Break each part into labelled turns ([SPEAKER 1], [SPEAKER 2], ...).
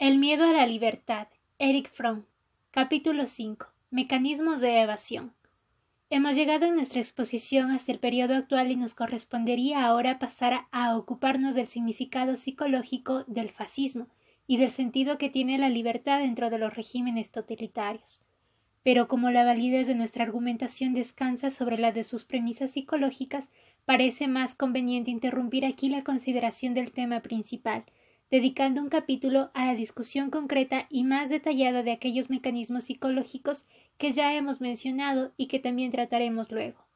[SPEAKER 1] El miedo a la libertad. Eric Fromm. Capítulo 5. Mecanismos de evasión. Hemos llegado en nuestra exposición hasta el periodo actual y nos correspondería ahora pasar a ocuparnos del significado psicológico del fascismo y del sentido que tiene la libertad dentro de los regímenes totalitarios. Pero como la validez de nuestra argumentación descansa sobre la de sus premisas psicológicas, parece más conveniente interrumpir aquí la consideración del tema principal, dedicando un capítulo a la discusión concreta y más detallada de aquellos mecanismos psicológicos que ya hemos mencionado y que también trataremos luego.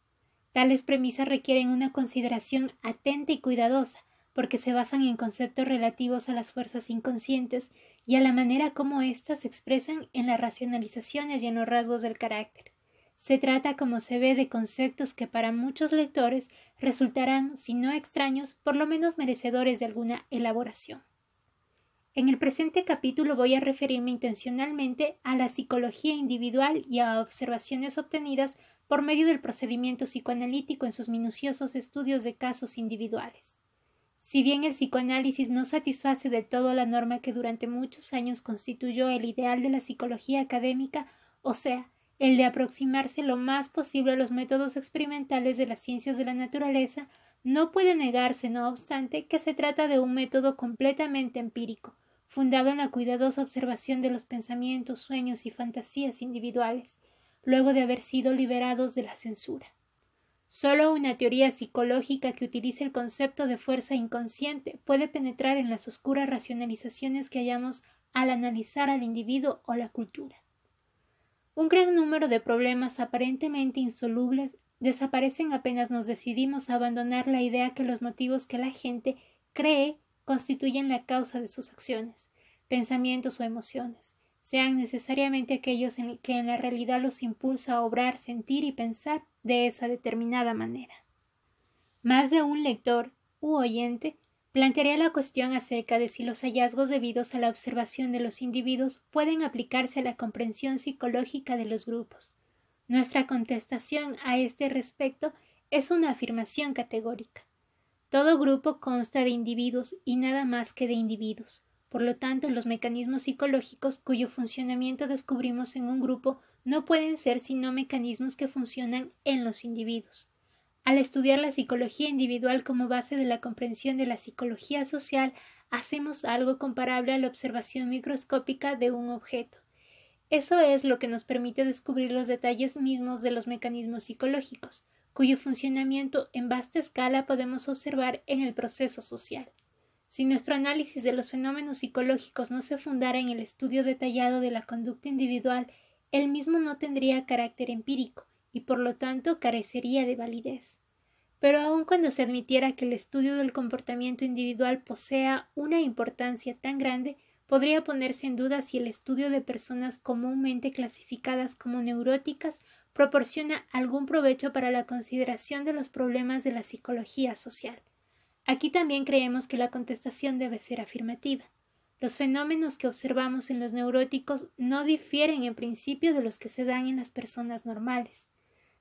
[SPEAKER 1] Tales premisas requieren una consideración atenta y cuidadosa, porque se basan en conceptos relativos a las fuerzas inconscientes y a la manera como éstas se expresan en las racionalizaciones y en los rasgos del carácter. Se trata, como se ve, de conceptos que para muchos lectores resultarán, si no extraños, por lo menos merecedores de alguna elaboración. En el presente capítulo voy a referirme intencionalmente a la psicología individual y a observaciones obtenidas por medio del procedimiento psicoanalítico en sus minuciosos estudios de casos individuales. Si bien el psicoanálisis no satisface del todo la norma que durante muchos años constituyó el ideal de la psicología académica, o sea, el de aproximarse lo más posible a los métodos experimentales de las ciencias de la naturaleza, no puede negarse, no obstante, que se trata de un método completamente empírico, fundado en la cuidadosa observación de los pensamientos, sueños y fantasías individuales, luego de haber sido liberados de la censura. Solo una teoría psicológica que utilice el concepto de fuerza inconsciente puede penetrar en las oscuras racionalizaciones que hallamos al analizar al individuo o la cultura. Un gran número de problemas aparentemente insolubles desaparecen apenas nos decidimos a abandonar la idea que los motivos que la gente cree constituyen la causa de sus acciones, pensamientos o emociones, sean necesariamente aquellos en que en la realidad los impulsa a obrar, sentir y pensar de esa determinada manera. Más de un lector u oyente plantearía la cuestión acerca de si los hallazgos debidos a la observación de los individuos pueden aplicarse a la comprensión psicológica de los grupos. Nuestra contestación a este respecto es una afirmación categórica. Todo grupo consta de individuos y nada más que de individuos. Por lo tanto, los mecanismos psicológicos cuyo funcionamiento descubrimos en un grupo no pueden ser sino mecanismos que funcionan en los individuos. Al estudiar la psicología individual como base de la comprensión de la psicología social, hacemos algo comparable a la observación microscópica de un objeto. Eso es lo que nos permite descubrir los detalles mismos de los mecanismos psicológicos cuyo funcionamiento en vasta escala podemos observar en el proceso social. Si nuestro análisis de los fenómenos psicológicos no se fundara en el estudio detallado de la conducta individual, el mismo no tendría carácter empírico y por lo tanto carecería de validez. Pero aun cuando se admitiera que el estudio del comportamiento individual posea una importancia tan grande, podría ponerse en duda si el estudio de personas comúnmente clasificadas como neuróticas proporciona algún provecho para la consideración de los problemas de la psicología social. Aquí también creemos que la contestación debe ser afirmativa. Los fenómenos que observamos en los neuróticos no difieren en principio de los que se dan en las personas normales.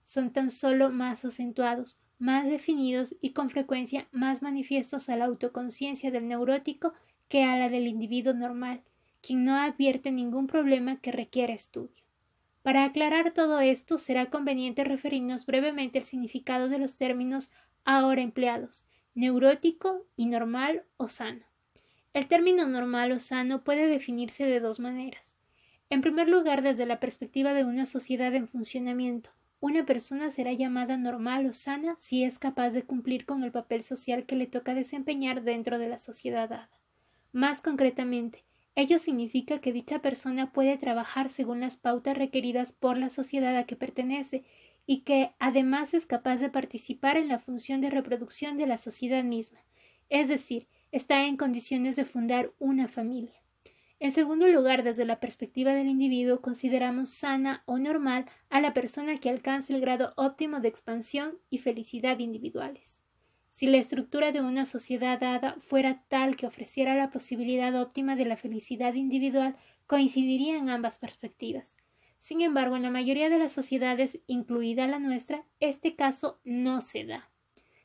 [SPEAKER 1] Son tan solo más acentuados, más definidos y con frecuencia más manifiestos a la autoconciencia del neurótico que a la del individuo normal, quien no advierte ningún problema que requiera estudio. Para aclarar todo esto será conveniente referirnos brevemente al significado de los términos ahora empleados, neurótico y normal o sano. El término normal o sano puede definirse de dos maneras. En primer lugar, desde la perspectiva de una sociedad en funcionamiento, una persona será llamada normal o sana si es capaz de cumplir con el papel social que le toca desempeñar dentro de la sociedad dada. Más concretamente, Ello significa que dicha persona puede trabajar según las pautas requeridas por la sociedad a que pertenece y que además es capaz de participar en la función de reproducción de la sociedad misma, es decir, está en condiciones de fundar una familia. En segundo lugar, desde la perspectiva del individuo, consideramos sana o normal a la persona que alcanza el grado óptimo de expansión y felicidad individuales. Si la estructura de una sociedad dada fuera tal que ofreciera la posibilidad óptima de la felicidad individual, coincidirían ambas perspectivas. Sin embargo, en la mayoría de las sociedades, incluida la nuestra, este caso no se da.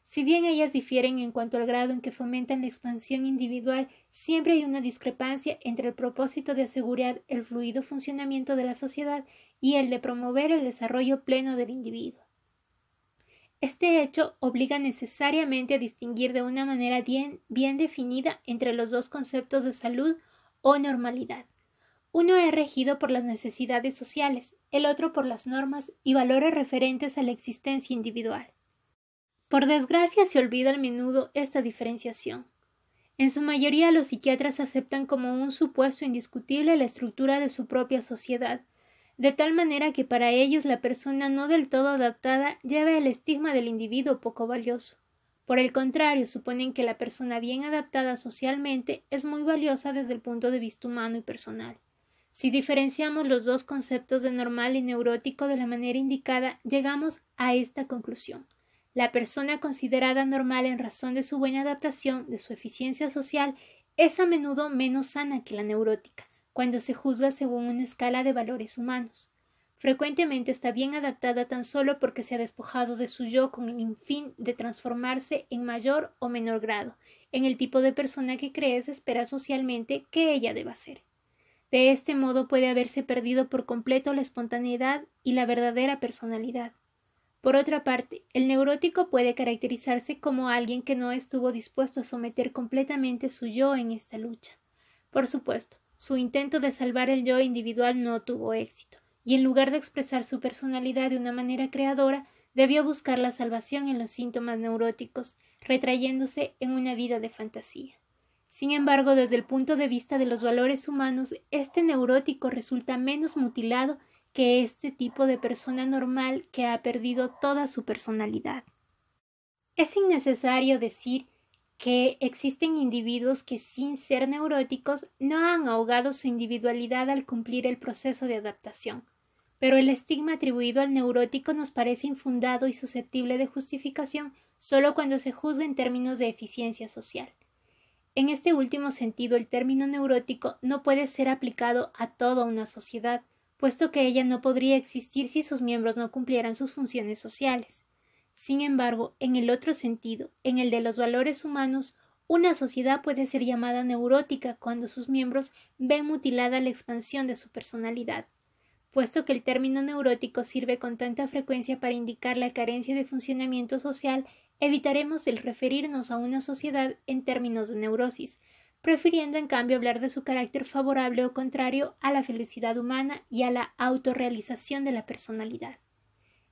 [SPEAKER 1] Si bien ellas difieren en cuanto al grado en que fomentan la expansión individual, siempre hay una discrepancia entre el propósito de asegurar el fluido funcionamiento de la sociedad y el de promover el desarrollo pleno del individuo. Este hecho obliga necesariamente a distinguir de una manera bien, definida entre los dos conceptos de salud o normalidad. Uno es regido por las necesidades sociales, el otro por las normas y valores referentes a la existencia individual. Por desgracia se olvida a menudo esta diferenciación. En su mayoría los psiquiatras aceptan como un supuesto indiscutible la estructura de su propia sociedad, de tal manera que para ellos la persona no del todo adaptada lleva el estigma del individuo poco valioso. Por el contrario, suponen que la persona bien adaptada socialmente es muy valiosa desde el punto de vista humano y personal. Si diferenciamos los dos conceptos de normal y neurótico de la manera indicada, llegamos a esta conclusión. La persona considerada normal en razón de su buena adaptación, de su eficiencia social, es a menudo menos sana que la neurótica, cuando se juzga según una escala de valores humanos. Frecuentemente está bien adaptada tan solo porque se ha despojado de su yo con el fin de transformarse en mayor o menor grado, en el tipo de persona que cree se espera socialmente que ella deba ser. De este modo puede haberse perdido por completo la espontaneidad y la verdadera personalidad. Por otra parte, el neurótico puede caracterizarse como alguien que no estuvo dispuesto a someter completamente su yo en esta lucha. Por supuesto, su intento de salvar el yo individual no tuvo éxito, y en lugar de expresar su personalidad de una manera creadora, debió buscar la salvación en los síntomas neuróticos, retrayéndose en una vida de fantasía. Sin embargo, desde el punto de vista de los valores humanos, este neurótico resulta menos mutilado que este tipo de persona normal que ha perdido toda su personalidad. Es innecesario decir que existen individuos que sin ser neuróticos no han ahogado su individualidad al cumplir el proceso de adaptación, pero el estigma atribuido al neurótico nos parece infundado y susceptible de justificación solo cuando se juzga en términos de eficiencia social. En este último sentido, el término neurótico no puede ser aplicado a toda una sociedad, puesto que ella no podría existir si sus miembros no cumplieran sus funciones sociales. Sin embargo, en el otro sentido, en el de los valores humanos, una sociedad puede ser llamada neurótica cuando sus miembros ven mutilada la expansión de su personalidad. Puesto que el término neurótico sirve con tanta frecuencia para indicar la carencia de funcionamiento social, evitaremos el referirnos a una sociedad en términos de neurosis, prefiriendo en cambio hablar de su carácter favorable o contrario a la felicidad humana y a la autorrealización de la personalidad.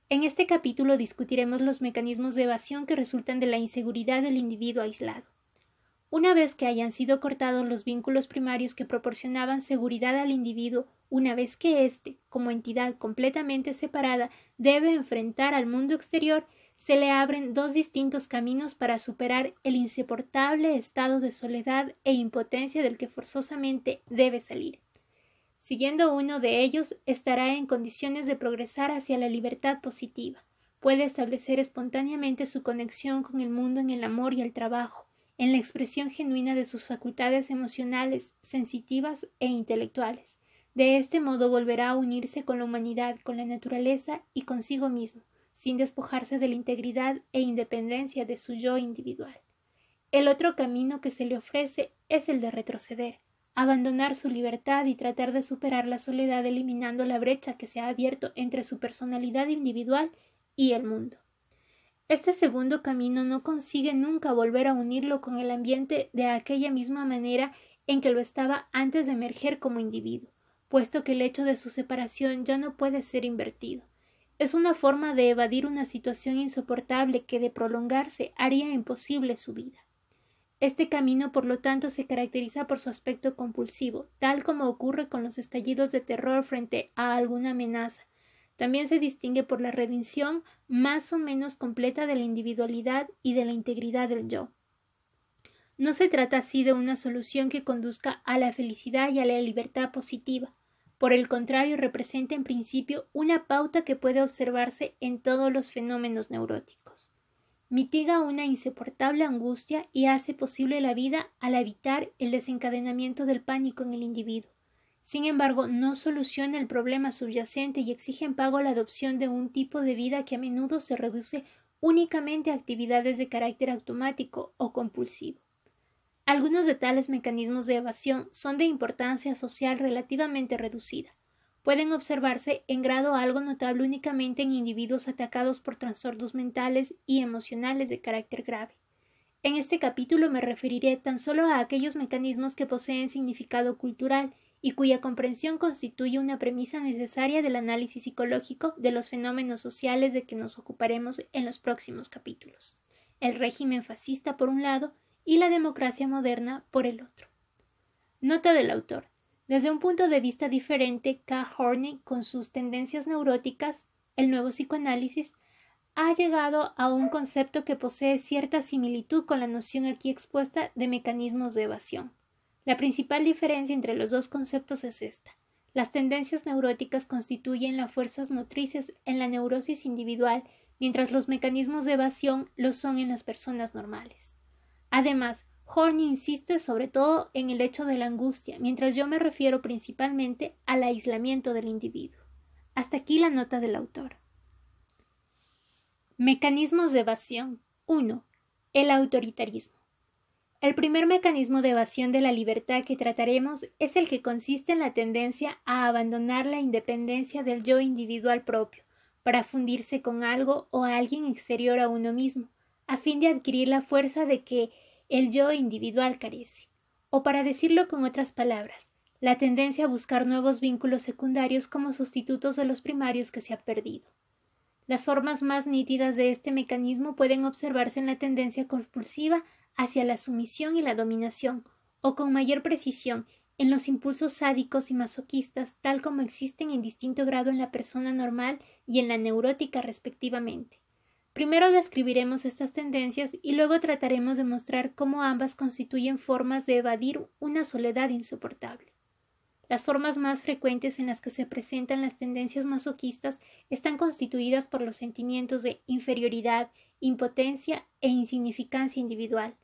[SPEAKER 1] En este capítulo discutiremos los mecanismos de evasión que resultan de la inseguridad del individuo aislado. Una vez que hayan sido cortados los vínculos primarios que proporcionaban seguridad al individuo, una vez que éste, como entidad completamente separada, debe enfrentar al mundo exterior, se le abren dos distintos caminos para superar el insoportable estado de soledad e impotencia del que forzosamente debe salir. Siguiendo uno de ellos, estará en condiciones de progresar hacia la libertad positiva. Puede establecer espontáneamente su conexión con el mundo en el amor y el trabajo, en la expresión genuina de sus facultades emocionales, sensitivas e intelectuales. De este modo volverá a unirse con la humanidad, con la naturaleza y consigo mismo, sin despojarse de la integridad e independencia de su yo individual. El otro camino que se le ofrece es el de retroceder, abandonar su libertad y tratar de superar la soledad eliminando la brecha que se ha abierto entre su personalidad individual y el mundo. Este segundo camino no consigue nunca volver a unirlo con el ambiente de aquella misma manera en que lo estaba antes de emerger como individuo, puesto que el hecho de su separación ya no puede ser invertido. Es una forma de evadir una situación insoportable que de prolongarse haría imposible su vida. Este camino, por lo tanto, se caracteriza por su aspecto compulsivo, tal como ocurre con los estallidos de terror frente a alguna amenaza. También se distingue por la redención más o menos completa de la individualidad y de la integridad del yo. No se trata así de una solución que conduzca a la felicidad y a la libertad positiva, por el contrario, representa en principio una pauta que puede observarse en todos los fenómenos neuróticos. Mitiga una insoportable angustia y hace posible la vida al evitar el desencadenamiento del pánico en el individuo. Sin embargo, no soluciona el problema subyacente y exige en pago la adopción de un tipo de vida que a menudo se reduce únicamente a actividades de carácter automático o compulsivo. Algunos de tales mecanismos de evasión son de importancia social relativamente reducida. Pueden observarse en grado algo notable únicamente en individuos atacados por trastornos mentales y emocionales de carácter grave. En este capítulo me referiré tan solo a aquellos mecanismos que poseen significado cultural y cuya comprensión constituye una premisa necesaria del análisis psicológico de los fenómenos sociales de que nos ocuparemos en los próximos capítulos. El régimen fascista por un lado y la democracia moderna por el otro. Nota del autor. Desde un punto de vista diferente, K. Horney, con sus tendencias neuróticas, el nuevo psicoanálisis, ha llegado a un concepto que posee cierta similitud con la noción aquí expuesta de mecanismos de evasión. La principal diferencia entre los dos conceptos es esta. Las tendencias neuróticas constituyen las fuerzas motrices en la neurosis individual, mientras los mecanismos de evasión lo son en las personas normales. Además, Horney insiste sobre todo en el hecho de la angustia, mientras yo me refiero principalmente al aislamiento del individuo. Hasta aquí la nota del autor. Mecanismos de evasión. 1. El autoritarismo. El primer mecanismo de evasión de la libertad que trataremos es el que consiste en la tendencia a abandonar la independencia del yo individual propio, para fundirse con algo o alguien exterior a uno mismo, a fin de adquirir la fuerza de que el yo individual carece. O para decirlo con otras palabras, la tendencia a buscar nuevos vínculos secundarios como sustitutos de los primarios que se ha perdido. Las formas más nítidas de este mecanismo pueden observarse en la tendencia compulsiva hacia la sumisión y la dominación, o con mayor precisión en los impulsos sádicos y masoquistas, tal como existen en distinto grado en la persona normal y en la neurótica respectivamente. Primero describiremos estas tendencias y luego trataremos de mostrar cómo ambas constituyen formas de evadir una soledad insoportable. Las formas más frecuentes en las que se presentan las tendencias masoquistas están constituidas por los sentimientos de inferioridad, impotencia e insignificancia individual.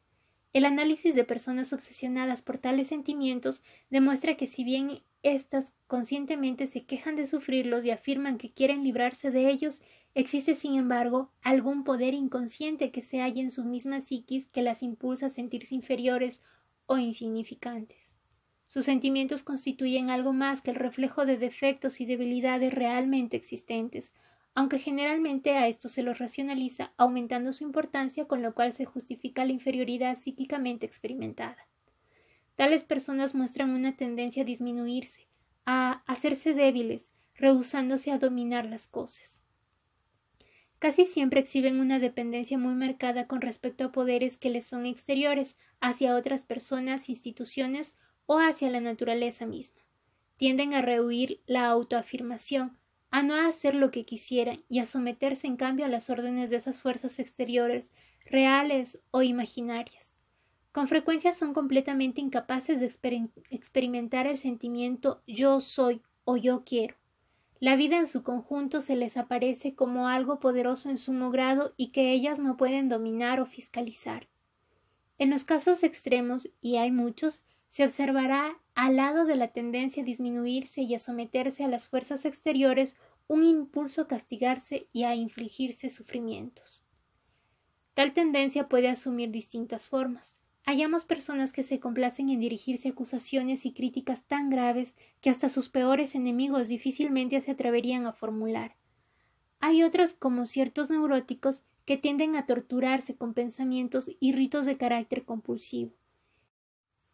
[SPEAKER 1] El análisis de personas obsesionadas por tales sentimientos demuestra que si bien éstas conscientemente se quejan de sufrirlos y afirman que quieren librarse de ellos, existe sin embargo algún poder inconsciente que se halla en su misma psiquis que las impulsa a sentirse inferiores o insignificantes. Sus sentimientos constituyen algo más que el reflejo de defectos y debilidades realmente existentes, aunque generalmente a esto se los racionaliza aumentando su importancia con lo cual se justifica la inferioridad psíquicamente experimentada. Tales personas muestran una tendencia a disminuirse, a hacerse débiles, rehusándose a dominar las cosas. Casi siempre exhiben una dependencia muy marcada con respecto a poderes que les son exteriores, hacia otras personas, instituciones o hacia la naturaleza misma. Tienden a rehuir la autoafirmación, a no hacer lo que quisieran y a someterse en cambio a las órdenes de esas fuerzas exteriores, reales o imaginarias. Con frecuencia son completamente incapaces de experimentar el sentimiento yo soy o yo quiero. La vida en su conjunto se les aparece como algo poderoso en sumo grado y que ellas no pueden dominar o fiscalizar. En los casos extremos, y hay muchos, se observará al lado de la tendencia a disminuirse y a someterse a las fuerzas exteriores un impulso a castigarse y a infligirse sufrimientos. Tal tendencia puede asumir distintas formas. Hallamos personas que se complacen en dirigirse acusaciones y críticas tan graves que hasta sus peores enemigos difícilmente se atreverían a formular. Hay otras, como ciertos neuróticos, que tienden a torturarse con pensamientos y ritos de carácter compulsivo.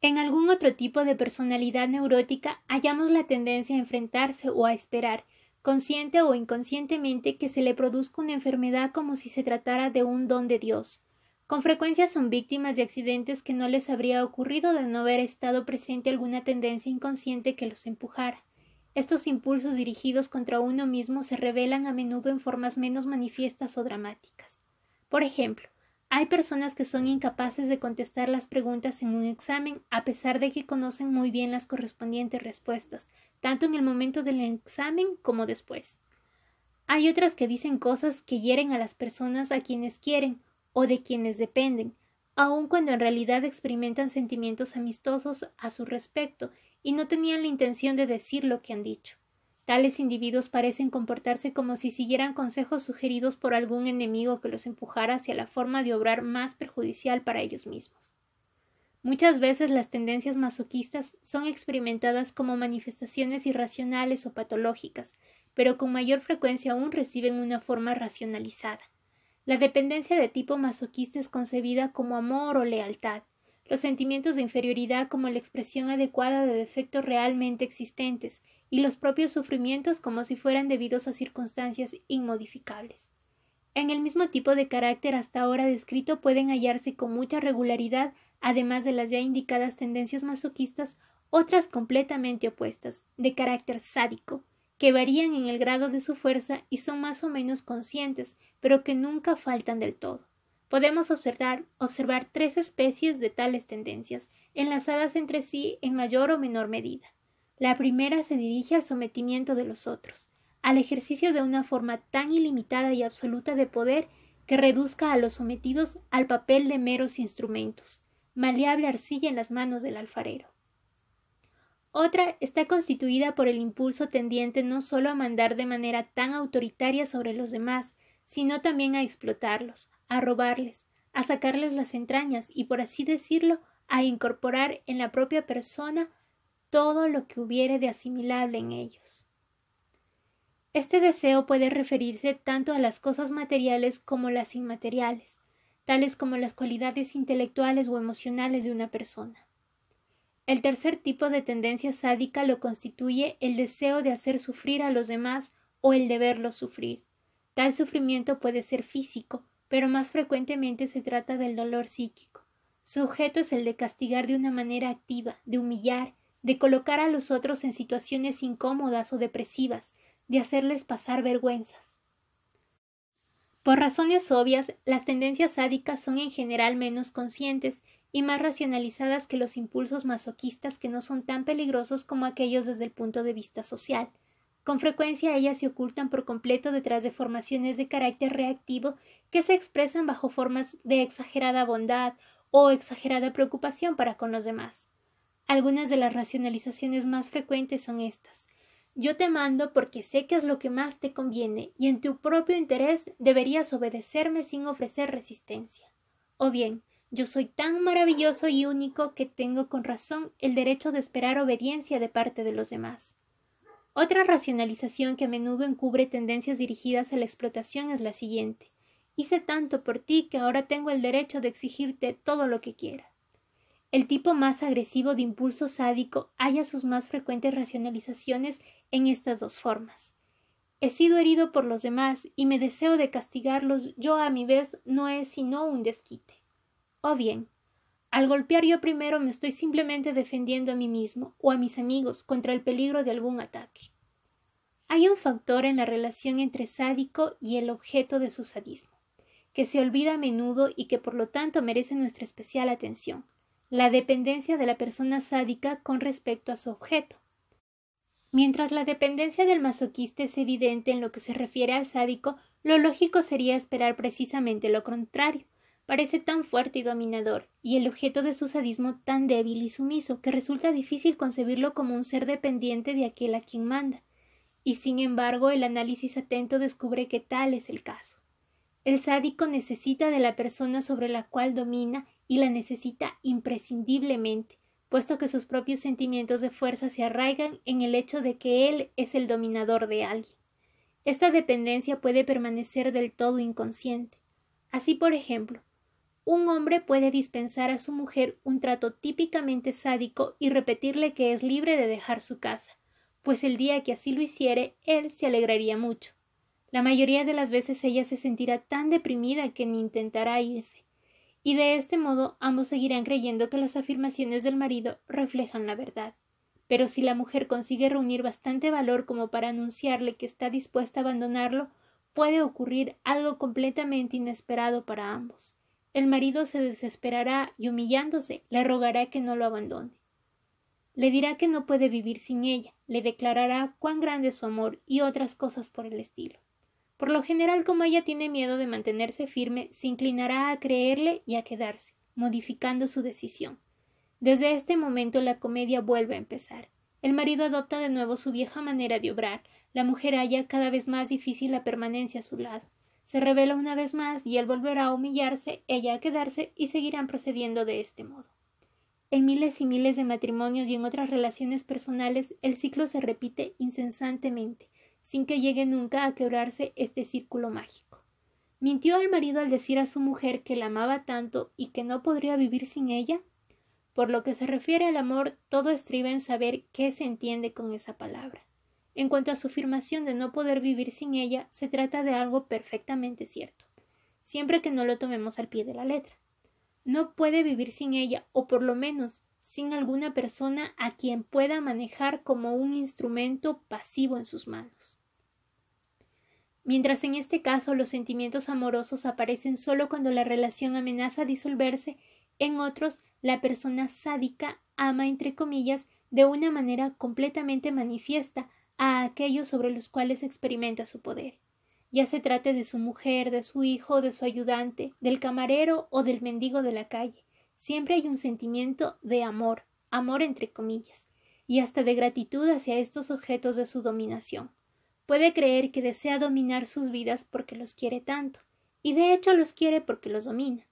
[SPEAKER 1] En algún otro tipo de personalidad neurótica hallamos la tendencia a enfrentarse o a esperar, consciente o inconscientemente, que se le produzca una enfermedad como si se tratara de un don de Dios. Con frecuencia son víctimas de accidentes que no les habría ocurrido de no haber estado presente alguna tendencia inconsciente que los empujara. Estos impulsos dirigidos contra uno mismo se revelan a menudo en formas menos manifiestas o dramáticas. Por ejemplo, hay personas que son incapaces de contestar las preguntas en un examen a pesar de que conocen muy bien las correspondientes respuestas, tanto en el momento del examen como después. Hay otras que dicen cosas que hieren a las personas a quienes quieren o de quienes dependen, aun cuando en realidad experimentan sentimientos amistosos a su respecto y no tenían la intención de decir lo que han dicho. Tales individuos parecen comportarse como si siguieran consejos sugeridos por algún enemigo que los empujara hacia la forma de obrar más perjudicial para ellos mismos. Muchas veces las tendencias masoquistas son experimentadas como manifestaciones irracionales o patológicas, pero con mayor frecuencia aún reciben una forma racionalizada. La dependencia de tipo masoquista es concebida como amor o lealtad, los sentimientos de inferioridad como la expresión adecuada de defectos realmente existentes, y los propios sufrimientos como si fueran debidos a circunstancias inmodificables. En el mismo tipo de carácter hasta ahora descrito pueden hallarse con mucha regularidad, además de las ya indicadas tendencias masoquistas, otras completamente opuestas, de carácter sádico, que varían en el grado de su fuerza y son más o menos conscientes, pero que nunca faltan del todo. Podemos observar, observar tres especies de tales tendencias, enlazadas entre sí en mayor o menor medida. La primera se dirige al sometimiento de los otros, al ejercicio de una forma tan ilimitada y absoluta de poder que reduzca a los sometidos al papel de meros instrumentos, maleable arcilla en las manos del alfarero. Otra está constituida por el impulso tendiente no solo a mandar de manera tan autoritaria sobre los demás, sino también a explotarlos, a robarles, a sacarles las entrañas y, por así decirlo, a incorporar en la propia persona todo lo que hubiere de asimilable en ellos. Este deseo puede referirse tanto a las cosas materiales como las inmateriales, tales como las cualidades intelectuales o emocionales de una persona. El tercer tipo de tendencia sádica lo constituye el deseo de hacer sufrir a los demás o el de verlos sufrir. Tal sufrimiento puede ser físico, pero más frecuentemente se trata del dolor psíquico. Su objeto es el de castigar de una manera activa, de humillar, de colocar a los otros en situaciones incómodas o depresivas, de hacerles pasar vergüenzas. Por razones obvias, las tendencias sádicas son en general menos conscientes y más racionalizadas que los impulsos masoquistas que no son tan peligrosos como aquellos desde el punto de vista social. Con frecuencia ellas se ocultan por completo detrás de formaciones de carácter reactivo que se expresan bajo formas de exagerada bondad o exagerada preocupación para con los demás. Algunas de las racionalizaciones más frecuentes son estas. Yo te mando porque sé que es lo que más te conviene y en tu propio interés deberías obedecerme sin ofrecer resistencia. O bien, yo soy tan maravilloso y único que tengo con razón el derecho de esperar obediencia de parte de los demás. Otra racionalización que a menudo encubre tendencias dirigidas a la explotación es la siguiente. Hice tanto por ti que ahora tengo el derecho de exigirte todo lo que quiera. El tipo más agresivo de impulso sádico halla sus más frecuentes racionalizaciones en estas dos formas. He sido herido por los demás y me deseo de castigarlos yo a mi vez no es sino un desquite. O bien, al golpear yo primero me estoy simplemente defendiendo a mí mismo o a mis amigos contra el peligro de algún ataque. Hay un factor en la relación entre sádico y el objeto de su sadismo, que se olvida a menudo y que por lo tanto merece nuestra especial atención la dependencia de la persona sádica con respecto a su objeto. Mientras la dependencia del masoquista es evidente en lo que se refiere al sádico, lo lógico sería esperar precisamente lo contrario. Parece tan fuerte y dominador, y el objeto de su sadismo tan débil y sumiso, que resulta difícil concebirlo como un ser dependiente de aquel a quien manda. Y sin embargo, el análisis atento descubre que tal es el caso. El sádico necesita de la persona sobre la cual domina y la necesita imprescindiblemente, puesto que sus propios sentimientos de fuerza se arraigan en el hecho de que él es el dominador de alguien. Esta dependencia puede permanecer del todo inconsciente. Así, por ejemplo, un hombre puede dispensar a su mujer un trato típicamente sádico y repetirle que es libre de dejar su casa, pues el día que así lo hiciere, él se alegraría mucho. La mayoría de las veces ella se sentirá tan deprimida que ni intentará irse y de este modo ambos seguirán creyendo que las afirmaciones del marido reflejan la verdad. Pero si la mujer consigue reunir bastante valor como para anunciarle que está dispuesta a abandonarlo, puede ocurrir algo completamente inesperado para ambos. El marido se desesperará y humillándose le rogará que no lo abandone. Le dirá que no puede vivir sin ella, le declarará cuán grande es su amor y otras cosas por el estilo. Por lo general, como ella tiene miedo de mantenerse firme, se inclinará a creerle y a quedarse, modificando su decisión. Desde este momento la comedia vuelve a empezar. El marido adopta de nuevo su vieja manera de obrar, la mujer halla cada vez más difícil la permanencia a su lado. Se revela una vez más y él volverá a humillarse, ella a quedarse y seguirán procediendo de este modo. En miles y miles de matrimonios y en otras relaciones personales el ciclo se repite incesantemente, sin que llegue nunca a quebrarse este círculo mágico. ¿Mintió el marido al decir a su mujer que la amaba tanto y que no podría vivir sin ella? Por lo que se refiere al amor, todo estriba en saber qué se entiende con esa palabra. En cuanto a su afirmación de no poder vivir sin ella, se trata de algo perfectamente cierto, siempre que no lo tomemos al pie de la letra. No puede vivir sin ella, o por lo menos sin alguna persona a quien pueda manejar como un instrumento pasivo en sus manos. Mientras en este caso los sentimientos amorosos aparecen solo cuando la relación amenaza disolverse, en otros la persona sádica ama, entre comillas, de una manera completamente manifiesta a aquellos sobre los cuales experimenta su poder, ya se trate de su mujer, de su hijo, de su ayudante, del camarero o del mendigo de la calle. Siempre hay un sentimiento de amor, amor entre comillas, y hasta de gratitud hacia estos objetos de su dominación. Puede creer que desea dominar sus vidas porque los quiere tanto, y de hecho los quiere porque los domina.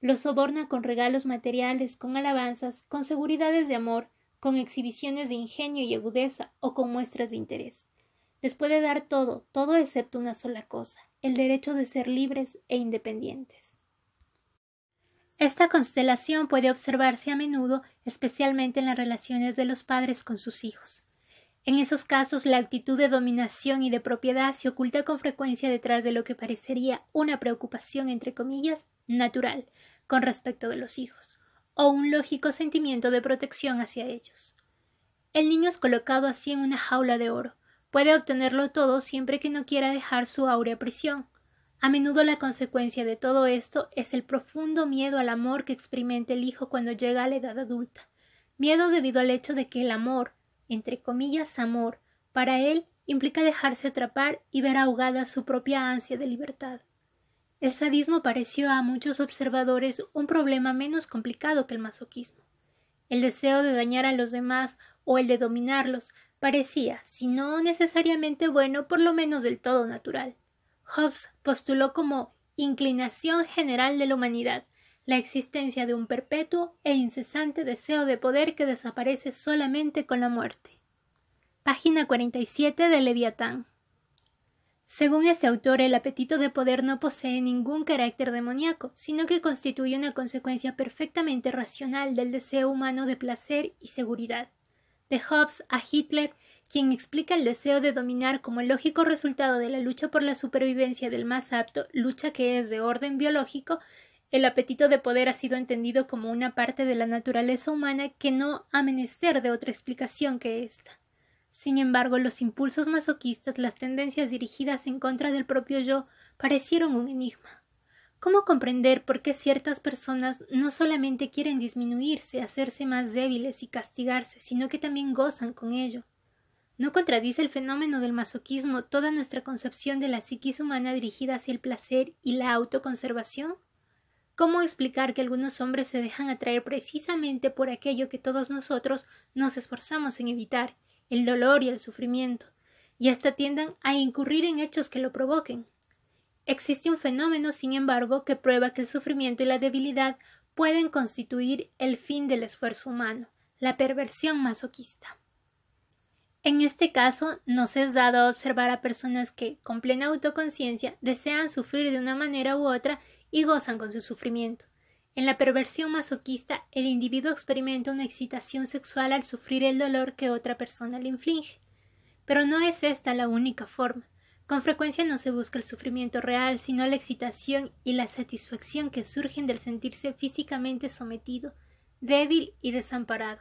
[SPEAKER 1] Los soborna con regalos materiales, con alabanzas, con seguridades de amor, con exhibiciones de ingenio y agudeza o con muestras de interés. Les puede dar todo, todo excepto una sola cosa, el derecho de ser libres e independientes. Esta constelación puede observarse a menudo, especialmente en las relaciones de los padres con sus hijos. En esos casos la actitud de dominación y de propiedad se oculta con frecuencia detrás de lo que parecería una preocupación entre comillas natural, con respecto de los hijos, o un lógico sentimiento de protección hacia ellos. El niño es colocado así en una jaula de oro. Puede obtenerlo todo siempre que no quiera dejar su áurea prisión. A menudo la consecuencia de todo esto es el profundo miedo al amor que experimenta el hijo cuando llega a la edad adulta. Miedo debido al hecho de que el amor, entre comillas amor, para él implica dejarse atrapar y ver ahogada su propia ansia de libertad. El sadismo pareció a muchos observadores un problema menos complicado que el masoquismo. El deseo de dañar a los demás o el de dominarlos parecía, si no necesariamente bueno, por lo menos del todo natural. Hobbes postuló como inclinación general de la humanidad la existencia de un perpetuo e incesante deseo de poder que desaparece solamente con la muerte. Página 47 de Leviatán. Según ese autor, el apetito de poder no posee ningún carácter demoníaco, sino que constituye una consecuencia perfectamente racional del deseo humano de placer y seguridad. De Hobbes a Hitler, quien explica el deseo de dominar como el lógico resultado de la lucha por la supervivencia del más apto, lucha que es de orden biológico, el apetito de poder ha sido entendido como una parte de la naturaleza humana que no ha menester de otra explicación que esta. Sin embargo, los impulsos masoquistas, las tendencias dirigidas en contra del propio yo, parecieron un enigma. ¿Cómo comprender por qué ciertas personas no solamente quieren disminuirse, hacerse más débiles y castigarse, sino que también gozan con ello? ¿No contradice el fenómeno del masoquismo toda nuestra concepción de la psiquis humana dirigida hacia el placer y la autoconservación? ¿Cómo explicar que algunos hombres se dejan atraer precisamente por aquello que todos nosotros nos esforzamos en evitar, el dolor y el sufrimiento, y hasta tiendan a incurrir en hechos que lo provoquen. Existe un fenómeno, sin embargo, que prueba que el sufrimiento y la debilidad pueden constituir el fin del esfuerzo humano, la perversión masoquista. En este caso, nos es dado observar a personas que, con plena autoconciencia, desean sufrir de una manera u otra y gozan con su sufrimiento. En la perversión masoquista, el individuo experimenta una excitación sexual al sufrir el dolor que otra persona le inflige. Pero no es esta la única forma. Con frecuencia no se busca el sufrimiento real, sino la excitación y la satisfacción que surgen del sentirse físicamente sometido, débil y desamparado.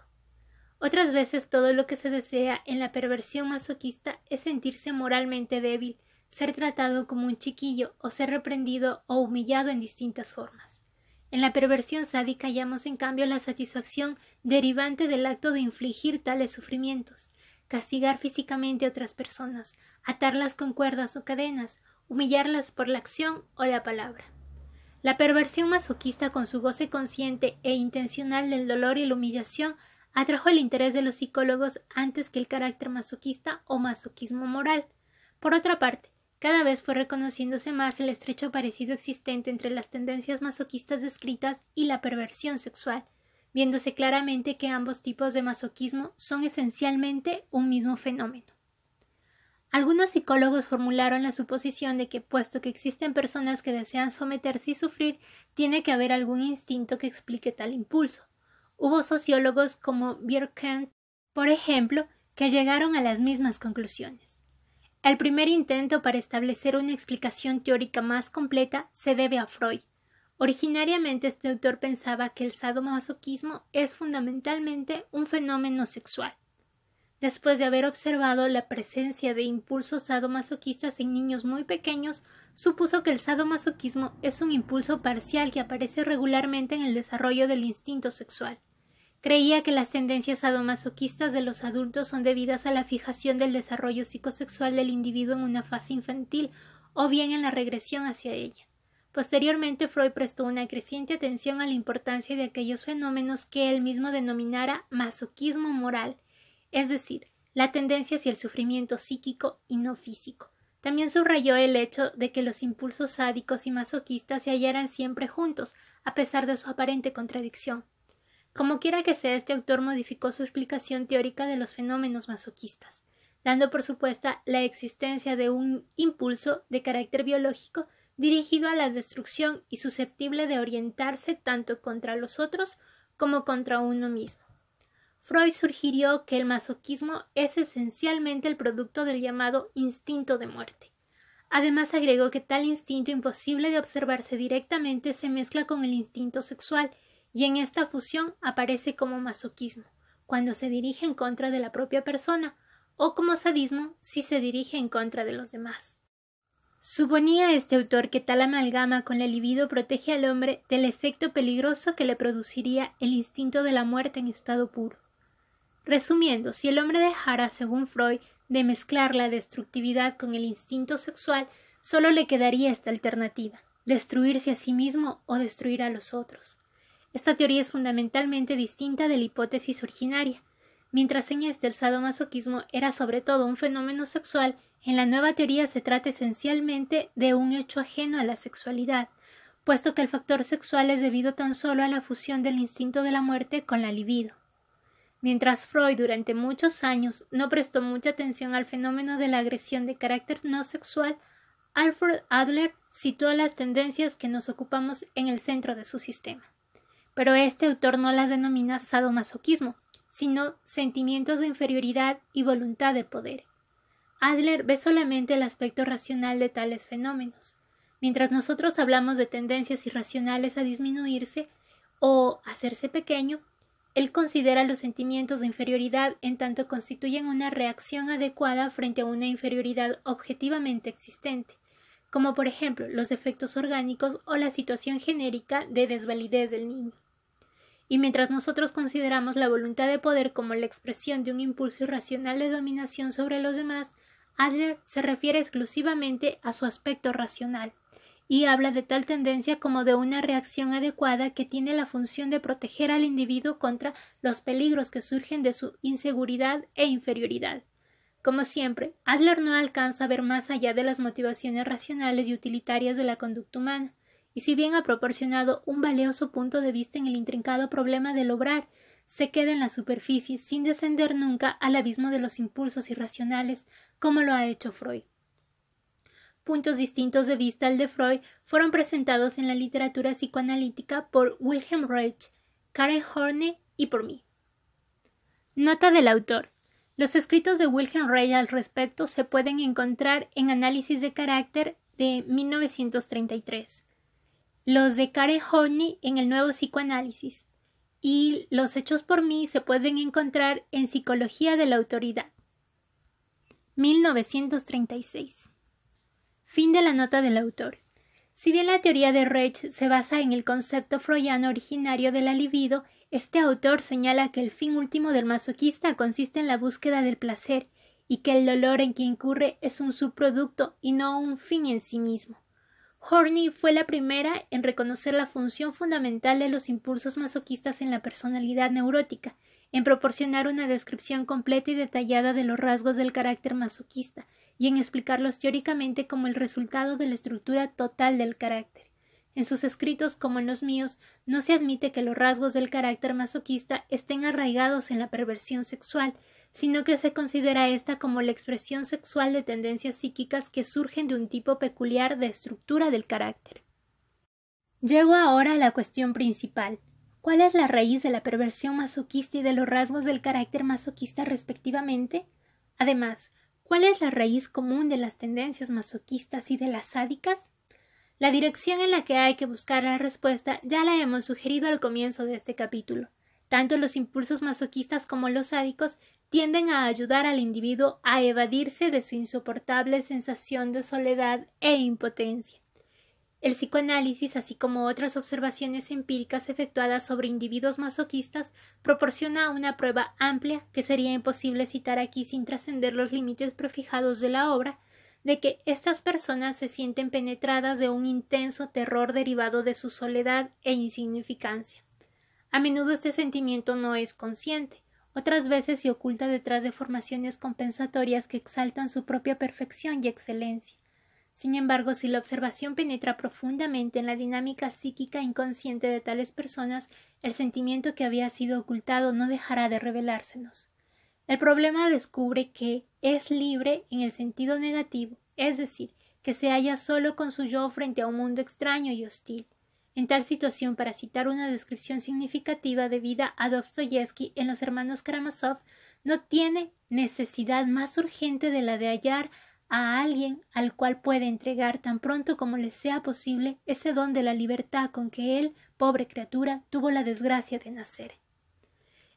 [SPEAKER 1] Otras veces todo lo que se desea en la perversión masoquista es sentirse moralmente débil, ser tratado como un chiquillo o ser reprendido o humillado en distintas formas. En la perversión sádica hallamos en cambio la satisfacción derivante del acto de infligir tales sufrimientos, castigar físicamente a otras personas, atarlas con cuerdas o cadenas, humillarlas por la acción o la palabra. La perversión masoquista con su goce consciente e intencional del dolor y la humillación atrajo el interés de los psicólogos antes que el carácter masoquista o masoquismo moral. Por otra parte, cada vez fue reconociéndose más el estrecho parecido existente entre las tendencias masoquistas descritas y la perversión sexual, viéndose claramente que ambos tipos de masoquismo son esencialmente un mismo fenómeno. Algunos psicólogos formularon la suposición de que, puesto que existen personas que desean someterse y sufrir, tiene que haber algún instinto que explique tal impulso. Hubo sociólogos como Bierkent, por ejemplo, que llegaron a las mismas conclusiones. El primer intento para establecer una explicación teórica más completa se debe a Freud, Originariamente este autor pensaba que el sadomasoquismo es fundamentalmente un fenómeno sexual. Después de haber observado la presencia de impulsos sadomasoquistas en niños muy pequeños, supuso que el sadomasoquismo es un impulso parcial que aparece regularmente en el desarrollo del instinto sexual. Creía que las tendencias sadomasoquistas de los adultos son debidas a la fijación del desarrollo psicosexual del individuo en una fase infantil o bien en la regresión hacia ella. Posteriormente, Freud prestó una creciente atención a la importancia de aquellos fenómenos que él mismo denominara masoquismo moral, es decir, la tendencia hacia el sufrimiento psíquico y no físico. También subrayó el hecho de que los impulsos sádicos y masoquistas se hallaran siempre juntos, a pesar de su aparente contradicción. Como quiera que sea, este autor modificó su explicación teórica de los fenómenos masoquistas, dando por supuesta la existencia de un impulso de carácter biológico dirigido a la destrucción y susceptible de orientarse tanto contra los otros como contra uno mismo. Freud sugirió que el masoquismo es esencialmente el producto del llamado instinto de muerte. Además agregó que tal instinto imposible de observarse directamente se mezcla con el instinto sexual y en esta fusión aparece como masoquismo, cuando se dirige en contra de la propia persona, o como sadismo si se dirige en contra de los demás. Suponía este autor que tal amalgama con la libido protege al hombre del efecto peligroso que le produciría el instinto de la muerte en estado puro. Resumiendo, si el hombre dejara, según Freud, de mezclar la destructividad con el instinto sexual, solo le quedaría esta alternativa destruirse a sí mismo o destruir a los otros. Esta teoría es fundamentalmente distinta de la hipótesis originaria. Mientras en este el sadomasoquismo era sobre todo un fenómeno sexual, en la nueva teoría se trata esencialmente de un hecho ajeno a la sexualidad, puesto que el factor sexual es debido tan solo a la fusión del instinto de la muerte con la libido. Mientras Freud durante muchos años no prestó mucha atención al fenómeno de la agresión de carácter no sexual, Alfred Adler situó las tendencias que nos ocupamos en el centro de su sistema. Pero este autor no las denomina sadomasoquismo, sino sentimientos de inferioridad y voluntad de poder. Adler ve solamente el aspecto racional de tales fenómenos. Mientras nosotros hablamos de tendencias irracionales a disminuirse o hacerse pequeño, él considera los sentimientos de inferioridad en tanto constituyen una reacción adecuada frente a una inferioridad objetivamente existente, como por ejemplo los defectos orgánicos o la situación genérica de desvalidez del niño. Y mientras nosotros consideramos la voluntad de poder como la expresión de un impulso irracional de dominación sobre los demás, Adler se refiere exclusivamente a su aspecto racional y habla de tal tendencia como de una reacción adecuada que tiene la función de proteger al individuo contra los peligros que surgen de su inseguridad e inferioridad. Como siempre, Adler no alcanza a ver más allá de las motivaciones racionales y utilitarias de la conducta humana, y si bien ha proporcionado un valioso punto de vista en el intrincado problema del obrar se queda en la superficie sin descender nunca al abismo de los impulsos irracionales, como lo ha hecho Freud. Puntos distintos de vista al de Freud fueron presentados en la literatura psicoanalítica por Wilhelm Reich, Karen Horney y por mí. Nota del autor. Los escritos de Wilhelm Reich al respecto se pueden encontrar en Análisis de Carácter de 1933. Los de Karen Horney en el Nuevo Psicoanálisis y los hechos por mí se pueden encontrar en Psicología de la Autoridad. 1936. Fin de la nota del autor. Si bien la teoría de Reich se basa en el concepto freudiano originario de la libido, este autor señala que el fin último del masoquista consiste en la búsqueda del placer y que el dolor en que incurre es un subproducto y no un fin en sí mismo. Horney fue la primera en reconocer la función fundamental de los impulsos masoquistas en la personalidad neurótica, en proporcionar una descripción completa y detallada de los rasgos del carácter masoquista y en explicarlos teóricamente como el resultado de la estructura total del carácter. En sus escritos, como en los míos, no se admite que los rasgos del carácter masoquista estén arraigados en la perversión sexual, sino que se considera esta como la expresión sexual de tendencias psíquicas que surgen de un tipo peculiar de estructura del carácter. Llego ahora a la cuestión principal. ¿Cuál es la raíz de la perversión masoquista y de los rasgos del carácter masoquista respectivamente? Además, ¿cuál es la raíz común de las tendencias masoquistas y de las sádicas? La dirección en la que hay que buscar la respuesta ya la hemos sugerido al comienzo de este capítulo. Tanto los impulsos masoquistas como los sádicos tienden a ayudar al individuo a evadirse de su insoportable sensación de soledad e impotencia. El psicoanálisis, así como otras observaciones empíricas efectuadas sobre individuos masoquistas, proporciona una prueba amplia que sería imposible citar aquí sin trascender los límites prefijados de la obra, de que estas personas se sienten penetradas de un intenso terror derivado de su soledad e insignificancia. A menudo este sentimiento no es consciente, otras veces se oculta detrás de formaciones compensatorias que exaltan su propia perfección y excelencia. Sin embargo, si la observación penetra profundamente en la dinámica psíquica inconsciente de tales personas, el sentimiento que había sido ocultado no dejará de revelársenos. El problema descubre que es libre en el sentido negativo, es decir, que se halla solo con su yo frente a un mundo extraño y hostil. En tal situación, para citar una descripción significativa de vida a Dostoyevsky en Los hermanos Karamazov, no tiene necesidad más urgente de la de hallar a alguien al cual puede entregar tan pronto como le sea posible ese don de la libertad con que él, pobre criatura, tuvo la desgracia de nacer.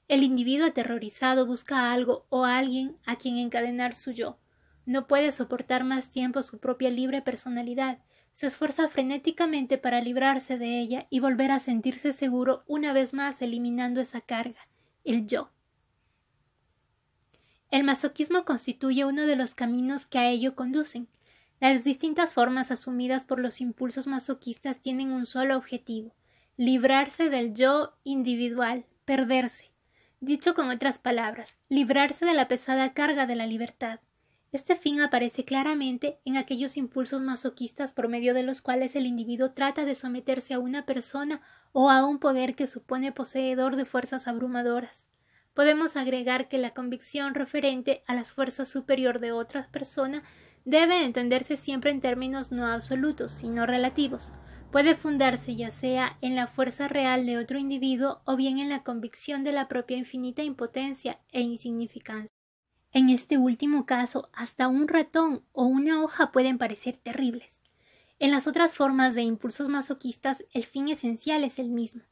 [SPEAKER 1] El individuo aterrorizado busca algo o alguien a quien encadenar su yo. No puede soportar más tiempo su propia libre personalidad se esfuerza frenéticamente para librarse de ella y volver a sentirse seguro una vez más eliminando esa carga, el yo. El masoquismo constituye uno de los caminos que a ello conducen. Las distintas formas asumidas por los impulsos masoquistas tienen un solo objetivo librarse del yo individual, perderse. Dicho con otras palabras, librarse de la pesada carga de la libertad. Este fin aparece claramente en aquellos impulsos masoquistas por medio de los cuales el individuo trata de someterse a una persona o a un poder que supone poseedor de fuerzas abrumadoras. Podemos agregar que la convicción referente a las fuerzas superior de otra persona debe entenderse siempre en términos no absolutos, sino relativos. Puede fundarse ya sea en la fuerza real de otro individuo o bien en la convicción de la propia infinita impotencia e insignificancia. En este último caso, hasta un ratón o una hoja pueden parecer terribles. En las otras formas de impulsos masoquistas, el fin esencial es el mismo.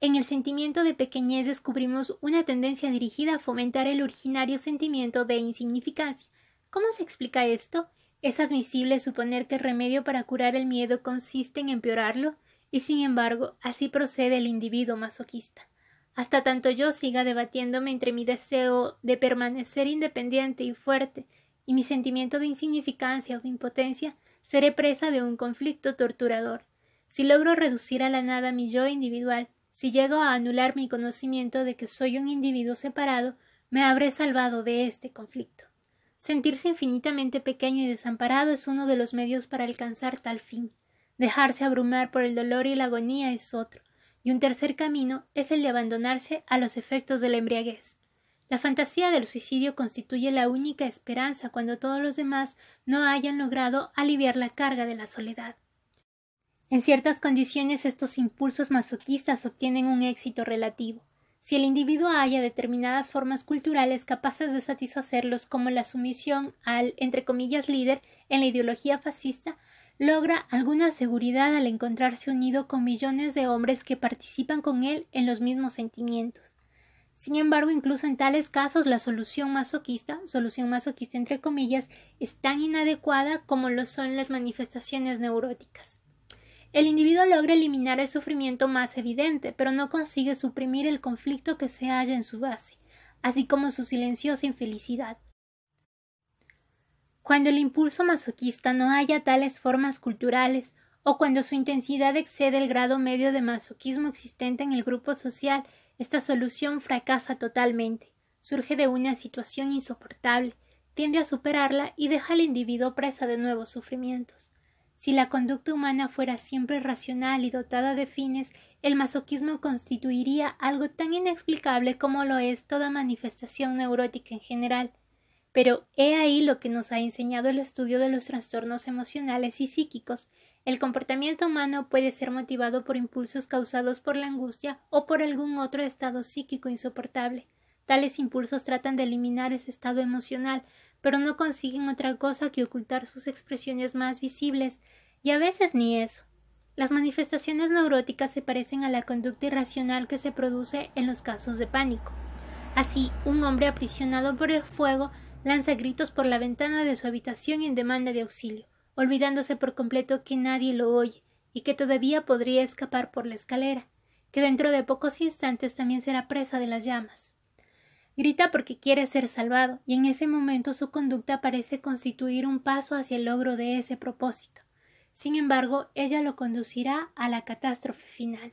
[SPEAKER 1] En el sentimiento de pequeñez descubrimos una tendencia dirigida a fomentar el originario sentimiento de insignificancia. ¿Cómo se explica esto? ¿Es admisible suponer que el remedio para curar el miedo consiste en empeorarlo? Y sin embargo, así procede el individuo masoquista. Hasta tanto yo siga debatiéndome entre mi deseo de permanecer independiente y fuerte y mi sentimiento de insignificancia o de impotencia, seré presa de un conflicto torturador. Si logro reducir a la nada mi yo individual, si llego a anular mi conocimiento de que soy un individuo separado, me habré salvado de este conflicto. Sentirse infinitamente pequeño y desamparado es uno de los medios para alcanzar tal fin. Dejarse abrumar por el dolor y la agonía es otro y un tercer camino es el de abandonarse a los efectos de la embriaguez. La fantasía del suicidio constituye la única esperanza cuando todos los demás no hayan logrado aliviar la carga de la soledad. En ciertas condiciones estos impulsos masoquistas obtienen un éxito relativo. Si el individuo haya determinadas formas culturales capaces de satisfacerlos como la sumisión al entre comillas líder en la ideología fascista, logra alguna seguridad al encontrarse unido con millones de hombres que participan con él en los mismos sentimientos. Sin embargo, incluso en tales casos la solución masoquista, solución masoquista entre comillas, es tan inadecuada como lo son las manifestaciones neuróticas. El individuo logra eliminar el sufrimiento más evidente, pero no consigue suprimir el conflicto que se halla en su base, así como su silenciosa infelicidad. Cuando el impulso masoquista no haya tales formas culturales, o cuando su intensidad excede el grado medio de masoquismo existente en el grupo social, esta solución fracasa totalmente, surge de una situación insoportable, tiende a superarla y deja al individuo presa de nuevos sufrimientos. Si la conducta humana fuera siempre racional y dotada de fines, el masoquismo constituiría algo tan inexplicable como lo es toda manifestación neurótica en general. Pero he ahí lo que nos ha enseñado el estudio de los trastornos emocionales y psíquicos. El comportamiento humano puede ser motivado por impulsos causados por la angustia o por algún otro estado psíquico insoportable. Tales impulsos tratan de eliminar ese estado emocional, pero no consiguen otra cosa que ocultar sus expresiones más visibles, y a veces ni eso. Las manifestaciones neuróticas se parecen a la conducta irracional que se produce en los casos de pánico. Así, un hombre aprisionado por el fuego lanza gritos por la ventana de su habitación en demanda de auxilio, olvidándose por completo que nadie lo oye y que todavía podría escapar por la escalera, que dentro de pocos instantes también será presa de las llamas. Grita porque quiere ser salvado, y en ese momento su conducta parece constituir un paso hacia el logro de ese propósito. Sin embargo, ella lo conducirá a la catástrofe final.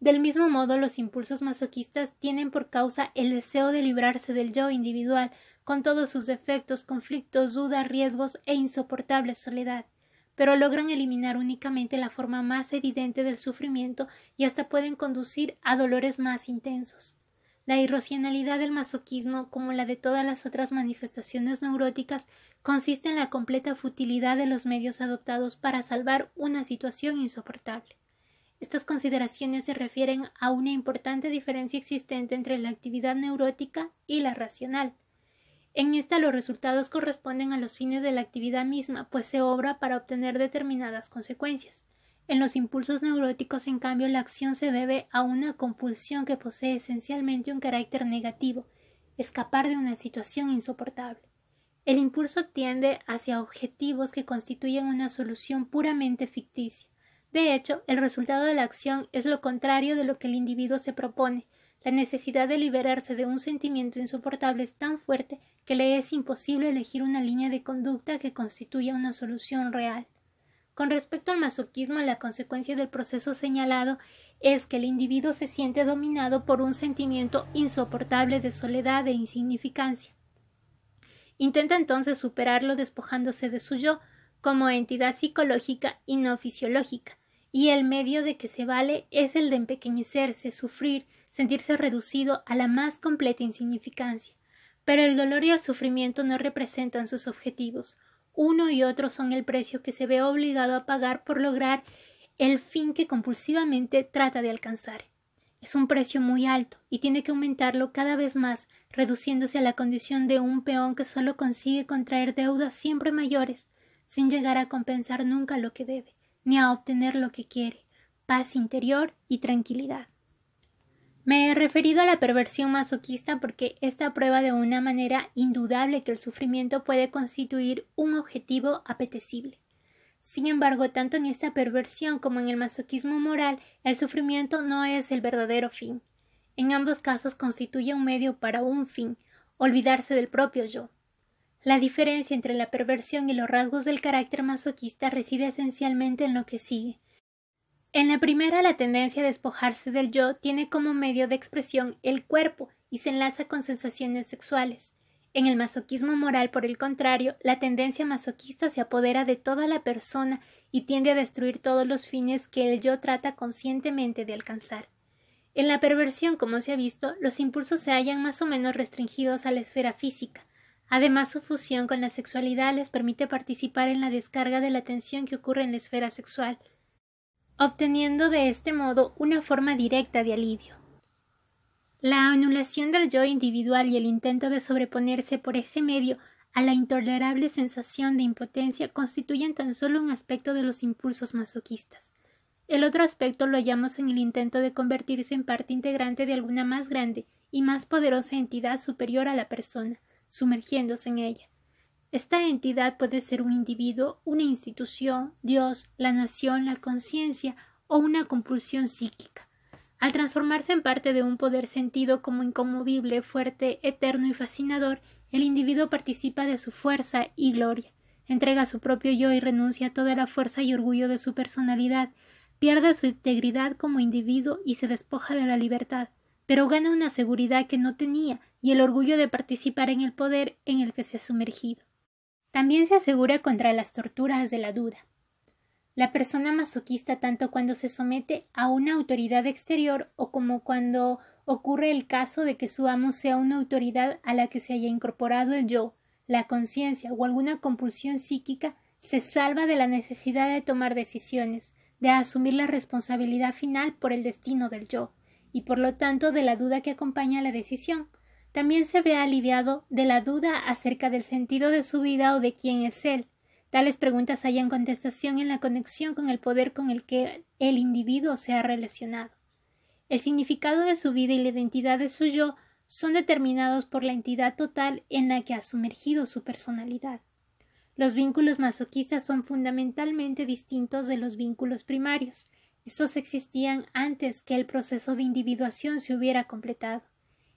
[SPEAKER 1] Del mismo modo, los impulsos masoquistas tienen por causa el deseo de librarse del yo individual, con todos sus defectos, conflictos, dudas, riesgos e insoportable soledad, pero logran eliminar únicamente la forma más evidente del sufrimiento y hasta pueden conducir a dolores más intensos. La irracionalidad del masoquismo, como la de todas las otras manifestaciones neuróticas, consiste en la completa futilidad de los medios adoptados para salvar una situación insoportable. Estas consideraciones se refieren a una importante diferencia existente entre la actividad neurótica y la racional. En esta los resultados corresponden a los fines de la actividad misma, pues se obra para obtener determinadas consecuencias. En los impulsos neuróticos, en cambio, la acción se debe a una compulsión que posee esencialmente un carácter negativo, escapar de una situación insoportable. El impulso tiende hacia objetivos que constituyen una solución puramente ficticia. De hecho, el resultado de la acción es lo contrario de lo que el individuo se propone. La necesidad de liberarse de un sentimiento insoportable es tan fuerte que le es imposible elegir una línea de conducta que constituya una solución real. Con respecto al masoquismo, la consecuencia del proceso señalado es que el individuo se siente dominado por un sentimiento insoportable de soledad e insignificancia. Intenta entonces superarlo despojándose de su yo como entidad psicológica y no fisiológica, y el medio de que se vale es el de empequeñecerse, sufrir, sentirse reducido a la más completa insignificancia. Pero el dolor y el sufrimiento no representan sus objetivos, uno y otro son el precio que se ve obligado a pagar por lograr el fin que compulsivamente trata de alcanzar. Es un precio muy alto y tiene que aumentarlo cada vez más, reduciéndose a la condición de un peón que solo consigue contraer deudas siempre mayores, sin llegar a compensar nunca lo que debe, ni a obtener lo que quiere, paz interior y tranquilidad. Me he referido a la perversión masoquista porque esta prueba de una manera indudable que el sufrimiento puede constituir un objetivo apetecible. Sin embargo, tanto en esta perversión como en el masoquismo moral, el sufrimiento no es el verdadero fin. En ambos casos constituye un medio para un fin, olvidarse del propio yo. La diferencia entre la perversión y los rasgos del carácter masoquista reside esencialmente en lo que sigue. En la primera, la tendencia a despojarse del yo tiene como medio de expresión el cuerpo y se enlaza con sensaciones sexuales. En el masoquismo moral, por el contrario, la tendencia masoquista se apodera de toda la persona y tiende a destruir todos los fines que el yo trata conscientemente de alcanzar. En la perversión, como se ha visto, los impulsos se hallan más o menos restringidos a la esfera física. Además, su fusión con la sexualidad les permite participar en la descarga de la tensión que ocurre en la esfera sexual, obteniendo de este modo una forma directa de alivio. La anulación del yo individual y el intento de sobreponerse por ese medio a la intolerable sensación de impotencia constituyen tan solo un aspecto de los impulsos masoquistas. El otro aspecto lo hallamos en el intento de convertirse en parte integrante de alguna más grande y más poderosa entidad superior a la persona, sumergiéndose en ella. Esta entidad puede ser un individuo, una institución, Dios, la nación, la conciencia o una compulsión psíquica. Al transformarse en parte de un poder sentido como inconmovible, fuerte, eterno y fascinador, el individuo participa de su fuerza y gloria, entrega su propio yo y renuncia a toda la fuerza y orgullo de su personalidad, pierde su integridad como individuo y se despoja de la libertad, pero gana una seguridad que no tenía y el orgullo de participar en el poder en el que se ha sumergido. También se asegura contra las torturas de la duda. La persona masoquista tanto cuando se somete a una autoridad exterior o como cuando ocurre el caso de que su amo sea una autoridad a la que se haya incorporado el yo, la conciencia o alguna compulsión psíquica, se salva de la necesidad de tomar decisiones, de asumir la responsabilidad final por el destino del yo, y por lo tanto de la duda que acompaña la decisión. También se ve aliviado de la duda acerca del sentido de su vida o de quién es él. Tales preguntas hallan contestación en la conexión con el poder con el que el individuo se ha relacionado. El significado de su vida y la identidad de su yo son determinados por la entidad total en la que ha sumergido su personalidad. Los vínculos masoquistas son fundamentalmente distintos de los vínculos primarios. Estos existían antes que el proceso de individuación se hubiera completado.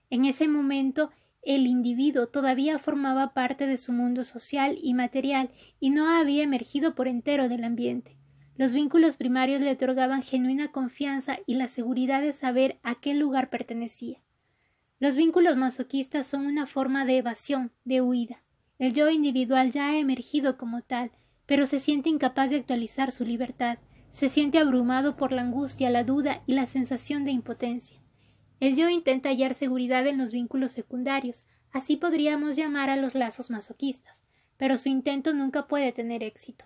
[SPEAKER 1] En ese momento el individuo todavía formaba parte de su mundo social y material y no había emergido por entero del ambiente. Los vínculos primarios le otorgaban genuina confianza y la seguridad de saber a qué lugar pertenecía. Los vínculos masoquistas son una forma de evasión, de huida. El yo individual ya ha emergido como tal, pero se siente incapaz de actualizar su libertad, se siente abrumado por la angustia, la duda y la sensación de impotencia. El yo intenta hallar seguridad en los vínculos secundarios, así podríamos llamar a los lazos masoquistas, pero su intento nunca puede tener éxito.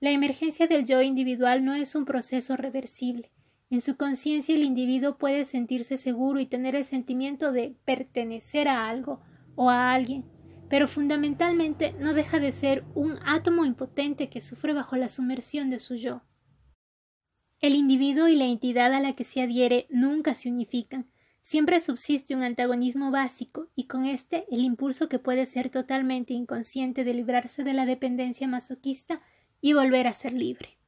[SPEAKER 1] La emergencia del yo individual no es un proceso reversible. En su conciencia el individuo puede sentirse seguro y tener el sentimiento de pertenecer a algo o a alguien, pero fundamentalmente no deja de ser un átomo impotente que sufre bajo la sumersión de su yo. El individuo y la entidad a la que se adhiere nunca se unifican, siempre subsiste un antagonismo básico y con este el impulso que puede ser totalmente inconsciente de librarse de la dependencia masoquista y volver a ser libre.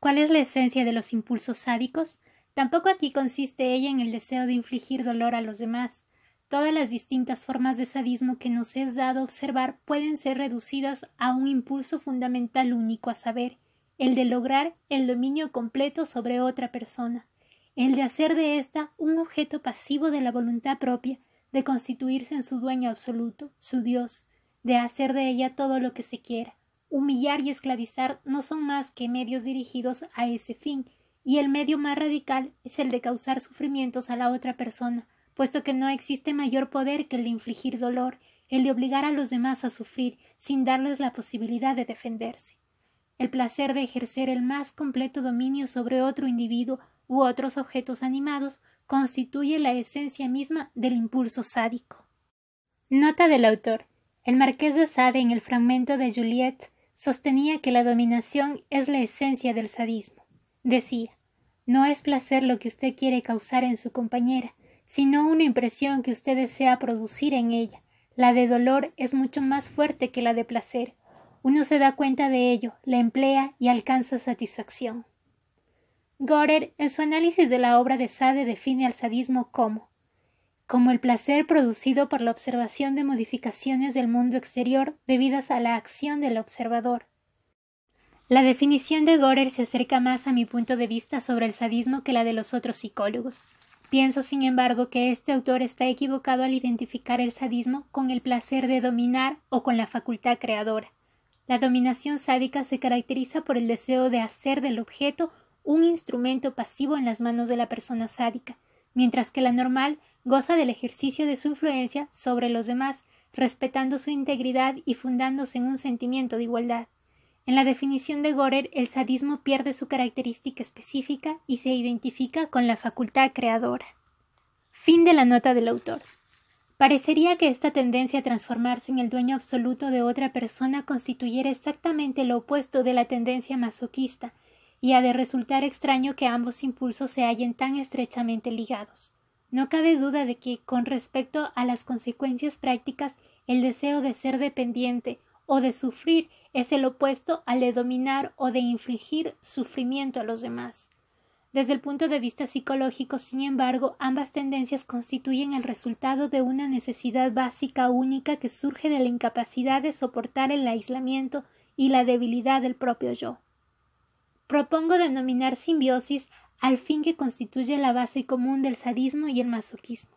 [SPEAKER 1] ¿Cuál es la esencia de los impulsos sádicos? Tampoco aquí consiste ella en el deseo de infligir dolor a los demás, Todas las distintas formas de sadismo que nos es dado observar pueden ser reducidas a un impulso fundamental único, a saber, el de lograr el dominio completo sobre otra persona, el de hacer de ésta un objeto pasivo de la voluntad propia, de constituirse en su dueño absoluto, su Dios, de hacer de ella todo lo que se quiera. Humillar y esclavizar no son más que medios dirigidos a ese fin, y el medio más radical es el de causar sufrimientos a la otra persona, puesto que no existe mayor poder que el de infligir dolor, el de obligar a los demás a sufrir sin darles la posibilidad de defenderse. El placer de ejercer el más completo dominio sobre otro individuo u otros objetos animados constituye la esencia misma del impulso sádico. Nota del autor. El marqués de Sade en el fragmento de Juliette sostenía que la dominación es la esencia del sadismo. Decía No es placer lo que usted quiere causar en su compañera, sino una impresión que usted desea producir en ella. La de dolor es mucho más fuerte que la de placer. Uno se da cuenta de ello, la emplea y alcanza satisfacción. Gorer, en su análisis de la obra de Sade, define al sadismo como como el placer producido por la observación de modificaciones del mundo exterior debidas a la acción del observador. La definición de Gorer se acerca más a mi punto de vista sobre el sadismo que la de los otros psicólogos. Pienso, sin embargo, que este autor está equivocado al identificar el sadismo con el placer de dominar o con la facultad creadora. La dominación sádica se caracteriza por el deseo de hacer del objeto un instrumento pasivo en las manos de la persona sádica, mientras que la normal goza del ejercicio de su influencia sobre los demás, respetando su integridad y fundándose en un sentimiento de igualdad. En la definición de Gorer, el sadismo pierde su característica específica y se identifica con la facultad creadora. Fin de la nota del autor. Parecería que esta tendencia a transformarse en el dueño absoluto de otra persona constituyera exactamente lo opuesto de la tendencia masoquista, y ha de resultar extraño que ambos impulsos se hallen tan estrechamente ligados. No cabe duda de que, con respecto a las consecuencias prácticas, el deseo de ser dependiente o de sufrir es el opuesto al de dominar o de infligir sufrimiento a los demás. Desde el punto de vista psicológico, sin embargo, ambas tendencias constituyen el resultado de una necesidad básica única que surge de la incapacidad de soportar el aislamiento y la debilidad del propio yo. Propongo denominar simbiosis al fin que constituye la base común del sadismo y el masoquismo.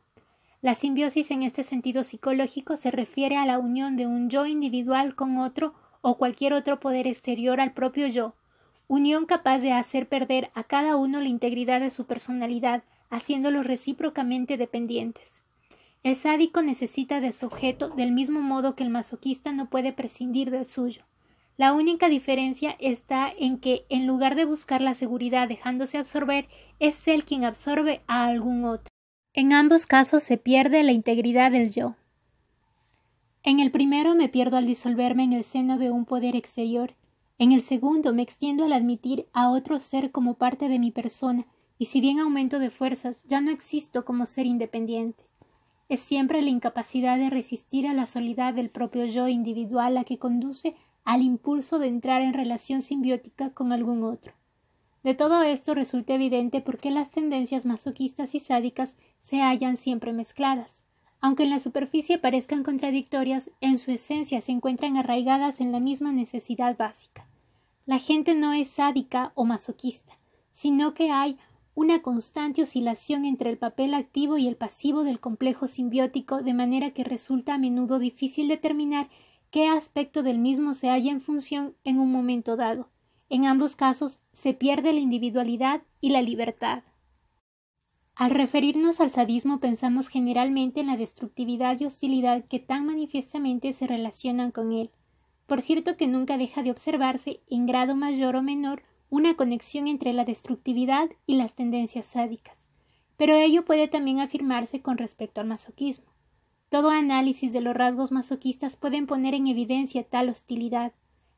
[SPEAKER 1] La simbiosis en este sentido psicológico se refiere a la unión de un yo individual con otro o cualquier otro poder exterior al propio yo, unión capaz de hacer perder a cada uno la integridad de su personalidad, haciéndolos recíprocamente dependientes. El sádico necesita de su objeto del mismo modo que el masoquista no puede prescindir del suyo. La única diferencia está en que, en lugar de buscar la seguridad dejándose absorber, es él quien absorbe a algún otro. En ambos casos se pierde la integridad del yo. En el primero me pierdo al disolverme en el seno de un poder exterior. En el segundo me extiendo al admitir a otro ser como parte de mi persona, y si bien aumento de fuerzas, ya no existo como ser independiente. Es siempre la incapacidad de resistir a la soledad del propio yo individual la que conduce al impulso de entrar en relación simbiótica con algún otro. De todo esto resulta evidente por qué las tendencias masoquistas y sádicas se hallan siempre mezcladas. Aunque en la superficie parezcan contradictorias, en su esencia se encuentran arraigadas en la misma necesidad básica. La gente no es sádica o masoquista, sino que hay una constante oscilación entre el papel activo y el pasivo del complejo simbiótico, de manera que resulta a menudo difícil determinar qué aspecto del mismo se halla en función en un momento dado. En ambos casos se pierde la individualidad y la libertad. Al referirnos al sadismo pensamos generalmente en la destructividad y hostilidad que tan manifiestamente se relacionan con él. Por cierto que nunca deja de observarse, en grado mayor o menor, una conexión entre la destructividad y las tendencias sádicas. Pero ello puede también afirmarse con respecto al masoquismo. Todo análisis de los rasgos masoquistas pueden poner en evidencia tal hostilidad.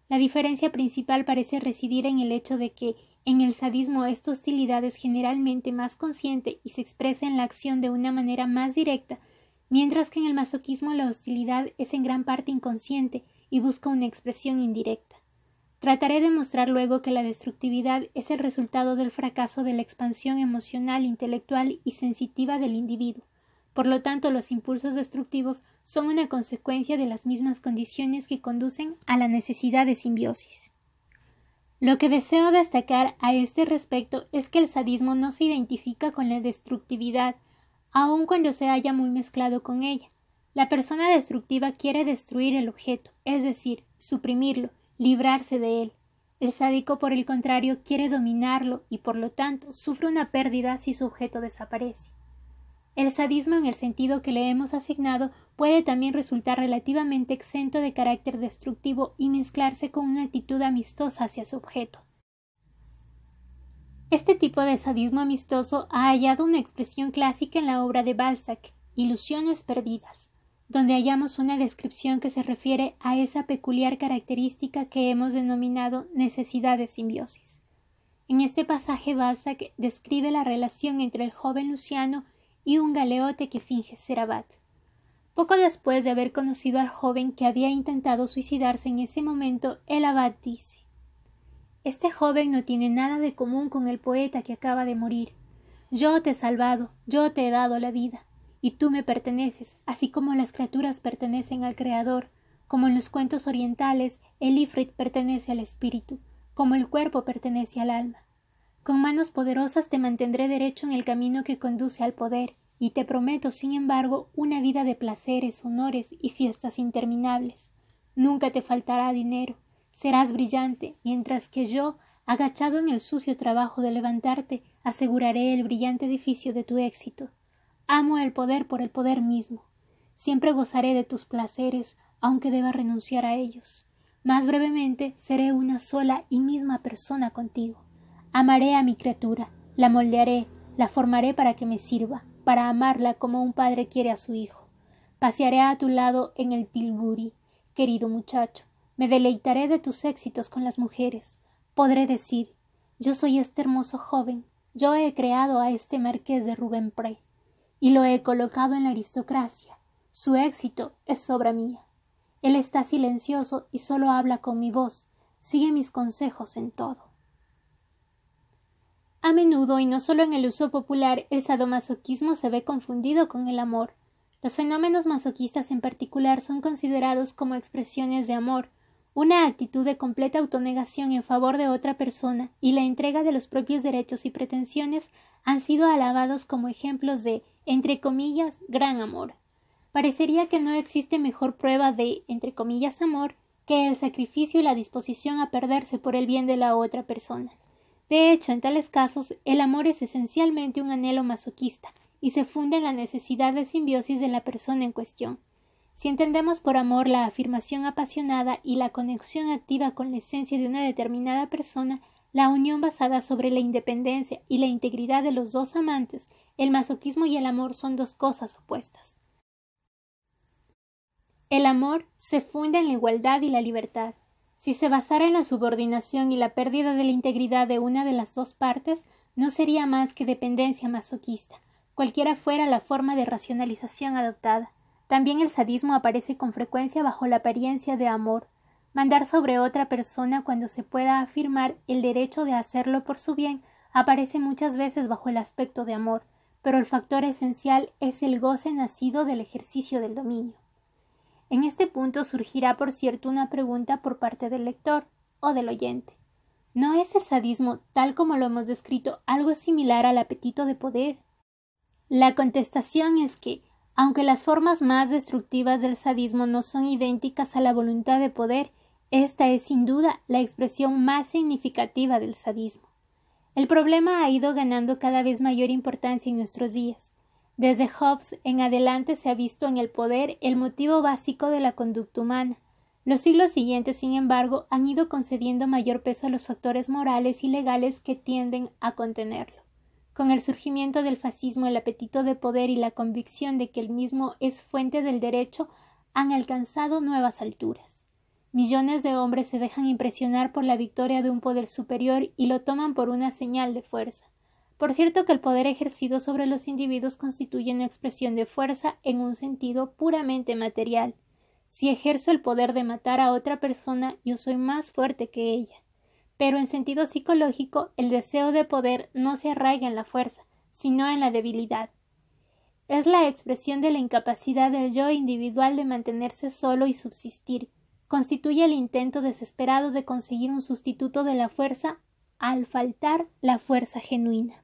[SPEAKER 1] La diferencia principal parece residir en el hecho de que en el sadismo esta hostilidad es generalmente más consciente y se expresa en la acción de una manera más directa, mientras que en el masoquismo la hostilidad es en gran parte inconsciente y busca una expresión indirecta. Trataré de mostrar luego que la destructividad es el resultado del fracaso de la expansión emocional, intelectual y sensitiva del individuo. Por lo tanto, los impulsos destructivos son una consecuencia de las mismas condiciones que conducen a la necesidad de simbiosis. Lo que deseo destacar a este respecto es que el sadismo no se identifica con la destructividad, aun cuando se haya muy mezclado con ella. La persona destructiva quiere destruir el objeto, es decir, suprimirlo, librarse de él. El sádico, por el contrario, quiere dominarlo y por lo tanto sufre una pérdida si su objeto desaparece. El sadismo en el sentido que le hemos asignado puede también resultar relativamente exento de carácter destructivo y mezclarse con una actitud amistosa hacia su objeto. Este tipo de sadismo amistoso ha hallado una expresión clásica en la obra de Balzac, Ilusiones perdidas, donde hallamos una descripción que se refiere a esa peculiar característica que hemos denominado necesidad de simbiosis. En este pasaje Balzac describe la relación entre el joven Luciano y un galeote que finge ser abad. Poco después de haber conocido al joven que había intentado suicidarse en ese momento, el abad dice Este joven no tiene nada de común con el poeta que acaba de morir. Yo te he salvado, yo te he dado la vida, y tú me perteneces, así como las criaturas pertenecen al Creador, como en los cuentos orientales el Ifrit pertenece al espíritu, como el cuerpo pertenece al alma. Con manos poderosas te mantendré derecho en el camino que conduce al poder, y te prometo, sin embargo, una vida de placeres, honores y fiestas interminables. Nunca te faltará dinero, serás brillante, mientras que yo, agachado en el sucio trabajo de levantarte, aseguraré el brillante edificio de tu éxito. Amo el poder por el poder mismo. Siempre gozaré de tus placeres, aunque deba renunciar a ellos. Más brevemente seré una sola y misma persona contigo. Amaré a mi criatura, la moldearé, la formaré para que me sirva, para amarla como un padre quiere a su hijo. Pasearé a tu lado en el Tilbury, querido muchacho. Me deleitaré de tus éxitos con las mujeres. Podré decir yo soy este hermoso joven, yo he creado a este marqués de Rubempré, y lo he colocado en la aristocracia. Su éxito es obra mía. Él está silencioso y solo habla con mi voz, sigue mis consejos en todo. A menudo, y no solo en el uso popular, el sadomasoquismo se ve confundido con el amor. Los fenómenos masoquistas en particular son considerados como expresiones de amor, una actitud de completa autonegación en favor de otra persona y la entrega de los propios derechos y pretensiones han sido alabados como ejemplos de, entre comillas, gran amor. Parecería que no existe mejor prueba de, entre comillas, amor que el sacrificio y la disposición a perderse por el bien de la otra persona. De hecho, en tales casos, el amor es esencialmente un anhelo masoquista y se funda en la necesidad de simbiosis de la persona en cuestión. Si entendemos por amor la afirmación apasionada y la conexión activa con la esencia de una determinada persona, la unión basada sobre la independencia y la integridad de los dos amantes, el masoquismo y el amor son dos cosas opuestas. El amor se funda en la igualdad y la libertad. Si se basara en la subordinación y la pérdida de la integridad de una de las dos partes, no sería más que dependencia masoquista, cualquiera fuera la forma de racionalización adoptada. También el sadismo aparece con frecuencia bajo la apariencia de amor. Mandar sobre otra persona cuando se pueda afirmar el derecho de hacerlo por su bien aparece muchas veces bajo el aspecto de amor, pero el factor esencial es el goce nacido del ejercicio del dominio. En este punto surgirá, por cierto, una pregunta por parte del lector o del oyente. ¿No es el sadismo, tal como lo hemos descrito, algo similar al apetito de poder? La contestación es que, aunque las formas más destructivas del sadismo no son idénticas a la voluntad de poder, esta es sin duda la expresión más significativa del sadismo. El problema ha ido ganando cada vez mayor importancia en nuestros días. Desde Hobbes en adelante se ha visto en el poder el motivo básico de la conducta humana. Los siglos siguientes, sin embargo, han ido concediendo mayor peso a los factores morales y legales que tienden a contenerlo. Con el surgimiento del fascismo, el apetito de poder y la convicción de que el mismo es fuente del derecho han alcanzado nuevas alturas. Millones de hombres se dejan impresionar por la victoria de un poder superior y lo toman por una señal de fuerza. Por cierto que el poder ejercido sobre los individuos constituye una expresión de fuerza en un sentido puramente material. Si ejerzo el poder de matar a otra persona, yo soy más fuerte que ella pero en sentido psicológico el deseo de poder no se arraiga en la fuerza, sino en la debilidad. Es la expresión de la incapacidad del yo individual de mantenerse solo y subsistir. Constituye el intento desesperado de conseguir un sustituto de la fuerza al faltar la fuerza genuina.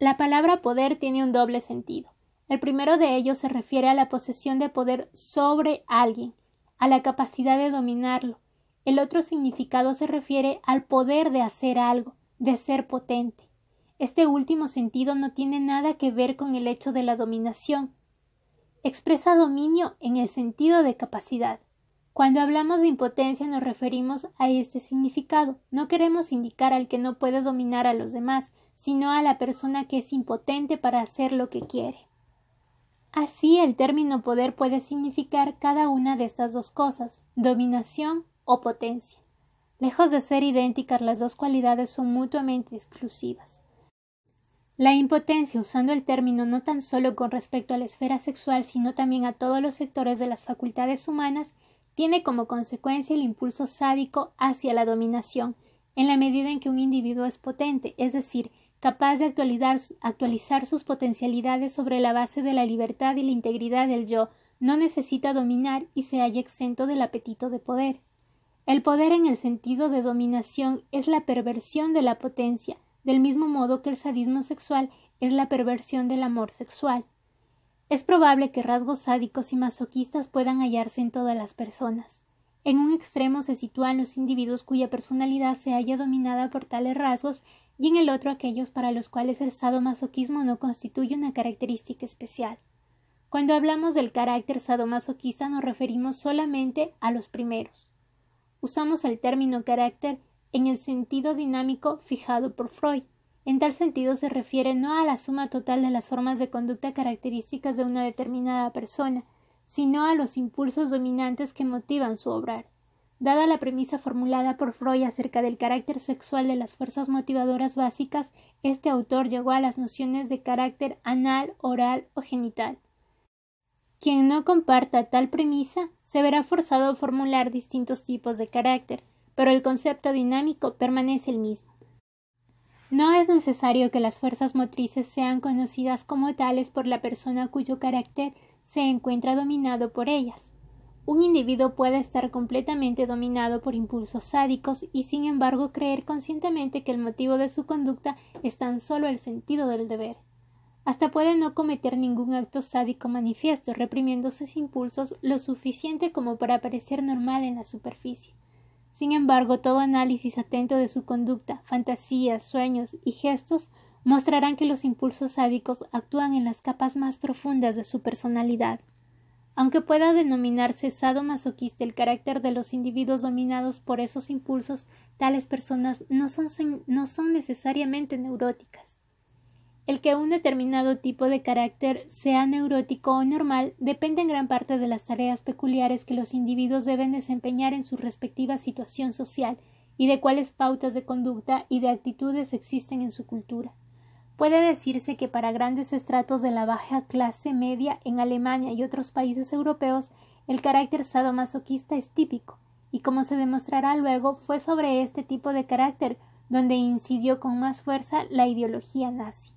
[SPEAKER 1] La palabra poder tiene un doble sentido. El primero de ellos se refiere a la posesión de poder sobre alguien, a la capacidad de dominarlo, el otro significado se refiere al poder de hacer algo, de ser potente. Este último sentido no tiene nada que ver con el hecho de la dominación. Expresa dominio en el sentido de capacidad. Cuando hablamos de impotencia nos referimos a este significado. No queremos indicar al que no puede dominar a los demás, sino a la persona que es impotente para hacer lo que quiere. Así el término poder puede significar cada una de estas dos cosas, dominación o potencia. Lejos de ser idénticas, las dos cualidades son mutuamente exclusivas. La impotencia, usando el término no tan solo con respecto a la esfera sexual, sino también a todos los sectores de las facultades humanas, tiene como consecuencia el impulso sádico hacia la dominación, en la medida en que un individuo es potente, es decir, capaz de actualizar, sus potencialidades sobre la base de la libertad y la integridad del yo, no necesita dominar y se halla exento del apetito de poder. El poder en el sentido de dominación es la perversión de la potencia, del mismo modo que el sadismo sexual es la perversión del amor sexual. Es probable que rasgos sádicos y masoquistas puedan hallarse en todas las personas. En un extremo se sitúan los individuos cuya personalidad se halla dominada por tales rasgos y en el otro aquellos para los cuales el sadomasoquismo no constituye una característica especial. Cuando hablamos del carácter sadomasoquista nos referimos solamente a los primeros usamos el término carácter en el sentido dinámico fijado por Freud. En tal sentido se refiere no a la suma total de las formas de conducta características de una determinada persona, sino a los impulsos dominantes que motivan su obrar. Dada la premisa formulada por Freud acerca del carácter sexual de las fuerzas motivadoras básicas, este autor llegó a las nociones de carácter anal, oral o genital. Quien no comparta tal premisa se verá forzado a formular distintos tipos de carácter, pero el concepto dinámico permanece el mismo. No es necesario que las fuerzas motrices sean conocidas como tales por la persona cuyo carácter se encuentra dominado por ellas. Un individuo puede estar completamente dominado por impulsos sádicos y sin embargo creer conscientemente que el motivo de su conducta es tan solo el sentido del deber. Hasta puede no cometer ningún acto sádico manifiesto, reprimiendo sus impulsos lo suficiente como para parecer normal en la superficie. Sin embargo, todo análisis atento de su conducta, fantasías, sueños y gestos mostrarán que los impulsos sádicos actúan en las capas más profundas de su personalidad. Aunque pueda denominarse sadomasoquista el carácter de los individuos dominados por esos impulsos, tales personas no son, no son necesariamente neuróticas. El que un determinado tipo de carácter sea neurótico o normal depende en gran parte de las tareas peculiares que los individuos deben desempeñar en su respectiva situación social y de cuáles pautas de conducta y de actitudes existen en su cultura. Puede decirse que para grandes estratos de la baja clase media en Alemania y otros países europeos el carácter sadomasoquista es típico, y como se demostrará luego fue sobre este tipo de carácter donde incidió con más fuerza la ideología nazi.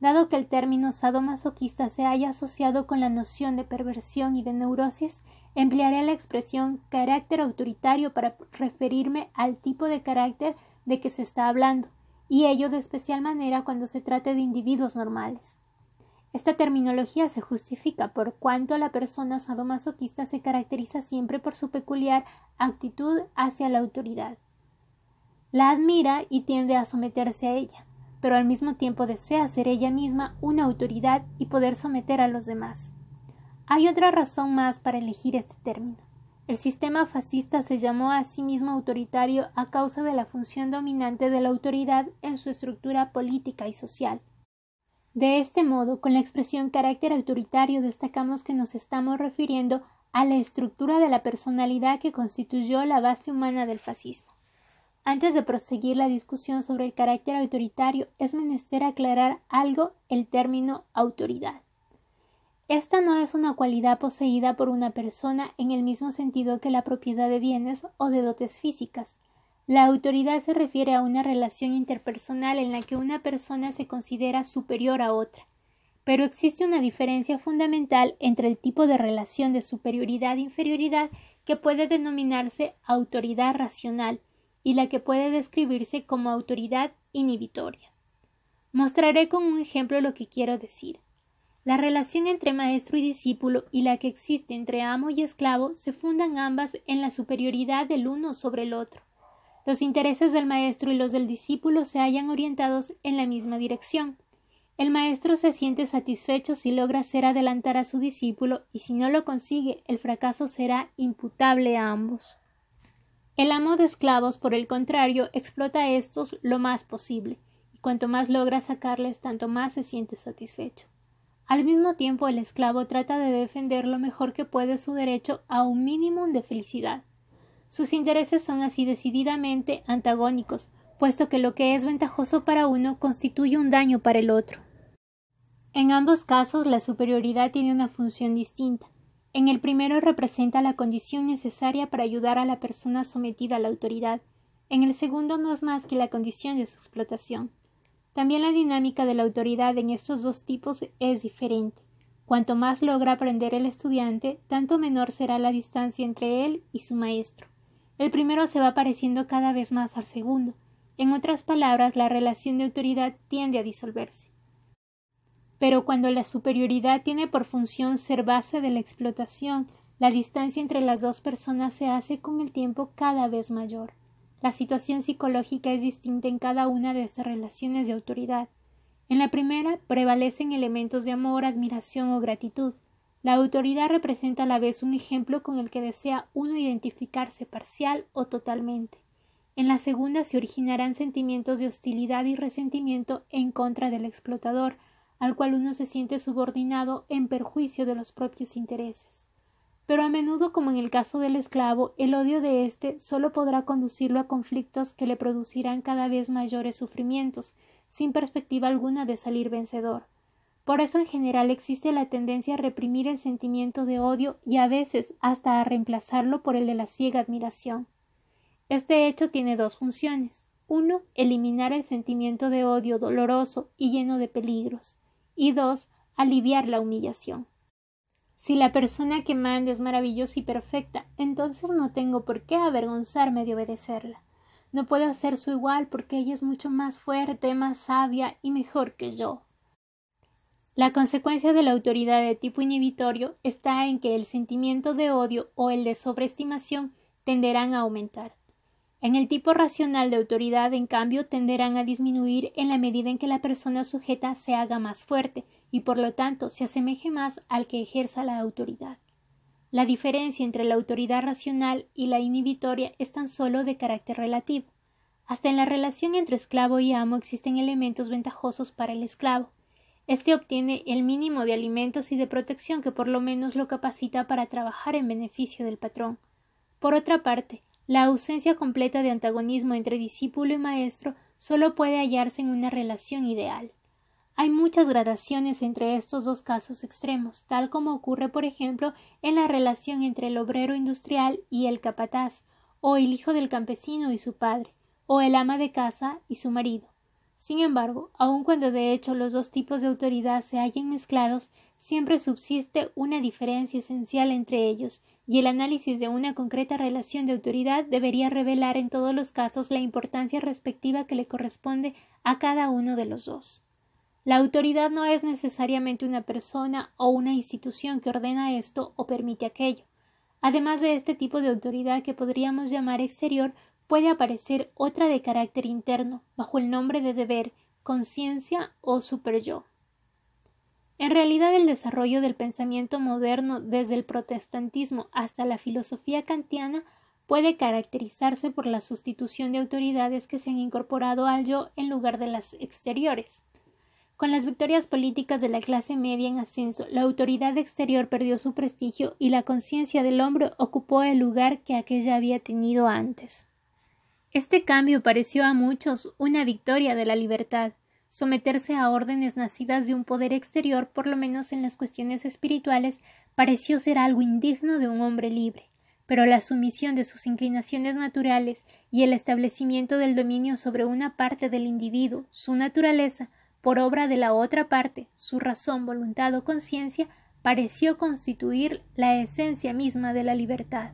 [SPEAKER 1] Dado que el término sadomasoquista se haya asociado con la noción de perversión y de neurosis, emplearé la expresión carácter autoritario para referirme al tipo de carácter de que se está hablando, y ello de especial manera cuando se trate de individuos normales. Esta terminología se justifica por cuanto la persona sadomasoquista se caracteriza siempre por su peculiar actitud hacia la autoridad. La admira y tiende a someterse a ella pero al mismo tiempo desea ser ella misma una autoridad y poder someter a los demás. Hay otra razón más para elegir este término. El sistema fascista se llamó a sí mismo autoritario a causa de la función dominante de la autoridad en su estructura política y social. De este modo, con la expresión carácter autoritario destacamos que nos estamos refiriendo a la estructura de la personalidad que constituyó la base humana del fascismo. Antes de proseguir la discusión sobre el carácter autoritario, es menester aclarar algo el término autoridad. Esta no es una cualidad poseída por una persona en el mismo sentido que la propiedad de bienes o de dotes físicas. La autoridad se refiere a una relación interpersonal en la que una persona se considera superior a otra. Pero existe una diferencia fundamental entre el tipo de relación de superioridad e inferioridad que puede denominarse autoridad racional y la que puede describirse como autoridad inhibitoria. Mostraré con un ejemplo lo que quiero decir. La relación entre maestro y discípulo y la que existe entre amo y esclavo se fundan ambas en la superioridad del uno sobre el otro. Los intereses del maestro y los del discípulo se hallan orientados en la misma dirección. El maestro se siente satisfecho si logra hacer adelantar a su discípulo y si no lo consigue, el fracaso será imputable a ambos. El amo de esclavos, por el contrario, explota a estos lo más posible, y cuanto más logra sacarles, tanto más se siente satisfecho. Al mismo tiempo, el esclavo trata de defender lo mejor que puede su derecho a un mínimo de felicidad. Sus intereses son así decididamente antagónicos, puesto que lo que es ventajoso para uno constituye un daño para el otro. En ambos casos, la superioridad tiene una función distinta. En el primero representa la condición necesaria para ayudar a la persona sometida a la autoridad. En el segundo no es más que la condición de su explotación. También la dinámica de la autoridad en estos dos tipos es diferente. Cuanto más logra aprender el estudiante, tanto menor será la distancia entre él y su maestro. El primero se va pareciendo cada vez más al segundo. En otras palabras, la relación de autoridad tiende a disolverse. Pero cuando la superioridad tiene por función ser base de la explotación, la distancia entre las dos personas se hace con el tiempo cada vez mayor. La situación psicológica es distinta en cada una de estas relaciones de autoridad. En la primera prevalecen elementos de amor, admiración o gratitud. La autoridad representa a la vez un ejemplo con el que desea uno identificarse parcial o totalmente. En la segunda se originarán sentimientos de hostilidad y resentimiento en contra del explotador, al cual uno se siente subordinado en perjuicio de los propios intereses. Pero a menudo, como en el caso del esclavo, el odio de éste solo podrá conducirlo a conflictos que le producirán cada vez mayores sufrimientos, sin perspectiva alguna de salir vencedor. Por eso en general existe la tendencia a reprimir el sentimiento de odio y a veces hasta a reemplazarlo por el de la ciega admiración. Este hecho tiene dos funciones. Uno, eliminar el sentimiento de odio doloroso y lleno de peligros y dos, aliviar la humillación. Si la persona que manda es maravillosa y perfecta, entonces no tengo por qué avergonzarme de obedecerla. No puedo hacer su igual porque ella es mucho más fuerte, más sabia y mejor que yo. La consecuencia de la autoridad de tipo inhibitorio está en que el sentimiento de odio o el de sobreestimación tenderán a aumentar. En el tipo racional de autoridad, en cambio, tenderán a disminuir en la medida en que la persona sujeta se haga más fuerte y por lo tanto se asemeje más al que ejerza la autoridad. La diferencia entre la autoridad racional y la inhibitoria es tan solo de carácter relativo. Hasta en la relación entre esclavo y amo existen elementos ventajosos para el esclavo. Este obtiene el mínimo de alimentos y de protección que por lo menos lo capacita para trabajar en beneficio del patrón. Por otra parte, la ausencia completa de antagonismo entre discípulo y maestro solo puede hallarse en una relación ideal. Hay muchas gradaciones entre estos dos casos extremos, tal como ocurre, por ejemplo, en la relación entre el obrero industrial y el capataz, o el hijo del campesino y su padre, o el ama de casa y su marido. Sin embargo, aun cuando de hecho los dos tipos de autoridad se hallen mezclados, siempre subsiste una diferencia esencial entre ellos, y el análisis de una concreta relación de autoridad debería revelar en todos los casos la importancia respectiva que le corresponde a cada uno de los dos. La autoridad no es necesariamente una persona o una institución que ordena esto o permite aquello. Además de este tipo de autoridad que podríamos llamar exterior, puede aparecer otra de carácter interno, bajo el nombre de deber, conciencia o superyo. En realidad el desarrollo del pensamiento moderno desde el protestantismo hasta la filosofía kantiana puede caracterizarse por la sustitución de autoridades que se han incorporado al yo en lugar de las exteriores. Con las victorias políticas de la clase media en ascenso, la autoridad exterior perdió su prestigio y la conciencia del hombre ocupó el lugar que aquella había tenido antes. Este cambio pareció a muchos una victoria de la libertad. Someterse a órdenes nacidas de un poder exterior, por lo menos en las cuestiones espirituales, pareció ser algo indigno de un hombre libre pero la sumisión de sus inclinaciones naturales y el establecimiento del dominio sobre una parte del individuo, su naturaleza, por obra de la otra parte, su razón, voluntad o conciencia, pareció constituir la esencia misma de la libertad.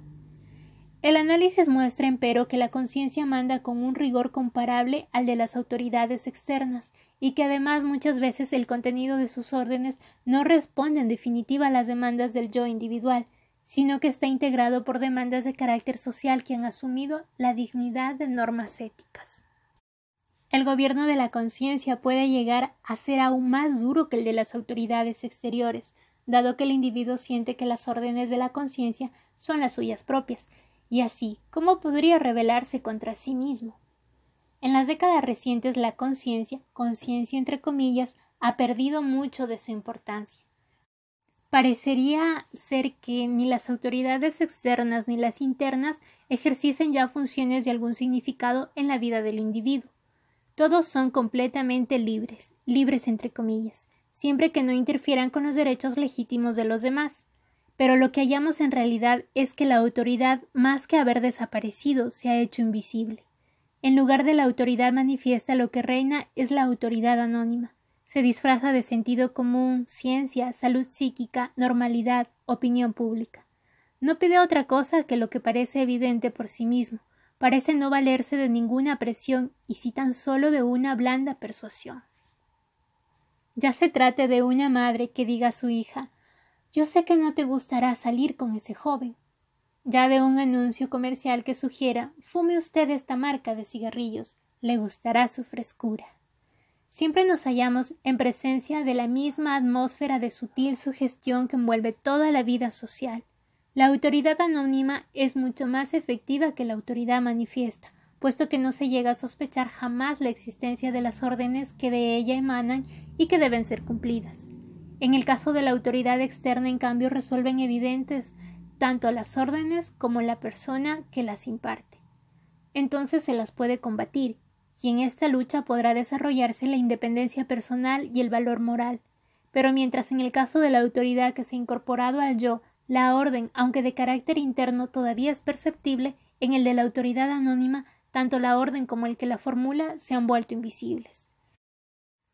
[SPEAKER 1] El análisis muestra, empero, que la conciencia manda con un rigor comparable al de las autoridades externas, y que además muchas veces el contenido de sus órdenes no responde en definitiva a las demandas del yo individual, sino que está integrado por demandas de carácter social que han asumido la dignidad de normas éticas. El gobierno de la conciencia puede llegar a ser aún más duro que el de las autoridades exteriores, dado que el individuo siente que las órdenes de la conciencia son las suyas propias, y así, ¿cómo podría rebelarse contra sí mismo? En las décadas recientes la conciencia, conciencia entre comillas, ha perdido mucho de su importancia. Parecería ser que ni las autoridades externas ni las internas ejercisen ya funciones de algún significado en la vida del individuo. Todos son completamente libres, libres entre comillas, siempre que no interfieran con los derechos legítimos de los demás. Pero lo que hallamos en realidad es que la autoridad, más que haber desaparecido, se ha hecho invisible. En lugar de la autoridad manifiesta lo que reina es la autoridad anónima. Se disfraza de sentido común, ciencia, salud psíquica, normalidad, opinión pública. No pide otra cosa que lo que parece evidente por sí mismo, parece no valerse de ninguna presión y si tan solo de una blanda persuasión. Ya se trate de una madre que diga a su hija Yo sé que no te gustará salir con ese joven. Ya de un anuncio comercial que sugiera Fume usted esta marca de cigarrillos, le gustará su frescura. Siempre nos hallamos en presencia de la misma atmósfera de sutil sugestión que envuelve toda la vida social la autoridad anónima es mucho más efectiva que la autoridad manifiesta, puesto que no se llega a sospechar jamás la existencia de las órdenes que de ella emanan y que deben ser cumplidas. En el caso de la autoridad externa, en cambio, resuelven evidentes tanto las órdenes como la persona que las imparte. Entonces se las puede combatir, y en esta lucha podrá desarrollarse la independencia personal y el valor moral. Pero mientras en el caso de la autoridad que se ha incorporado al yo la orden, aunque de carácter interno todavía es perceptible, en el de la autoridad anónima, tanto la orden como el que la formula se han vuelto invisibles.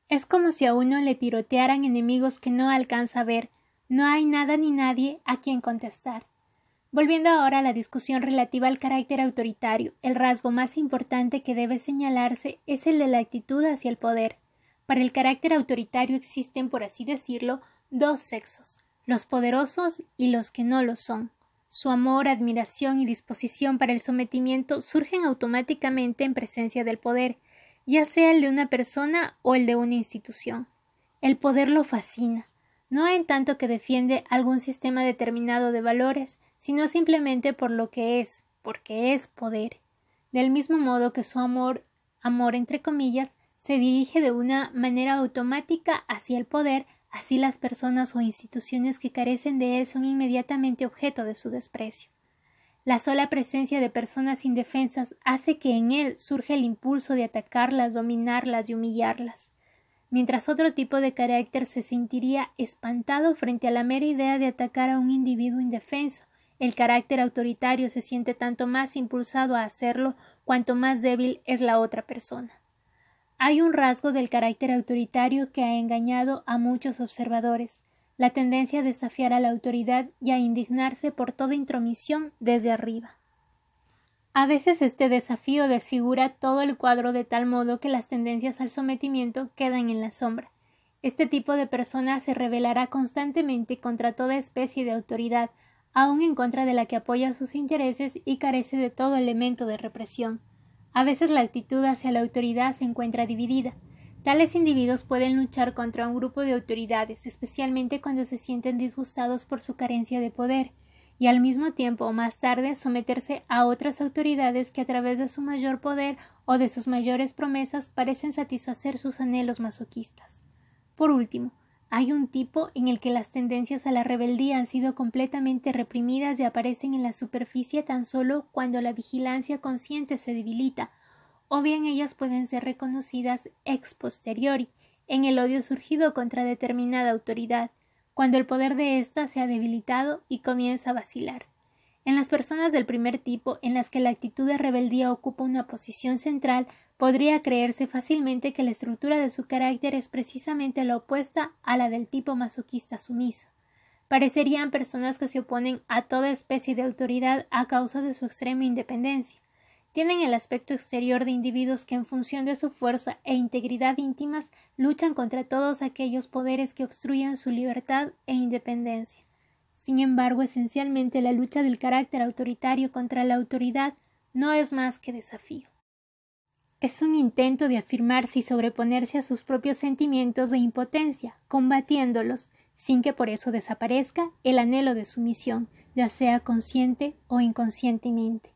[SPEAKER 1] Es como si a uno le tirotearan enemigos que no alcanza a ver, No hay nada ni nadie a quien contestar. Volviendo ahora a la discusión relativa al carácter autoritario, el rasgo más importante que debe señalarse es el de la actitud hacia el poder. Para el carácter autoritario existen, por así decirlo, dos sexos, los poderosos y los que no lo son. Su amor, admiración y disposición para el sometimiento surgen automáticamente en presencia del poder, ya sea el de una persona o el de una institución. El poder lo fascina, no en tanto que defiende algún sistema determinado de valores, sino simplemente por lo que es, porque es poder. Del mismo modo que su amor, amor entre comillas, se dirige de una manera automática hacia el poder, así las personas o instituciones que carecen de él son inmediatamente objeto de su desprecio. La sola presencia de personas indefensas hace que en él surja el impulso de atacarlas, dominarlas y humillarlas, mientras otro tipo de carácter se sentiría espantado frente a la mera idea de atacar a un individuo indefenso, el carácter autoritario se siente tanto más impulsado a hacerlo cuanto más débil es la otra persona. Hay un rasgo del carácter autoritario que ha engañado a muchos observadores, la tendencia a desafiar a la autoridad y a indignarse por toda intromisión desde arriba. A veces este desafío desfigura todo el cuadro de tal modo que las tendencias al sometimiento quedan en la sombra. Este tipo de persona se rebelará constantemente contra toda especie de autoridad, aun en contra de la que apoya sus intereses y carece de todo elemento de represión. A veces la actitud hacia la autoridad se encuentra dividida. Tales individuos pueden luchar contra un grupo de autoridades, especialmente cuando se sienten disgustados por su carencia de poder, y al mismo tiempo o más tarde someterse a otras autoridades que a través de su mayor poder o de sus mayores promesas parecen satisfacer sus anhelos masoquistas. Por último, hay un tipo en el que las tendencias a la rebeldía han sido completamente reprimidas y aparecen en la superficie tan solo cuando la vigilancia consciente se debilita, o bien ellas pueden ser reconocidas ex posteriori, en el odio surgido contra determinada autoridad, cuando el poder de ésta se ha debilitado y comienza a vacilar. En las personas del primer tipo, en las que la actitud de rebeldía ocupa una posición central, podría creerse fácilmente que la estructura de su carácter es precisamente la opuesta a la del tipo masoquista sumiso. Parecerían personas que se oponen a toda especie de autoridad a causa de su extrema independencia. Tienen el aspecto exterior de individuos que en función de su fuerza e integridad íntimas luchan contra todos aquellos poderes que obstruyan su libertad e independencia. Sin embargo, esencialmente la lucha del carácter autoritario contra la autoridad no es más que desafío. Es un intento de afirmarse y sobreponerse a sus propios sentimientos de impotencia, combatiéndolos, sin que por eso desaparezca el anhelo de sumisión, ya sea consciente o inconscientemente.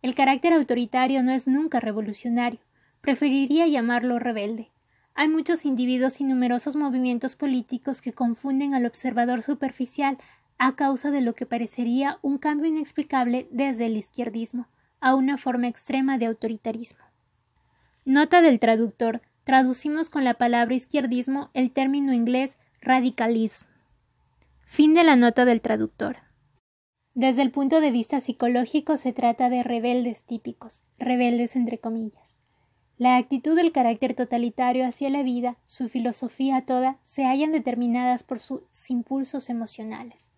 [SPEAKER 1] El carácter autoritario no es nunca revolucionario, preferiría llamarlo rebelde. Hay muchos individuos y numerosos movimientos políticos que confunden al observador superficial a causa de lo que parecería un cambio inexplicable desde el izquierdismo a una forma extrema de autoritarismo. Nota del traductor. Traducimos con la palabra izquierdismo el término inglés radicalismo. Fin de la nota del traductor. Desde el punto de vista psicológico se trata de rebeldes típicos, rebeldes entre comillas. La actitud del carácter totalitario hacia la vida, su filosofía toda, se hallan determinadas por sus impulsos emocionales.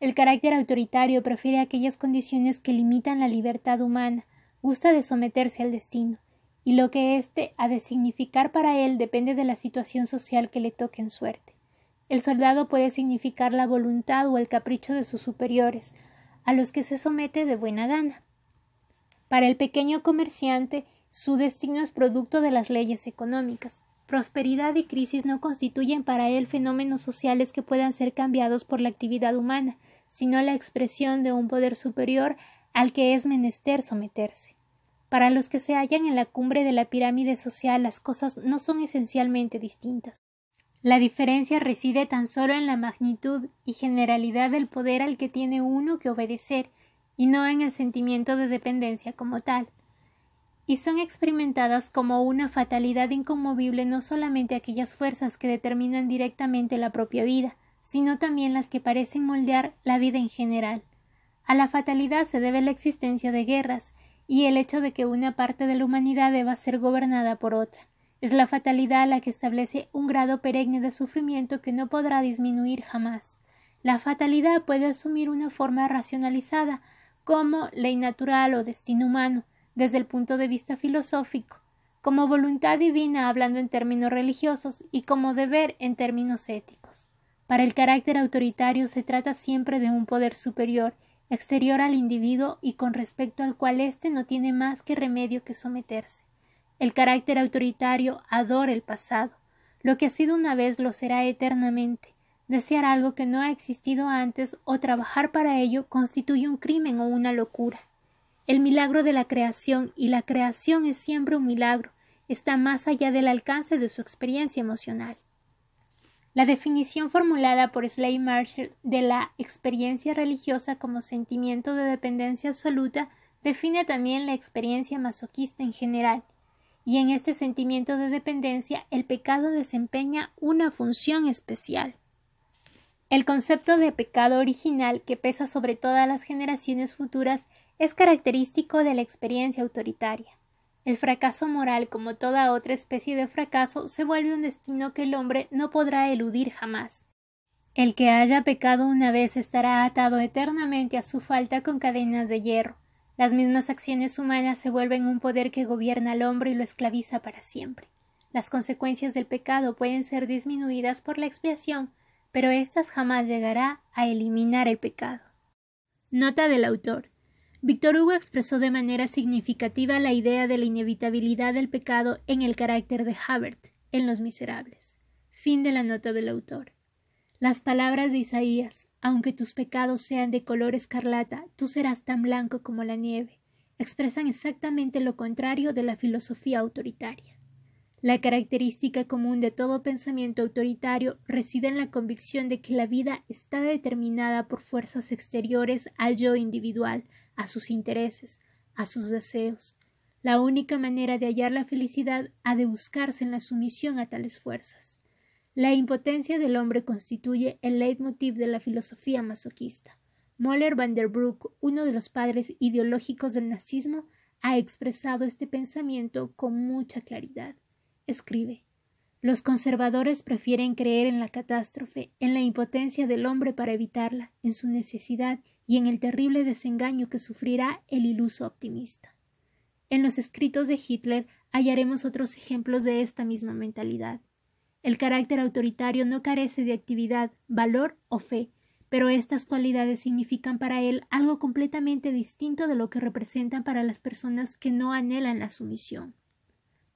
[SPEAKER 1] El carácter autoritario prefiere aquellas condiciones que limitan la libertad humana, gusta de someterse al destino, y lo que éste ha de significar para él depende de la situación social que le toque en suerte. El soldado puede significar la voluntad o el capricho de sus superiores, a los que se somete de buena gana. Para el pequeño comerciante, su destino es producto de las leyes económicas. Prosperidad y crisis no constituyen para él fenómenos sociales que puedan ser cambiados por la actividad humana, sino la expresión de un poder superior al que es menester someterse. Para los que se hallan en la cumbre de la pirámide social las cosas no son esencialmente distintas. La diferencia reside tan solo en la magnitud y generalidad del poder al que tiene uno que obedecer, y no en el sentimiento de dependencia como tal. Y son experimentadas como una fatalidad inconmovible no solamente aquellas fuerzas que determinan directamente la propia vida, sino también las que parecen moldear la vida en general. A la fatalidad se debe la existencia de guerras, y el hecho de que una parte de la humanidad deba ser gobernada por otra. Es la fatalidad la que establece un grado perenne de sufrimiento que no podrá disminuir jamás. La fatalidad puede asumir una forma racionalizada, como ley natural o destino humano, desde el punto de vista filosófico, como voluntad divina hablando en términos religiosos y como deber en términos éticos. Para el carácter autoritario se trata siempre de un poder superior, exterior al individuo y con respecto al cual éste no tiene más que remedio que someterse. El carácter autoritario adora el pasado, lo que ha sido una vez lo será eternamente. Desear algo que no ha existido antes o trabajar para ello constituye un crimen o una locura. El milagro de la creación y la creación es siempre un milagro, está más allá del alcance de su experiencia emocional. La definición formulada por Slade Marshall de la experiencia religiosa como sentimiento de dependencia absoluta define también la experiencia masoquista en general, y en este sentimiento de dependencia el pecado desempeña una función especial. El concepto de pecado original que pesa sobre todas las generaciones futuras es característico de la experiencia autoritaria. El fracaso moral, como toda otra especie de fracaso, se vuelve un destino que el hombre no podrá eludir jamás. El que haya pecado una vez estará atado eternamente a su falta con cadenas de hierro. Las mismas acciones humanas se vuelven un poder que gobierna al hombre y lo esclaviza para siempre. Las consecuencias del pecado pueden ser disminuidas por la expiación, pero éstas jamás llegará a eliminar el pecado. Nota del autor. Víctor Hugo expresó de manera significativa la idea de la inevitabilidad del pecado en el carácter de Habert, en Los Miserables. Fin de la nota del autor. Las palabras de Isaías, aunque tus pecados sean de color escarlata, tú serás tan blanco como la nieve, expresan exactamente lo contrario de la filosofía autoritaria. La característica común de todo pensamiento autoritario reside en la convicción de que la vida está determinada por fuerzas exteriores al yo individual, a sus intereses, a sus deseos. La única manera de hallar la felicidad ha de buscarse en la sumisión a tales fuerzas. La impotencia del hombre constituye el leitmotiv de la filosofía masoquista. Moller van der Broek, uno de los padres ideológicos del nazismo, ha expresado este pensamiento con mucha claridad. Escribe Los conservadores prefieren creer en la catástrofe, en la impotencia del hombre para evitarla, en su necesidad y en el terrible desengaño que sufrirá el iluso optimista. En los escritos de Hitler hallaremos otros ejemplos de esta misma mentalidad. El carácter autoritario no carece de actividad, valor o fe, pero estas cualidades significan para él algo completamente distinto de lo que representan para las personas que no anhelan la sumisión.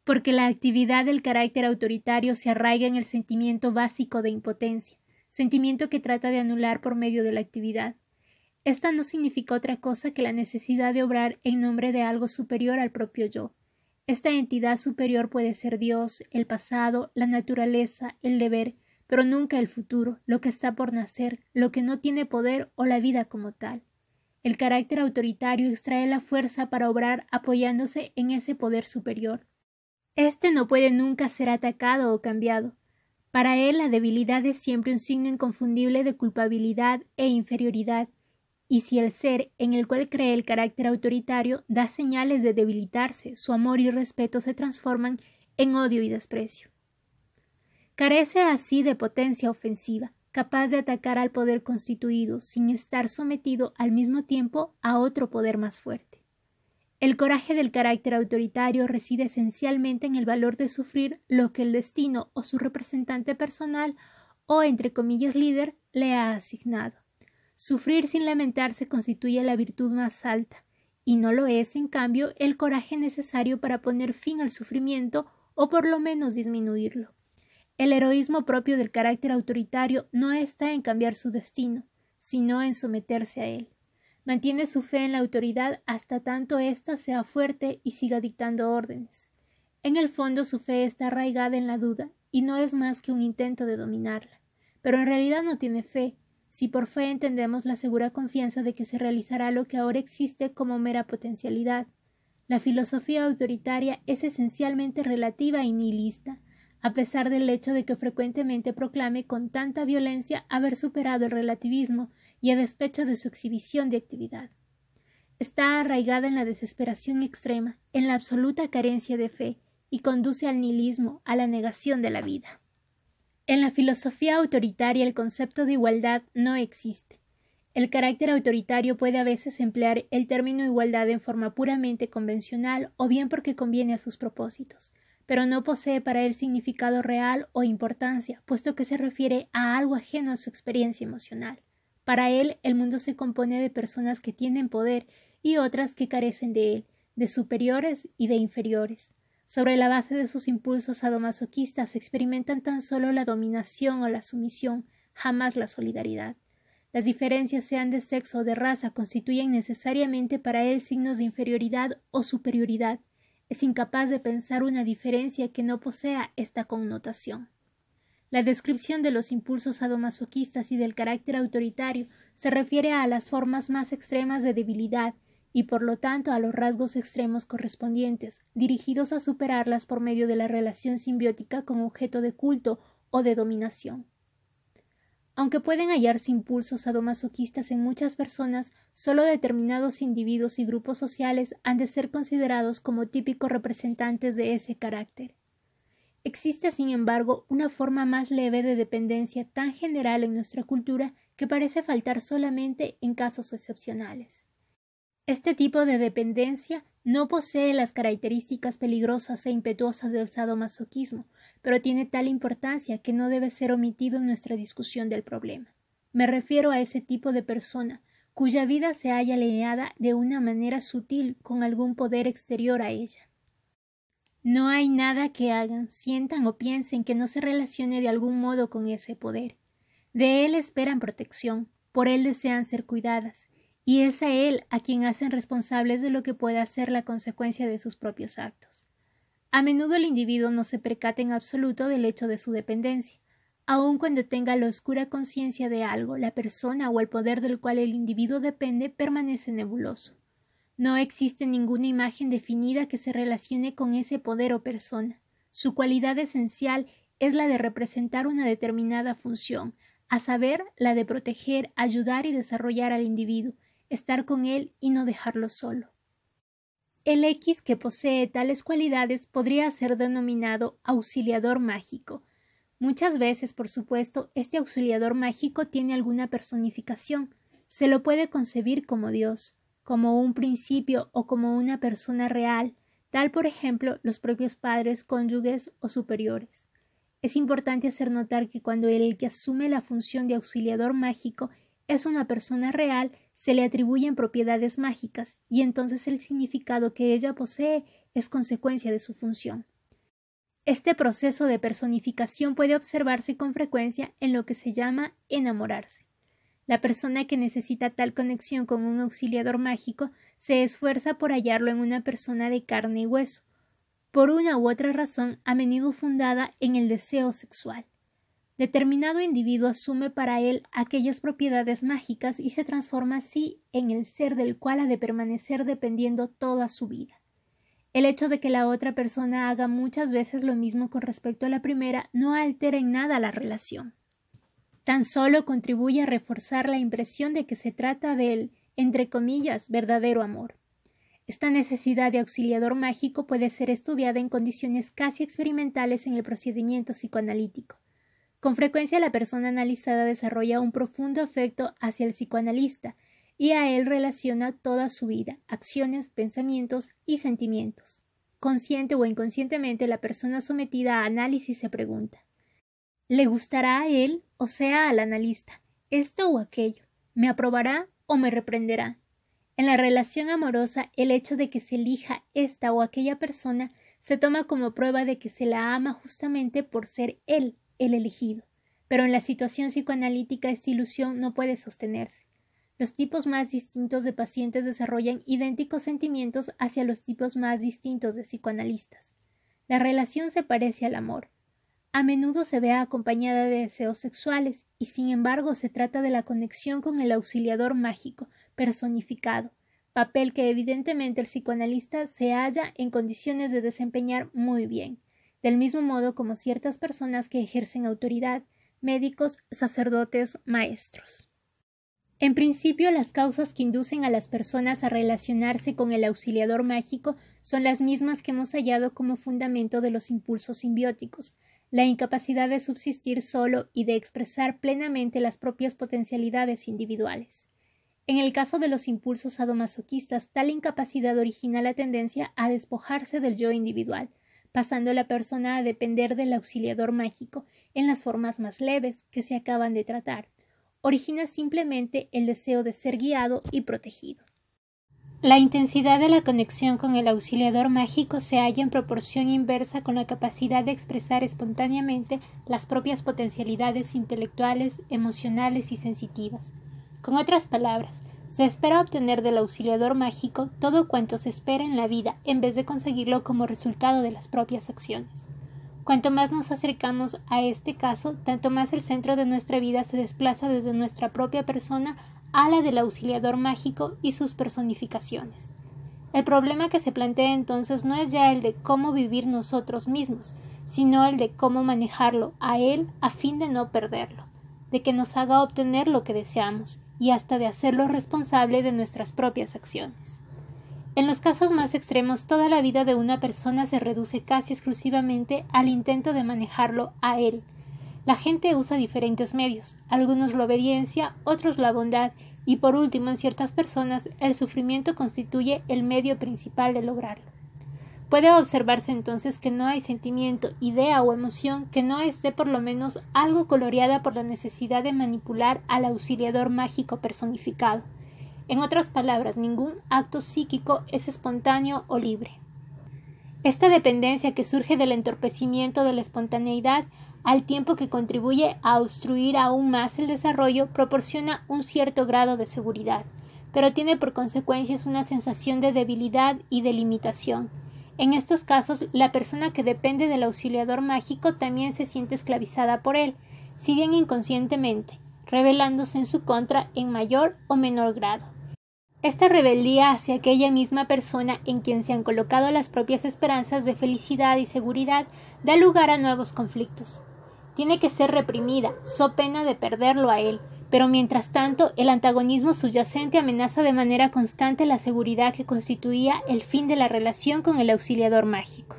[SPEAKER 1] Porque la actividad del carácter autoritario se arraiga en el sentimiento básico de impotencia, sentimiento que trata de anular por medio de la actividad, esta no significa otra cosa que la necesidad de obrar en nombre de algo superior al propio yo. Esta entidad superior puede ser Dios, el pasado, la naturaleza, el deber, pero nunca el futuro, lo que está por nacer, lo que no tiene poder o la vida como tal. El carácter autoritario extrae la fuerza para obrar apoyándose en ese poder superior. Este no puede nunca ser atacado o cambiado. Para él la debilidad es siempre un signo inconfundible de culpabilidad e inferioridad, y si el ser en el cual cree el carácter autoritario da señales de debilitarse, su amor y respeto se transforman en odio y desprecio. Carece así de potencia ofensiva, capaz de atacar al poder constituido sin estar sometido al mismo tiempo a otro poder más fuerte. El coraje del carácter autoritario reside esencialmente en el valor de sufrir lo que el destino o su representante personal o entre comillas líder le ha asignado Sufrir sin lamentarse constituye la virtud más alta, y no lo es, en cambio, el coraje necesario para poner fin al sufrimiento o por lo menos disminuirlo. El heroísmo propio del carácter autoritario no está en cambiar su destino, sino en someterse a él. Mantiene su fe en la autoridad hasta tanto ésta sea fuerte y siga dictando órdenes. En el fondo su fe está arraigada en la duda, y no es más que un intento de dominarla. Pero en realidad no tiene fe, si por fe entendemos la segura confianza de que se realizará lo que ahora existe como mera potencialidad. La filosofía autoritaria es esencialmente relativa y nihilista, a pesar del hecho de que frecuentemente proclame con tanta violencia haber superado el relativismo y a despecho de su exhibición de actividad. Está arraigada en la desesperación extrema, en la absoluta carencia de fe, y conduce al nihilismo, a la negación de la vida. En la filosofía autoritaria el concepto de igualdad no existe. El carácter autoritario puede a veces emplear el término igualdad en forma puramente convencional o bien porque conviene a sus propósitos, pero no posee para él significado real o importancia, puesto que se refiere a algo ajeno a su experiencia emocional. Para él, el mundo se compone de personas que tienen poder y otras que carecen de él, de superiores y de inferiores. Sobre la base de sus impulsos sadomasoquistas experimentan tan solo la dominación o la sumisión, jamás la solidaridad. Las diferencias, sean de sexo o de raza, constituyen necesariamente para él signos de inferioridad o superioridad. Es incapaz de pensar una diferencia que no posea esta connotación. La descripción de los impulsos sadomasoquistas y del carácter autoritario se refiere a las formas más extremas de debilidad y por lo tanto a los rasgos extremos correspondientes, dirigidos a superarlas por medio de la relación simbiótica con objeto de culto o de dominación. Aunque pueden hallarse impulsos sadomasoquistas en muchas personas, solo determinados individuos y grupos sociales han de ser considerados como típicos representantes de ese carácter. Existe, sin embargo, una forma más leve de dependencia tan general en nuestra cultura que parece faltar solamente en casos excepcionales. Este tipo de dependencia no posee las características peligrosas e impetuosas del sadomasoquismo, pero tiene tal importancia que no debe ser omitido en nuestra discusión del problema. Me refiero a ese tipo de persona cuya vida se haya alineada de una manera sutil con algún poder exterior a ella. No hay nada que hagan, sientan o piensen que no se relacione de algún modo con ese poder. De él esperan protección, por él desean ser cuidadas, y es a él a quien hacen responsables de lo que pueda ser la consecuencia de sus propios actos. A menudo el individuo no se percata en absoluto del hecho de su dependencia. Aun cuando tenga la oscura conciencia de algo, la persona o el poder del cual el individuo depende permanece nebuloso. No existe ninguna imagen definida que se relacione con ese poder o persona. Su cualidad esencial es la de representar una determinada función, a saber, la de proteger, ayudar y desarrollar al individuo, estar con él y no dejarlo solo. El X que posee tales cualidades podría ser denominado auxiliador mágico. Muchas veces, por supuesto, este auxiliador mágico tiene alguna personificación. Se lo puede concebir como Dios como un principio o como una persona real, tal por ejemplo los propios padres, cónyuges o superiores. Es importante hacer notar que cuando el que asume la función de auxiliador mágico es una persona real, se le atribuyen propiedades mágicas y entonces el significado que ella posee es consecuencia de su función. Este proceso de personificación puede observarse con frecuencia en lo que se llama enamorarse. La persona que necesita tal conexión con un auxiliador mágico se esfuerza por hallarlo en una persona de carne y hueso, por una u otra razón a menudo fundada en el deseo sexual. Determinado individuo asume para él aquellas propiedades mágicas y se transforma así en el ser del cual ha de permanecer dependiendo toda su vida. El hecho de que la otra persona haga muchas veces lo mismo con respecto a la primera no altera en nada la relación tan solo contribuye a reforzar la impresión de que se trata del, entre comillas, verdadero amor. Esta necesidad de auxiliador mágico puede ser estudiada en condiciones casi experimentales en el procedimiento psicoanalítico. Con frecuencia la persona analizada desarrolla un profundo afecto hacia el psicoanalista y a él relaciona toda su vida, acciones, pensamientos y sentimientos. Consciente o inconscientemente la persona sometida a análisis se pregunta ¿Le gustará a él, o sea, al analista, esto o aquello? ¿Me aprobará o me reprenderá? En la relación amorosa, el hecho de que se elija esta o aquella persona se toma como prueba de que se la ama justamente por ser él el elegido. Pero en la situación psicoanalítica esta ilusión no puede sostenerse. Los tipos más distintos de pacientes desarrollan idénticos sentimientos hacia los tipos más distintos de psicoanalistas. La relación se parece al amor, a menudo se ve acompañada de deseos sexuales y sin embargo se trata de la conexión con el auxiliador mágico, personificado, papel que evidentemente el psicoanalista se halla en condiciones de desempeñar muy bien, del mismo modo como ciertas personas que ejercen autoridad, médicos, sacerdotes, maestros. En principio, las causas que inducen a las personas a relacionarse con el auxiliador mágico son las mismas que hemos hallado como fundamento de los impulsos simbióticos, la incapacidad de subsistir solo y de expresar plenamente las propias potencialidades individuales. En el caso de los impulsos sadomasoquistas, tal incapacidad origina la tendencia a despojarse del yo individual, pasando la persona a depender del auxiliador mágico en las formas más leves que se acaban de tratar. Origina simplemente el deseo de ser guiado y protegido. La intensidad de la conexión con el auxiliador mágico se halla en proporción inversa con la capacidad de expresar espontáneamente las propias potencialidades intelectuales, emocionales y sensitivas. Con otras palabras, se espera obtener del auxiliador mágico todo cuanto se espera en la vida en vez de conseguirlo como resultado de las propias acciones. Cuanto más nos acercamos a este caso, tanto más el centro de nuestra vida se desplaza desde nuestra propia persona a la del auxiliador mágico y sus personificaciones. El problema que se plantea entonces no es ya el de cómo vivir nosotros mismos, sino el de cómo manejarlo a él a fin de no perderlo, de que nos haga obtener lo que deseamos y hasta de hacerlo responsable de nuestras propias acciones. En los casos más extremos, toda la vida de una persona se reduce casi exclusivamente al intento de manejarlo a él, la gente usa diferentes medios, algunos la obediencia, otros la bondad, y por último, en ciertas personas, el sufrimiento constituye el medio principal de lograrlo. Puede observarse entonces que no hay sentimiento, idea o emoción que no esté por lo menos algo coloreada por la necesidad de manipular al auxiliador mágico personificado. En otras palabras, ningún acto psíquico es espontáneo o libre. Esta dependencia que surge del entorpecimiento de la espontaneidad al tiempo que contribuye a obstruir aún más el desarrollo, proporciona un cierto grado de seguridad, pero tiene por consecuencias una sensación de debilidad y de limitación. En estos casos, la persona que depende del auxiliador mágico también se siente esclavizada por él, si bien inconscientemente, rebelándose en su contra en mayor o menor grado. Esta rebeldía hacia aquella misma persona en quien se han colocado las propias esperanzas de felicidad y seguridad da lugar a nuevos conflictos tiene que ser reprimida, so pena de perderlo a él, pero mientras tanto el antagonismo subyacente amenaza de manera constante la seguridad que constituía el fin de la relación con el auxiliador mágico.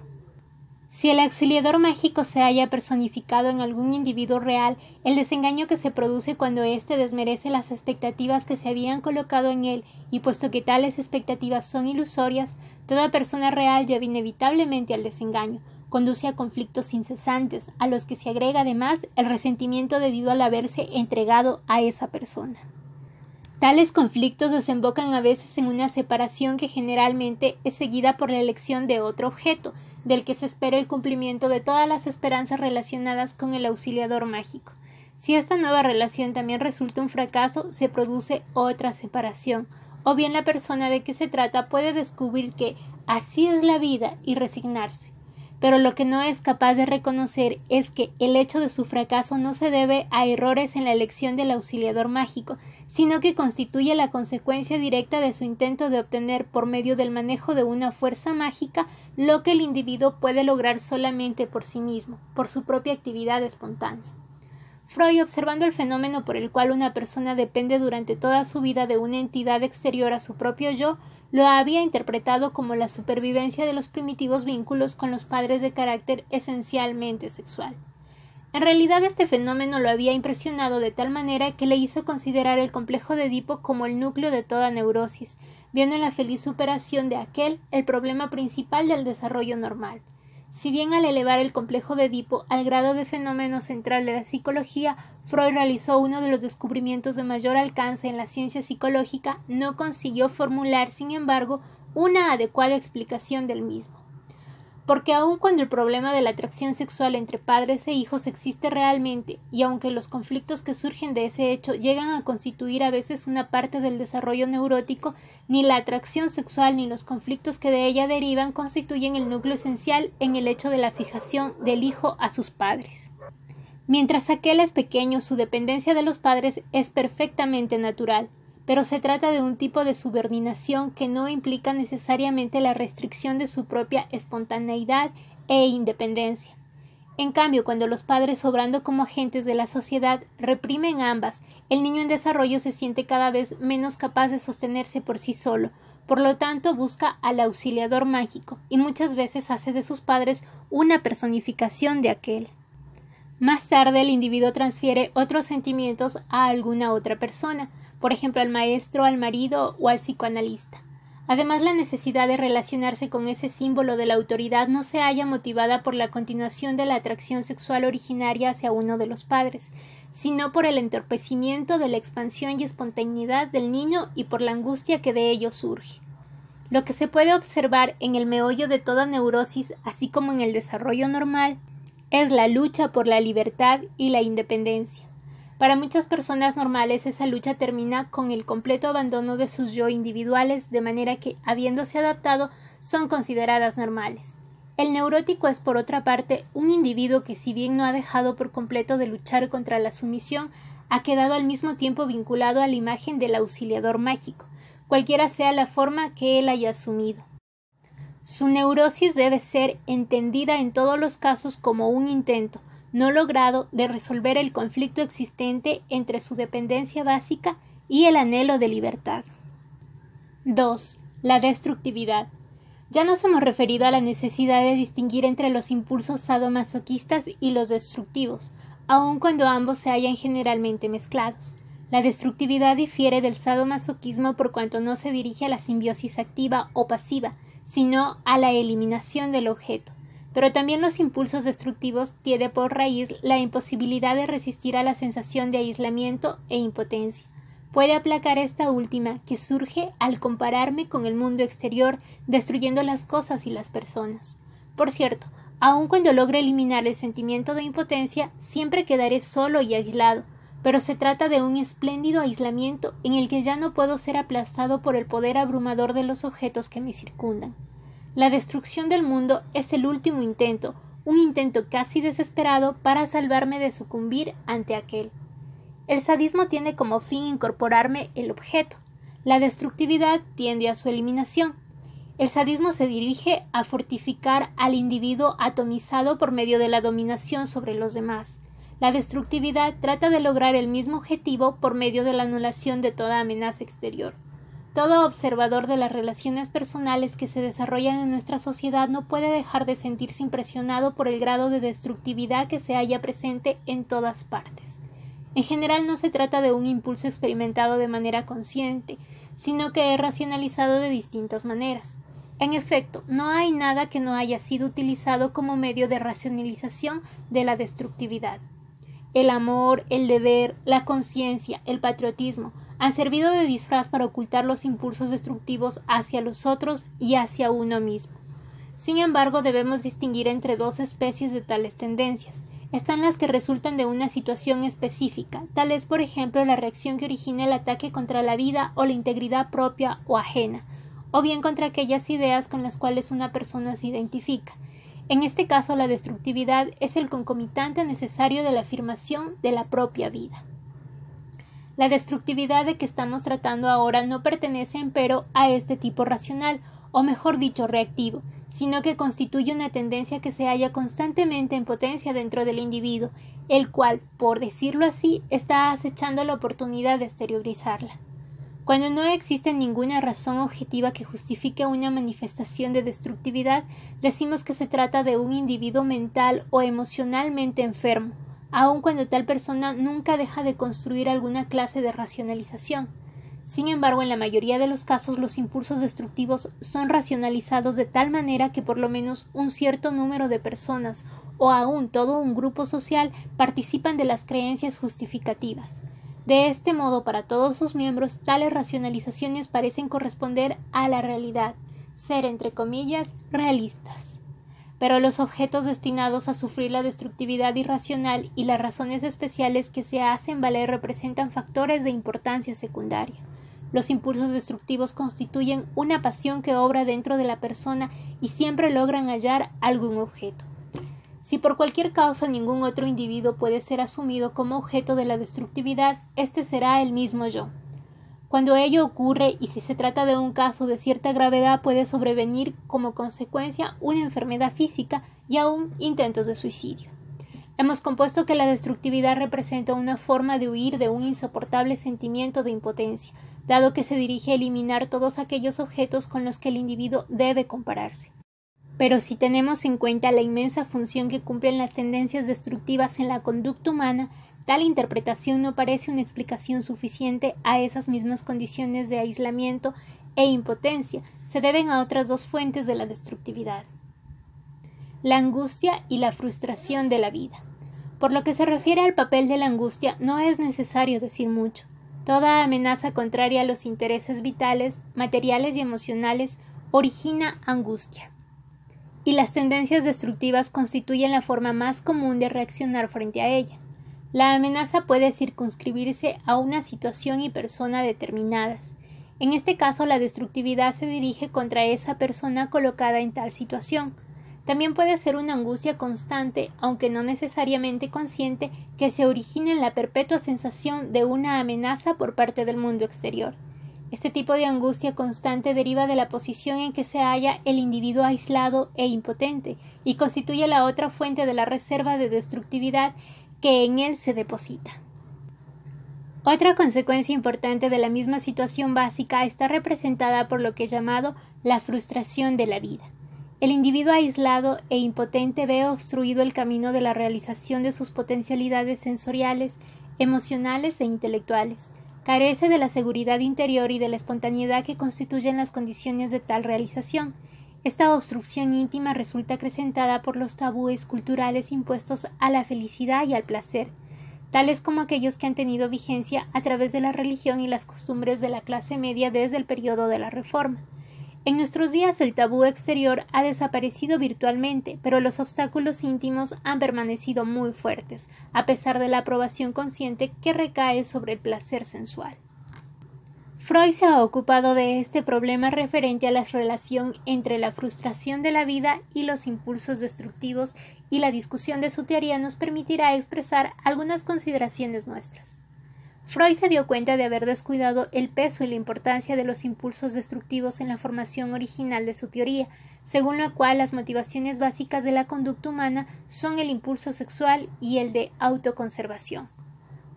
[SPEAKER 1] Si el auxiliador mágico se haya personificado en algún individuo real, el desengaño que se produce cuando éste desmerece las expectativas que se habían colocado en él, y puesto que tales expectativas son ilusorias, toda persona real lleva inevitablemente al desengaño, conduce a conflictos incesantes, a los que se agrega además el resentimiento debido al haberse entregado a esa persona. Tales conflictos desembocan a veces en una separación que generalmente es seguida por la elección de otro objeto, del que se espera el cumplimiento de todas las esperanzas relacionadas con el auxiliador mágico. Si esta nueva relación también resulta un fracaso, se produce otra separación, o bien la persona de que se trata puede descubrir que así es la vida y resignarse pero lo que no es capaz de reconocer es que el hecho de su fracaso no se debe a errores en la elección del auxiliador mágico, sino que constituye la consecuencia directa de su intento de obtener por medio del manejo de una fuerza mágica lo que el individuo puede lograr solamente por sí mismo, por su propia actividad espontánea. Freud, observando el fenómeno por el cual una persona depende durante toda su vida de una entidad exterior a su propio yo, lo había interpretado como la supervivencia de los primitivos vínculos con los padres de carácter esencialmente sexual. En realidad este fenómeno lo había impresionado de tal manera que le hizo considerar el complejo de Edipo como el núcleo de toda neurosis, viendo en la feliz superación de aquel el problema principal del desarrollo normal. Si bien al elevar el complejo de Edipo al grado de fenómeno central de la psicología, Freud realizó uno de los descubrimientos de mayor alcance en la ciencia psicológica, no consiguió formular, sin embargo, una adecuada explicación del mismo porque aun cuando el problema de la atracción sexual entre padres e hijos existe realmente, y aunque los conflictos que surgen de ese hecho llegan a constituir a veces una parte del desarrollo neurótico, ni la atracción sexual ni los conflictos que de ella derivan constituyen el núcleo esencial en el hecho de la fijación del hijo a sus padres. Mientras aquel es pequeño, su dependencia de los padres es perfectamente natural, pero se trata de un tipo de subordinación que no implica necesariamente la restricción de su propia espontaneidad e independencia. En cambio, cuando los padres, obrando como agentes de la sociedad, reprimen ambas, el niño en desarrollo se siente cada vez menos capaz de sostenerse por sí solo, por lo tanto busca al auxiliador mágico, y muchas veces hace de sus padres una personificación de aquel. Más tarde el individuo transfiere otros sentimientos a alguna otra persona, por ejemplo al maestro, al marido o al psicoanalista. Además, la necesidad de relacionarse con ese símbolo de la autoridad no se halla motivada por la continuación de la atracción sexual originaria hacia uno de los padres, sino por el entorpecimiento de la expansión y espontaneidad del niño y por la angustia que de ello surge. Lo que se puede observar en el meollo de toda neurosis, así como en el desarrollo normal, es la lucha por la libertad y la independencia. Para muchas personas normales esa lucha termina con el completo abandono de sus yo individuales, de manera que, habiéndose adaptado, son consideradas normales. El neurótico es, por otra parte, un individuo que, si bien no ha dejado por completo de luchar contra la sumisión, ha quedado al mismo tiempo vinculado a la imagen del auxiliador mágico, cualquiera sea la forma que él haya asumido. Su neurosis debe ser entendida en todos los casos como un intento, no logrado de resolver el conflicto existente entre su dependencia básica y el anhelo de libertad. 2. La destructividad. Ya nos hemos referido a la necesidad de distinguir entre los impulsos sadomasoquistas y los destructivos, aun cuando ambos se hallan generalmente mezclados. La destructividad difiere del sadomasoquismo por cuanto no se dirige a la simbiosis activa o pasiva, sino a la eliminación del objeto pero también los impulsos destructivos tiene por raíz la imposibilidad de resistir a la sensación de aislamiento e impotencia. Puede aplacar esta última que surge al compararme con el mundo exterior, destruyendo las cosas y las personas. Por cierto, aun cuando logre eliminar el sentimiento de impotencia, siempre quedaré solo y aislado, pero se trata de un espléndido aislamiento en el que ya no puedo ser aplastado por el poder abrumador de los objetos que me circundan. La destrucción del mundo es el último intento, un intento casi desesperado para salvarme de sucumbir ante aquel. El sadismo tiene como fin incorporarme el objeto. La destructividad tiende a su eliminación. El sadismo se dirige a fortificar al individuo atomizado por medio de la dominación sobre los demás. La destructividad trata de lograr el mismo objetivo por medio de la anulación de toda amenaza exterior. Todo observador de las relaciones personales que se desarrollan en nuestra sociedad no puede dejar de sentirse impresionado por el grado de destructividad que se halla presente en todas partes. En general no se trata de un impulso experimentado de manera consciente, sino que es racionalizado de distintas maneras. En efecto, no hay nada que no haya sido utilizado como medio de racionalización de la destructividad. El amor, el deber, la conciencia, el patriotismo, han servido de disfraz para ocultar los impulsos destructivos hacia los otros y hacia uno mismo. Sin embargo, debemos distinguir entre dos especies de tales tendencias. Están las que resultan de una situación específica, tal es por ejemplo la reacción que origina el ataque contra la vida o la integridad propia o ajena, o bien contra aquellas ideas con las cuales una persona se identifica. En este caso, la destructividad es el concomitante necesario de la afirmación de la propia vida. La destructividad de que estamos tratando ahora no pertenece, empero, a este tipo racional, o mejor dicho, reactivo, sino que constituye una tendencia que se halla constantemente en potencia dentro del individuo, el cual, por decirlo así, está acechando la oportunidad de exteriorizarla. Cuando no existe ninguna razón objetiva que justifique una manifestación de destructividad, decimos que se trata de un individuo mental o emocionalmente enfermo, aun cuando tal persona nunca deja de construir alguna clase de racionalización. Sin embargo, en la mayoría de los casos los impulsos destructivos son racionalizados de tal manera que por lo menos un cierto número de personas o aún todo un grupo social participan de las creencias justificativas. De este modo, para todos sus miembros, tales racionalizaciones parecen corresponder a la realidad, ser, entre comillas, realistas pero los objetos destinados a sufrir la destructividad irracional y las razones especiales que se hacen valer representan factores de importancia secundaria. Los impulsos destructivos constituyen una pasión que obra dentro de la persona y siempre logran hallar algún objeto. Si por cualquier causa ningún otro individuo puede ser asumido como objeto de la destructividad, este será el mismo yo. Cuando ello ocurre y si se trata de un caso de cierta gravedad puede sobrevenir como consecuencia una enfermedad física y aún intentos de suicidio. Hemos compuesto que la destructividad representa una forma de huir de un insoportable sentimiento de impotencia, dado que se dirige a eliminar todos aquellos objetos con los que el individuo debe compararse. Pero si tenemos en cuenta la inmensa función que cumplen las tendencias destructivas en la conducta humana, tal interpretación no parece una explicación suficiente a esas mismas condiciones de aislamiento e impotencia, se deben a otras dos fuentes de la destructividad la angustia y la frustración de la vida. Por lo que se refiere al papel de la angustia, no es necesario decir mucho. Toda amenaza contraria a los intereses vitales, materiales y emocionales origina angustia. Y las tendencias destructivas constituyen la forma más común de reaccionar frente a ella. La amenaza puede circunscribirse a una situación y persona determinadas. En este caso, la destructividad se dirige contra esa persona colocada en tal situación, también puede ser una angustia constante, aunque no necesariamente consciente, que se origina en la perpetua sensación de una amenaza por parte del mundo exterior. Este tipo de angustia constante deriva de la posición en que se halla el individuo aislado e impotente, y constituye la otra fuente de la reserva de destructividad que en él se deposita. Otra consecuencia importante de la misma situación básica está representada por lo que es llamado la frustración de la vida. El individuo aislado e impotente ve obstruido el camino de la realización de sus potencialidades sensoriales, emocionales e intelectuales. Carece de la seguridad interior y de la espontaneidad que constituyen las condiciones de tal realización. Esta obstrucción íntima resulta acrecentada por los tabúes culturales impuestos a la felicidad y al placer, tales como aquellos que han tenido vigencia a través de la religión y las costumbres de la clase media desde el periodo de la Reforma. En nuestros días el tabú exterior ha desaparecido virtualmente, pero los obstáculos íntimos han permanecido muy fuertes, a pesar de la aprobación consciente que recae sobre el placer sensual. Freud se ha ocupado de este problema referente a la relación entre la frustración de la vida y los impulsos destructivos y la discusión de su teoría nos permitirá expresar algunas consideraciones nuestras. Freud se dio cuenta de haber descuidado el peso y la importancia de los impulsos destructivos en la formación original de su teoría, según la cual las motivaciones básicas de la conducta humana son el impulso sexual y el de autoconservación.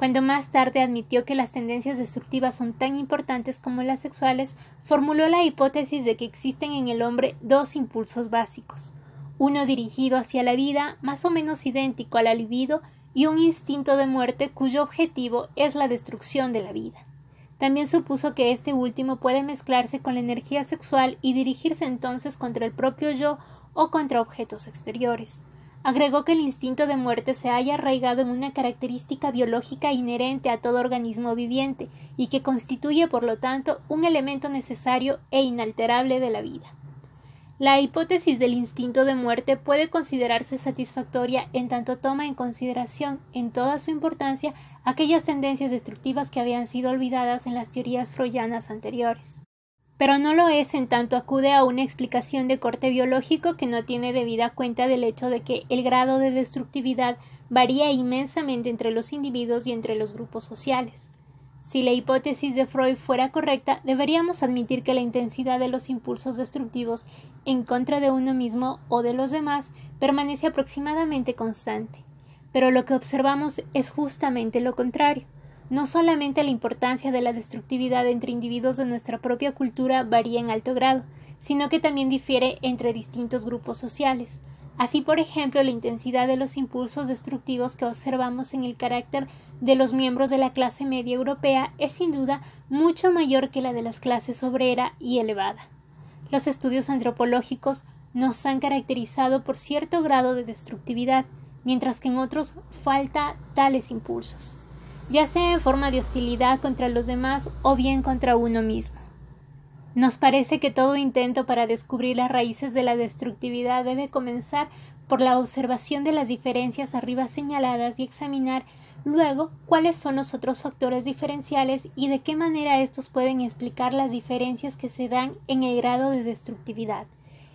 [SPEAKER 1] Cuando más tarde admitió que las tendencias destructivas son tan importantes como las sexuales, formuló la hipótesis de que existen en el hombre dos impulsos básicos, uno dirigido hacia la vida, más o menos idéntico al libido, y un instinto de muerte cuyo objetivo es la destrucción de la vida. También supuso que este último puede mezclarse con la energía sexual y dirigirse entonces contra el propio yo o contra objetos exteriores. Agregó que el instinto de muerte se haya arraigado en una característica biológica inherente a todo organismo viviente y que constituye por lo tanto un elemento necesario e inalterable de la vida. La hipótesis del instinto de muerte puede considerarse satisfactoria en tanto toma en consideración en toda su importancia aquellas tendencias destructivas que habían sido olvidadas en las teorías freudianas anteriores. Pero no lo es en tanto acude a una explicación de corte biológico que no tiene debida cuenta del hecho de que el grado de destructividad varía inmensamente entre los individuos y entre los grupos sociales. Si la hipótesis de Freud fuera correcta, deberíamos admitir que la intensidad de los impulsos destructivos en contra de uno mismo o de los demás permanece aproximadamente constante. Pero lo que observamos es justamente lo contrario. No solamente la importancia de la destructividad entre individuos de nuestra propia cultura varía en alto grado, sino que también difiere entre distintos grupos sociales. Así, por ejemplo, la intensidad de los impulsos destructivos que observamos en el carácter de los miembros de la clase media europea es sin duda mucho mayor que la de las clases obrera y elevada. Los estudios antropológicos nos han caracterizado por cierto grado de destructividad, mientras que en otros falta tales impulsos, ya sea en forma de hostilidad contra los demás o bien contra uno mismo. Nos parece que todo intento para descubrir las raíces de la destructividad debe comenzar por la observación de las diferencias arriba señaladas y examinar Luego, ¿cuáles son los otros factores diferenciales y de qué manera estos pueden explicar las diferencias que se dan en el grado de destructividad?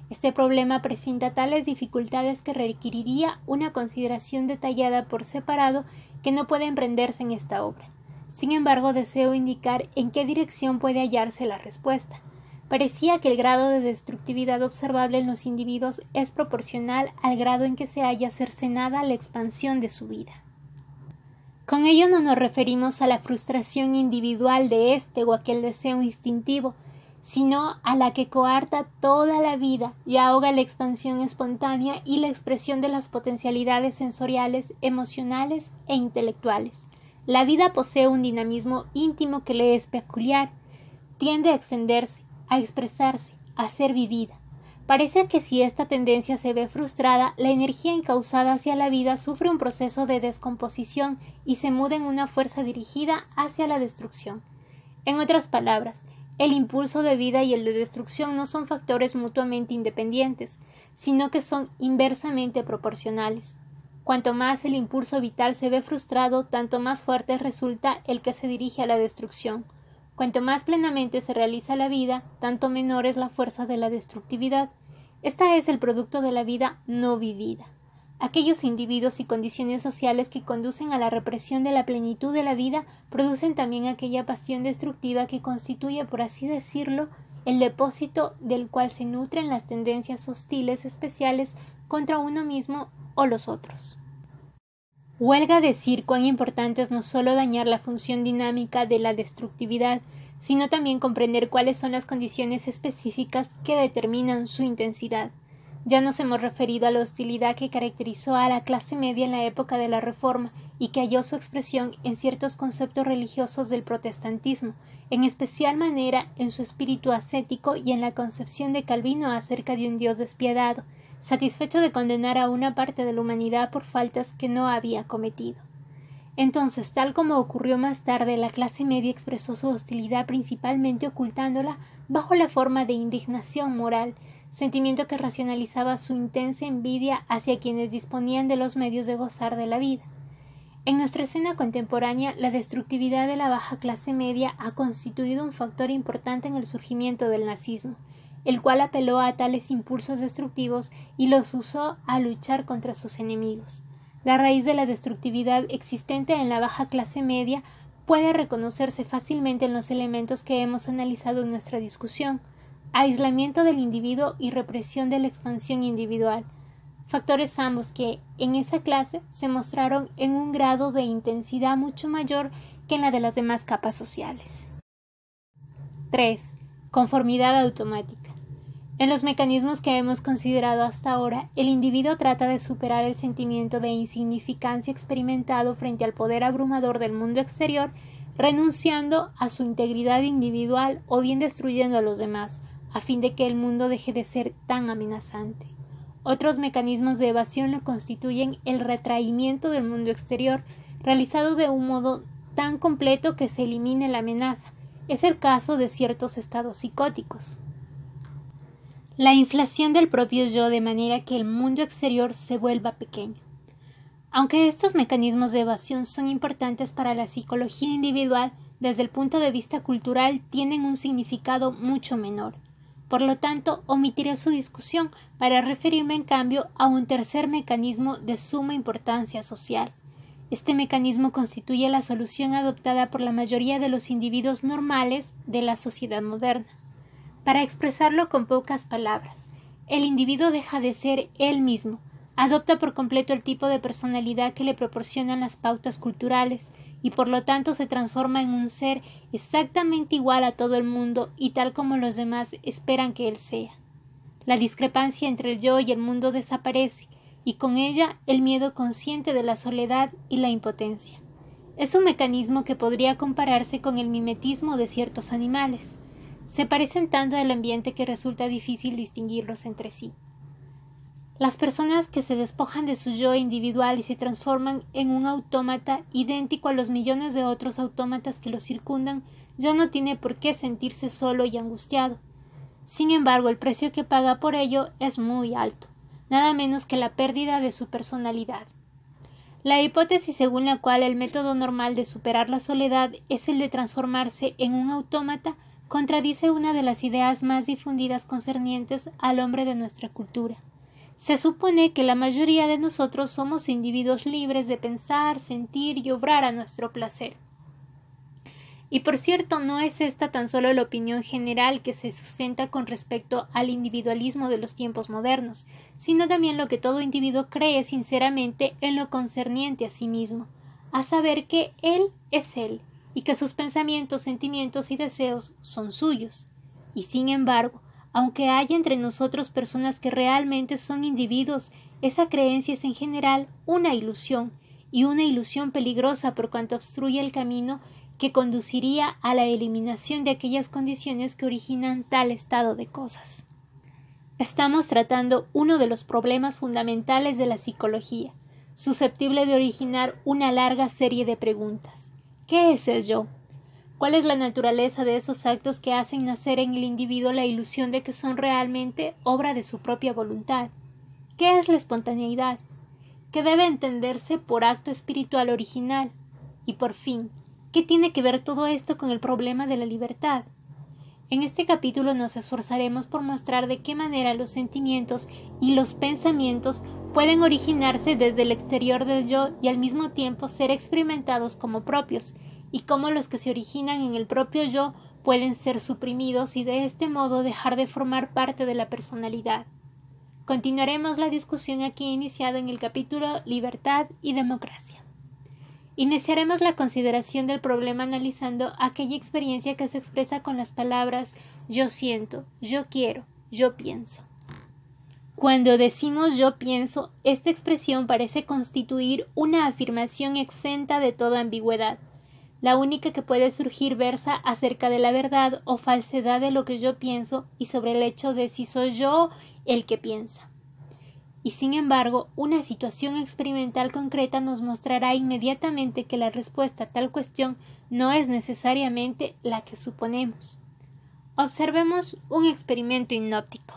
[SPEAKER 1] Este problema presenta tales dificultades que requeriría una consideración detallada por separado que no puede emprenderse en esta obra. Sin embargo, deseo indicar en qué dirección puede hallarse la respuesta. Parecía que el grado de destructividad observable en los individuos es proporcional al grado en que se haya cercenada la expansión de su vida. Con ello no nos referimos a la frustración individual de este o aquel deseo instintivo, sino a la que coarta toda la vida y ahoga la expansión espontánea y la expresión de las potencialidades sensoriales, emocionales e intelectuales. La vida posee un dinamismo íntimo que le es peculiar, tiende a extenderse, a expresarse, a ser vivida. Parece que si esta tendencia se ve frustrada, la energía encauzada hacia la vida sufre un proceso de descomposición y se muda en una fuerza dirigida hacia la destrucción. En otras palabras, el impulso de vida y el de destrucción no son factores mutuamente independientes, sino que son inversamente proporcionales. Cuanto más el impulso vital se ve frustrado, tanto más fuerte resulta el que se dirige a la destrucción. Cuanto más plenamente se realiza la vida, tanto menor es la fuerza de la destructividad. Esta es el producto de la vida no vivida. Aquellos individuos y condiciones sociales que conducen a la represión de la plenitud de la vida producen también aquella pasión destructiva que constituye, por así decirlo, el depósito del cual se nutren las tendencias hostiles especiales contra uno mismo o los otros. Huelga decir cuán importante es no solo dañar la función dinámica de la destructividad, sino también comprender cuáles son las condiciones específicas que determinan su intensidad. Ya nos hemos referido a la hostilidad que caracterizó a la clase media en la época de la Reforma y que halló su expresión en ciertos conceptos religiosos del protestantismo, en especial manera en su espíritu ascético y en la concepción de Calvino acerca de un Dios despiadado, satisfecho de condenar a una parte de la humanidad por faltas que no había cometido. Entonces, tal como ocurrió más tarde, la clase media expresó su hostilidad principalmente ocultándola bajo la forma de indignación moral, sentimiento que racionalizaba su intensa envidia hacia quienes disponían de los medios de gozar de la vida. En nuestra escena contemporánea, la destructividad de la baja clase media ha constituido un factor importante en el surgimiento del nazismo, el cual apeló a tales impulsos destructivos y los usó a luchar contra sus enemigos. La raíz de la destructividad existente en la baja clase media puede reconocerse fácilmente en los elementos que hemos analizado en nuestra discusión aislamiento del individuo y represión de la expansión individual, factores ambos que en esa clase se mostraron en un grado de intensidad mucho mayor que en la de las demás capas sociales. 3. Conformidad automática. En los mecanismos que hemos considerado hasta ahora, el individuo trata de superar el sentimiento de insignificancia experimentado frente al poder abrumador del mundo exterior, renunciando a su integridad individual o bien destruyendo a los demás, a fin de que el mundo deje de ser tan amenazante. Otros mecanismos de evasión lo constituyen el retraimiento del mundo exterior, realizado de un modo tan completo que se elimine la amenaza. Es el caso de ciertos estados psicóticos. La inflación del propio yo de manera que el mundo exterior se vuelva pequeño. Aunque estos mecanismos de evasión son importantes para la psicología individual, desde el punto de vista cultural tienen un significado mucho menor. Por lo tanto, omitiré su discusión para referirme en cambio a un tercer mecanismo de suma importancia social. Este mecanismo constituye la solución adoptada por la mayoría de los individuos normales de la sociedad moderna. Para expresarlo con pocas palabras, el individuo deja de ser él mismo, adopta por completo el tipo de personalidad que le proporcionan las pautas culturales y por lo tanto se transforma en un ser exactamente igual a todo el mundo y tal como los demás esperan que él sea. La discrepancia entre el yo y el mundo desaparece y con ella el miedo consciente de la soledad y la impotencia. Es un mecanismo que podría compararse con el mimetismo de ciertos animales se parecen tanto al ambiente que resulta difícil distinguirlos entre sí. Las personas que se despojan de su yo individual y se transforman en un autómata idéntico a los millones de otros autómatas que lo circundan ya no tiene por qué sentirse solo y angustiado. Sin embargo, el precio que paga por ello es muy alto, nada menos que la pérdida de su personalidad. La hipótesis según la cual el método normal de superar la soledad es el de transformarse en un autómata contradice una de las ideas más difundidas concernientes al hombre de nuestra cultura. Se supone que la mayoría de nosotros somos individuos libres de pensar, sentir y obrar a nuestro placer. Y por cierto, no es esta tan solo la opinión general que se sustenta con respecto al individualismo de los tiempos modernos, sino también lo que todo individuo cree sinceramente en lo concerniente a sí mismo, a saber que él es él, y que sus pensamientos, sentimientos y deseos son suyos. Y sin embargo, aunque haya entre nosotros personas que realmente son individuos, esa creencia es en general una ilusión, y una ilusión peligrosa por cuanto obstruye el camino que conduciría a la eliminación de aquellas condiciones que originan tal estado de cosas. Estamos tratando uno de los problemas fundamentales de la psicología, susceptible de originar una larga serie de preguntas. ¿Qué es el yo? ¿Cuál es la naturaleza de esos actos que hacen nacer en el individuo la ilusión de que son realmente obra de su propia voluntad? ¿Qué es la espontaneidad? ¿Qué debe entenderse por acto espiritual original? Y por fin, ¿qué tiene que ver todo esto con el problema de la libertad? En este capítulo nos esforzaremos por mostrar de qué manera los sentimientos y los pensamientos pueden originarse desde el exterior del yo y al mismo tiempo ser experimentados como propios, y cómo los que se originan en el propio yo pueden ser suprimidos y de este modo dejar de formar parte de la personalidad. Continuaremos la discusión aquí iniciada en el capítulo Libertad y Democracia. Iniciaremos la consideración del problema analizando aquella experiencia que se expresa con las palabras yo siento, yo quiero, yo pienso. Cuando decimos yo pienso, esta expresión parece constituir una afirmación exenta de toda ambigüedad. La única que puede surgir versa acerca de la verdad o falsedad de lo que yo pienso y sobre el hecho de si soy yo el que piensa. Y sin embargo, una situación experimental concreta nos mostrará inmediatamente que la respuesta a tal cuestión no es necesariamente la que suponemos. Observemos un experimento hipnóptico.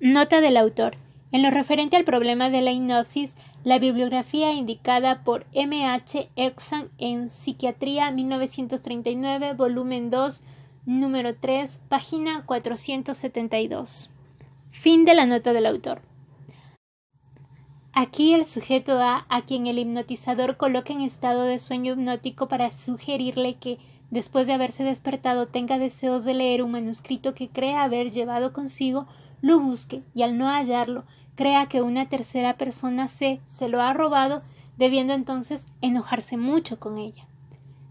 [SPEAKER 1] Nota del autor. En lo referente al problema de la hipnosis, la bibliografía indicada por M. H. Erksan en Psiquiatría 1939, volumen 2, número 3, página 472. Fin de la nota del autor. Aquí el sujeto A, a quien el hipnotizador coloca en estado de sueño hipnótico para sugerirle que, después de haberse despertado, tenga deseos de leer un manuscrito que crea haber llevado consigo, lo busque y al no hallarlo, crea que una tercera persona C se lo ha robado, debiendo entonces enojarse mucho con ella.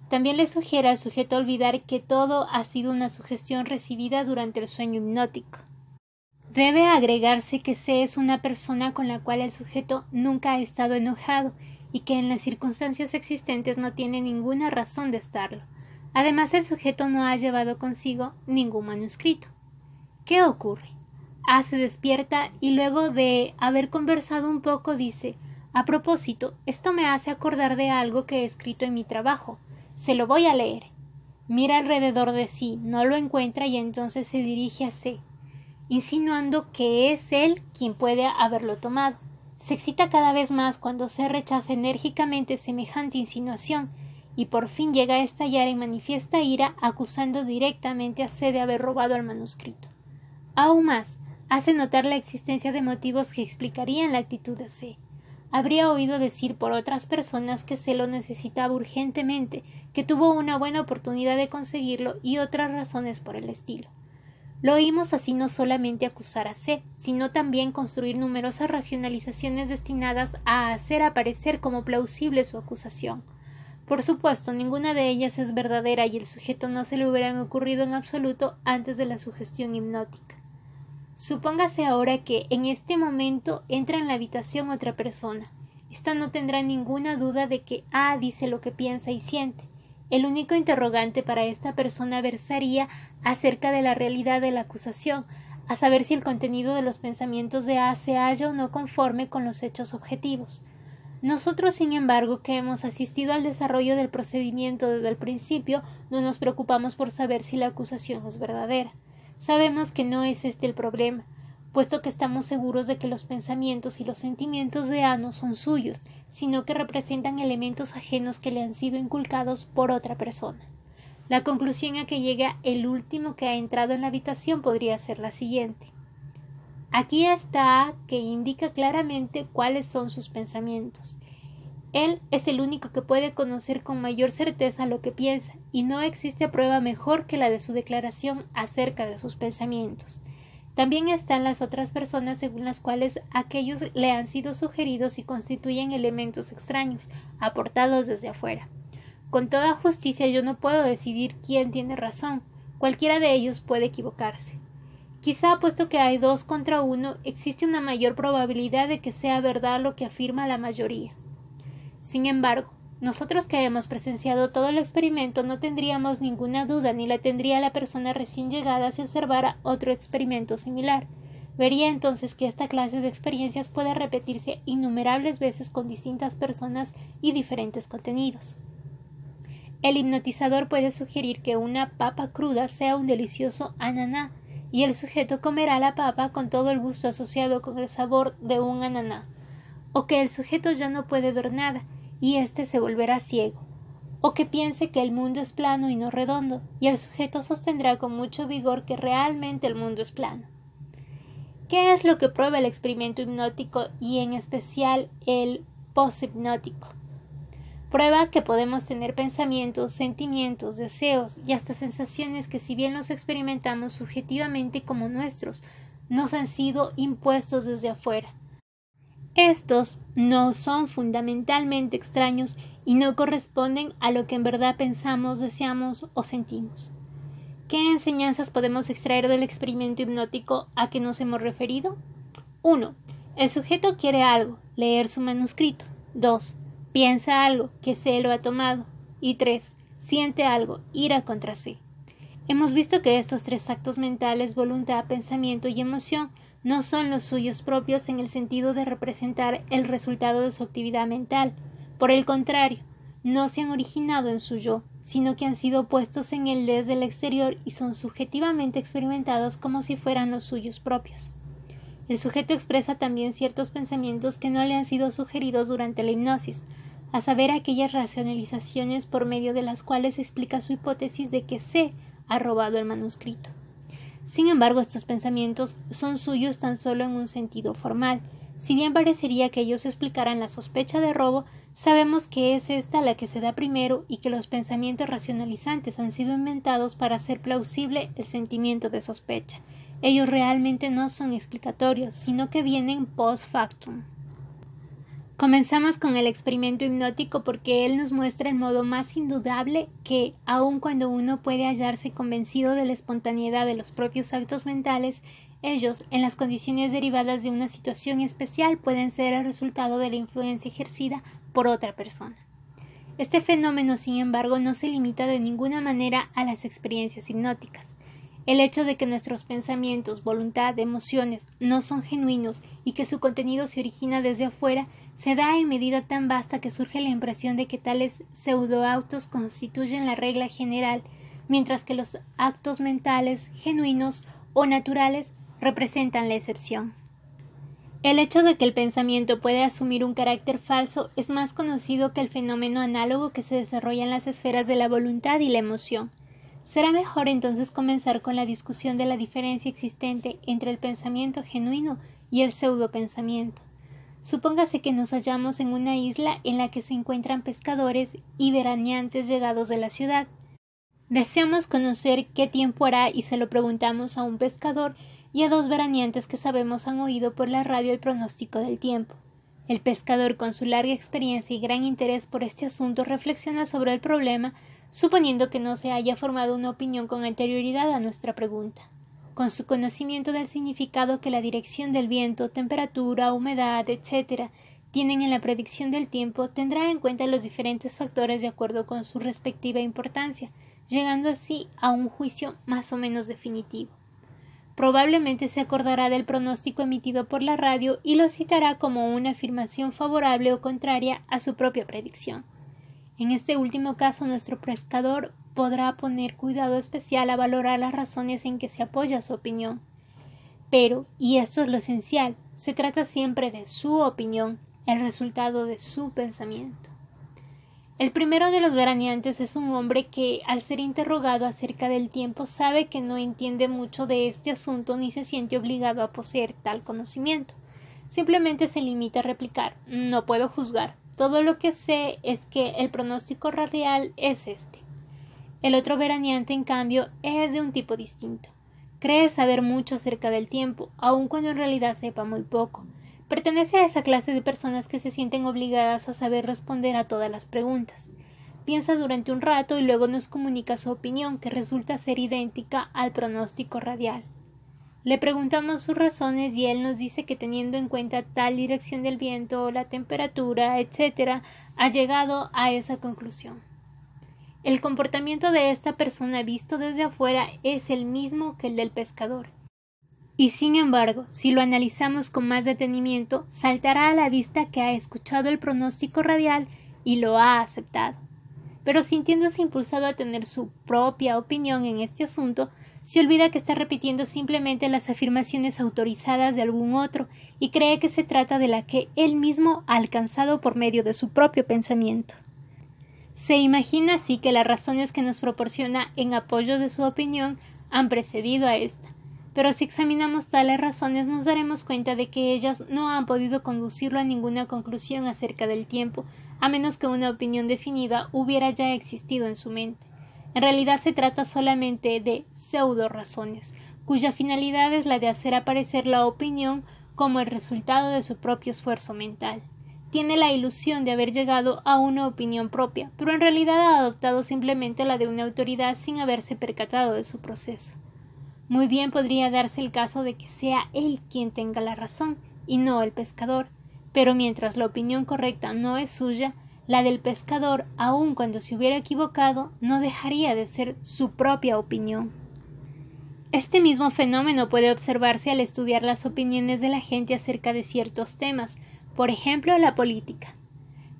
[SPEAKER 1] También le sugiere al sujeto olvidar que todo ha sido una sugestión recibida durante el sueño hipnótico. Debe agregarse que C es una persona con la cual el sujeto nunca ha estado enojado y que en las circunstancias existentes no tiene ninguna razón de estarlo. Además, el sujeto no ha llevado consigo ningún manuscrito. ¿Qué ocurre? A se despierta y luego de haber conversado un poco dice A propósito, esto me hace acordar de algo que he escrito en mi trabajo. Se lo voy a leer. Mira alrededor de sí, no lo encuentra y entonces se dirige a C, insinuando que es él quien puede haberlo tomado. Se excita cada vez más cuando C rechaza enérgicamente semejante insinuación y por fin llega a estallar en manifiesta ira acusando directamente a C de haber robado el manuscrito. Aún más, hace notar la existencia de motivos que explicarían la actitud de C. Habría oído decir por otras personas que C lo necesitaba urgentemente, que tuvo una buena oportunidad de conseguirlo y otras razones por el estilo. Lo oímos así no solamente acusar a C, sino también construir numerosas racionalizaciones destinadas a hacer aparecer como plausible su acusación. Por supuesto, ninguna de ellas es verdadera y el sujeto no se le hubieran ocurrido en absoluto antes de la sugestión hipnótica. Supóngase ahora que en este momento entra en la habitación otra persona. Esta no tendrá ninguna duda de que A dice lo que piensa y siente. El único interrogante para esta persona versaría acerca de la realidad de la acusación, a saber si el contenido de los pensamientos de A se halla o no conforme con los hechos objetivos. Nosotros, sin embargo, que hemos asistido al desarrollo del procedimiento desde el principio, no nos preocupamos por saber si la acusación es verdadera. Sabemos que no es este el problema, puesto que estamos seguros de que los pensamientos y los sentimientos de A no son suyos, sino que representan elementos ajenos que le han sido inculcados por otra persona. La conclusión a que llega el último que ha entrado en la habitación podría ser la siguiente. Aquí está A que indica claramente cuáles son sus pensamientos. Él es el único que puede conocer con mayor certeza lo que piensa, y no existe prueba mejor que la de su declaración acerca de sus pensamientos. También están las otras personas según las cuales aquellos le han sido sugeridos y constituyen elementos extraños, aportados desde afuera. Con toda justicia yo no puedo decidir quién tiene razón, cualquiera de ellos puede equivocarse. Quizá puesto que hay dos contra uno, existe una mayor probabilidad de que sea verdad lo que afirma la mayoría. Sin embargo, nosotros que hemos presenciado todo el experimento no tendríamos ninguna duda ni la tendría la persona recién llegada si observara otro experimento similar. Vería entonces que esta clase de experiencias puede repetirse innumerables veces con distintas personas y diferentes contenidos. El hipnotizador puede sugerir que una papa cruda sea un delicioso ananá, y el sujeto comerá la papa con todo el gusto asociado con el sabor de un ananá, o que el sujeto ya no puede ver nada, y éste se volverá ciego, o que piense que el mundo es plano y no redondo, y el sujeto sostendrá con mucho vigor que realmente el mundo es plano. ¿Qué es lo que prueba el experimento hipnótico y en especial el poshipnótico? Prueba que podemos tener pensamientos, sentimientos, deseos y hasta sensaciones que si bien los experimentamos subjetivamente como nuestros, nos han sido impuestos desde afuera. Estos no son fundamentalmente extraños y no corresponden a lo que en verdad pensamos, deseamos o sentimos. ¿Qué enseñanzas podemos extraer del experimento hipnótico a que nos hemos referido? 1. El sujeto quiere algo, leer su manuscrito. 2. Piensa algo, que se lo ha tomado. Y 3. Siente algo, ira contra sí. Hemos visto que estos tres actos mentales, voluntad, pensamiento y emoción, no son los suyos propios en el sentido de representar el resultado de su actividad mental. Por el contrario, no se han originado en su yo, sino que han sido puestos en él desde el exterior y son subjetivamente experimentados como si fueran los suyos propios. El sujeto expresa también ciertos pensamientos que no le han sido sugeridos durante la hipnosis, a saber aquellas racionalizaciones por medio de las cuales explica su hipótesis de que se ha robado el manuscrito. Sin embargo, estos pensamientos son suyos tan solo en un sentido formal. Si bien parecería que ellos explicaran la sospecha de robo, sabemos que es esta la que se da primero y que los pensamientos racionalizantes han sido inventados para hacer plausible el sentimiento de sospecha. Ellos realmente no son explicatorios, sino que vienen post factum. Comenzamos con el experimento hipnótico porque él nos muestra el modo más indudable que, aun cuando uno puede hallarse convencido de la espontaneidad de los propios actos mentales, ellos, en las condiciones derivadas de una situación especial, pueden ser el resultado de la influencia ejercida por otra persona. Este fenómeno, sin embargo, no se limita de ninguna manera a las experiencias hipnóticas. El hecho de que nuestros pensamientos, voluntad, emociones no son genuinos y que su contenido se origina desde afuera se da en medida tan vasta que surge la impresión de que tales pseudoautos constituyen la regla general, mientras que los actos mentales genuinos o naturales representan la excepción. El hecho de que el pensamiento puede asumir un carácter falso es más conocido que el fenómeno análogo que se desarrolla en las esferas de la voluntad y la emoción. Será mejor entonces comenzar con la discusión de la diferencia existente entre el pensamiento genuino y el pseudopensamiento. Supóngase que nos hallamos en una isla en la que se encuentran pescadores y veraneantes llegados de la ciudad. Deseamos conocer qué tiempo hará y se lo preguntamos a un pescador y a dos veraneantes que sabemos han oído por la radio el pronóstico del tiempo. El pescador, con su larga experiencia y gran interés por este asunto, reflexiona sobre el problema suponiendo que no se haya formado una opinión con anterioridad a nuestra pregunta. Con su conocimiento del significado que la dirección del viento, temperatura, humedad, etc., tienen en la predicción del tiempo, tendrá en cuenta los diferentes factores de acuerdo con su respectiva importancia, llegando así a un juicio más o menos definitivo. Probablemente se acordará del pronóstico emitido por la radio y lo citará como una afirmación favorable o contraria a su propia predicción. En este último caso, nuestro pescador podrá poner cuidado especial a valorar las razones en que se apoya su opinión. Pero, y esto es lo esencial, se trata siempre de su opinión, el resultado de su pensamiento. El primero de los veraneantes es un hombre que, al ser interrogado acerca del tiempo, sabe que no entiende mucho de este asunto ni se siente obligado a poseer tal conocimiento. Simplemente se limita a replicar no puedo juzgar, todo lo que sé es que el pronóstico radial es este. El otro veraneante, en cambio, es de un tipo distinto. Cree saber mucho acerca del tiempo, aun cuando en realidad sepa muy poco. Pertenece a esa clase de personas que se sienten obligadas a saber responder a todas las preguntas. piensa durante un rato y luego nos comunica su opinión, que resulta ser idéntica al pronóstico radial. Le preguntamos sus razones y él nos dice que teniendo en cuenta tal dirección del viento, la temperatura, etc., ha llegado a esa conclusión. El comportamiento de esta persona visto desde afuera es el mismo que el del pescador. Y sin embargo, si lo analizamos con más detenimiento, saltará a la vista que ha escuchado el pronóstico radial y lo ha aceptado. Pero sintiéndose impulsado a tener su propia opinión en este asunto, se olvida que está repitiendo simplemente las afirmaciones autorizadas de algún otro y cree que se trata de la que él mismo ha alcanzado por medio de su propio pensamiento. Se imagina así que las razones que nos proporciona en apoyo de su opinión han precedido a esta, pero si examinamos tales razones nos daremos cuenta de que ellas no han podido conducirlo a ninguna conclusión acerca del tiempo, a menos que una opinión definida hubiera ya existido en su mente. En realidad se trata solamente de pseudo razones, cuya finalidad es la de hacer aparecer la opinión como el resultado de su propio esfuerzo mental. Tiene la ilusión de haber llegado a una opinión propia, pero en realidad ha adoptado simplemente la de una autoridad sin haberse percatado de su proceso. Muy bien podría darse el caso de que sea él quien tenga la razón y no el pescador, pero mientras la opinión correcta no es suya, la del pescador, aun cuando se hubiera equivocado, no dejaría de ser su propia opinión. Este mismo fenómeno puede observarse al estudiar las opiniones de la gente acerca de ciertos temas, por ejemplo, la política.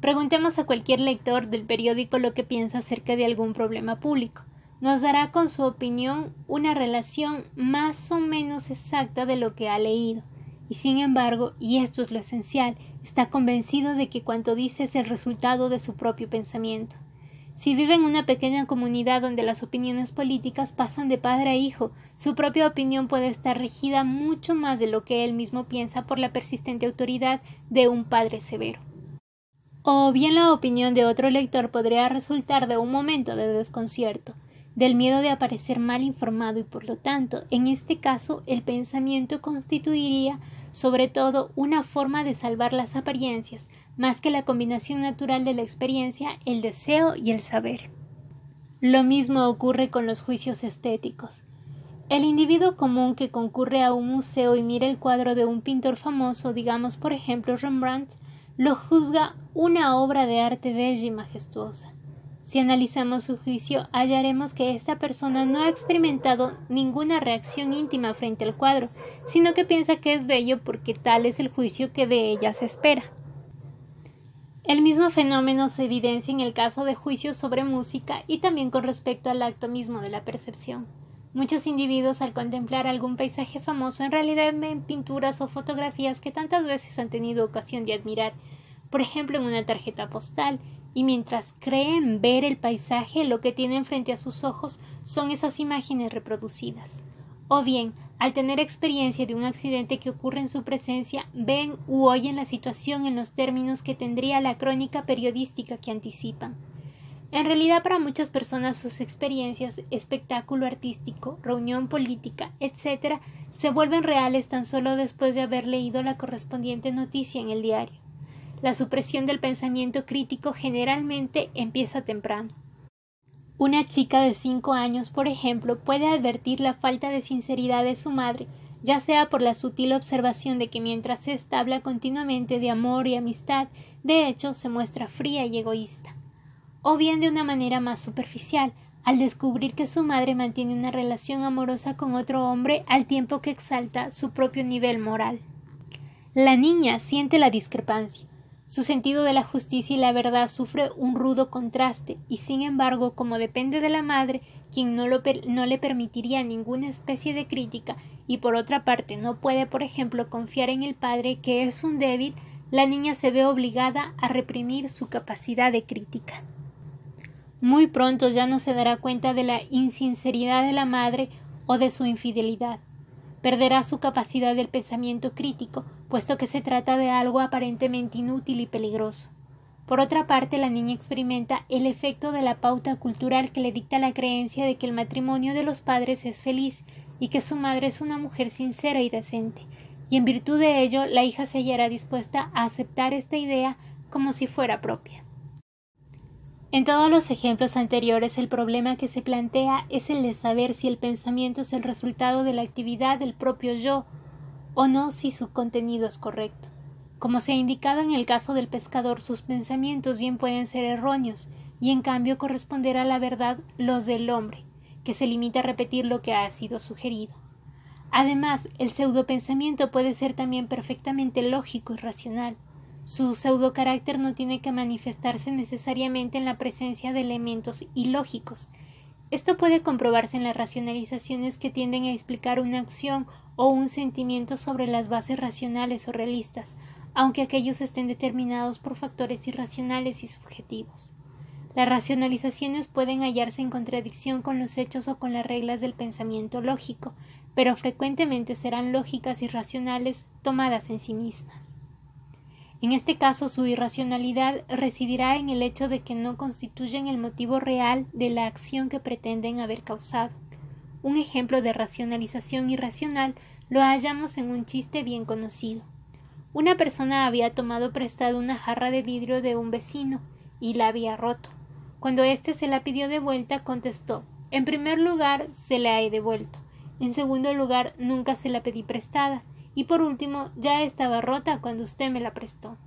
[SPEAKER 1] Preguntemos a cualquier lector del periódico lo que piensa acerca de algún problema público. Nos dará con su opinión una relación más o menos exacta de lo que ha leído. Y sin embargo, y esto es lo esencial, está convencido de que cuanto dice es el resultado de su propio pensamiento. Si vive en una pequeña comunidad donde las opiniones políticas pasan de padre a hijo, su propia opinión puede estar regida mucho más de lo que él mismo piensa por la persistente autoridad de un padre severo. O bien la opinión de otro lector podría resultar de un momento de desconcierto, del miedo de aparecer mal informado y por lo tanto, en este caso, el pensamiento constituiría sobre todo una forma de salvar las apariencias, más que la combinación natural de la experiencia, el deseo y el saber. Lo mismo ocurre con los juicios estéticos. El individuo común que concurre a un museo y mira el cuadro de un pintor famoso, digamos por ejemplo Rembrandt, lo juzga una obra de arte bella y majestuosa. Si analizamos su juicio, hallaremos que esta persona no ha experimentado ninguna reacción íntima frente al cuadro, sino que piensa que es bello porque tal es el juicio que de ella se espera. El mismo fenómeno se evidencia en el caso de juicios sobre música y también con respecto al acto mismo de la percepción. Muchos individuos al contemplar algún paisaje famoso en realidad ven pinturas o fotografías que tantas veces han tenido ocasión de admirar, por ejemplo en una tarjeta postal, y mientras creen ver el paisaje lo que tienen frente a sus ojos son esas imágenes reproducidas. O bien, al tener experiencia de un accidente que ocurre en su presencia, ven u oyen la situación en los términos que tendría la crónica periodística que anticipan. En realidad para muchas personas sus experiencias, espectáculo artístico, reunión política, etc., se vuelven reales tan solo después de haber leído la correspondiente noticia en el diario. La supresión del pensamiento crítico generalmente empieza temprano. Una chica de cinco años, por ejemplo, puede advertir la falta de sinceridad de su madre, ya sea por la sutil observación de que mientras ésta habla continuamente de amor y amistad, de hecho se muestra fría y egoísta, o bien de una manera más superficial, al descubrir que su madre mantiene una relación amorosa con otro hombre al tiempo que exalta su propio nivel moral. La niña siente la discrepancia, su sentido de la justicia y la verdad sufre un rudo contraste, y sin embargo, como depende de la madre, quien no, le permitiría ninguna especie de crítica, y por otra parte no puede, por ejemplo, confiar en el padre, que es un débil, la niña se ve obligada a reprimir su capacidad de crítica. Muy pronto ya no se dará cuenta de la insinceridad de la madre o de su infidelidad perderá su capacidad del pensamiento crítico, puesto que se trata de algo aparentemente inútil y peligroso. Por otra parte, la niña experimenta el efecto de la pauta cultural que le dicta la creencia de que el matrimonio de los padres es feliz y que su madre es una mujer sincera y decente, y en virtud de ello la hija se hallará dispuesta a aceptar esta idea como si fuera propia. En todos los ejemplos anteriores el problema que se plantea es el de saber si el pensamiento es el resultado de la actividad del propio yo o no si su contenido es correcto. Como se ha indicado en el caso del pescador, sus pensamientos bien pueden ser erróneos y en cambio corresponder a la verdad los del hombre, que se limita a repetir lo que ha sido sugerido. Además, el pseudopensamiento puede ser también perfectamente lógico y racional. Su pseudo-carácter no tiene que manifestarse necesariamente en la presencia de elementos ilógicos. Esto puede comprobarse en las racionalizaciones que tienden a explicar una acción o un sentimiento sobre las bases racionales o realistas, aunque aquellos estén determinados por factores irracionales y subjetivos. Las racionalizaciones pueden hallarse en contradicción con los hechos o con las reglas del pensamiento lógico, pero frecuentemente serán lógicas y racionales tomadas en sí mismas. En este caso, su irracionalidad residirá en el hecho de que no constituyen el motivo real de la acción que pretenden haber causado. Un ejemplo de racionalización irracional lo hallamos en un chiste bien conocido. Una persona había tomado prestado una jarra de vidrio de un vecino y la había roto. Cuando éste se la pidió de vuelta, contestó En primer lugar, se la he devuelto. En segundo lugar, nunca se la pedí prestada y por último ya estaba rota cuando usted me la prestó.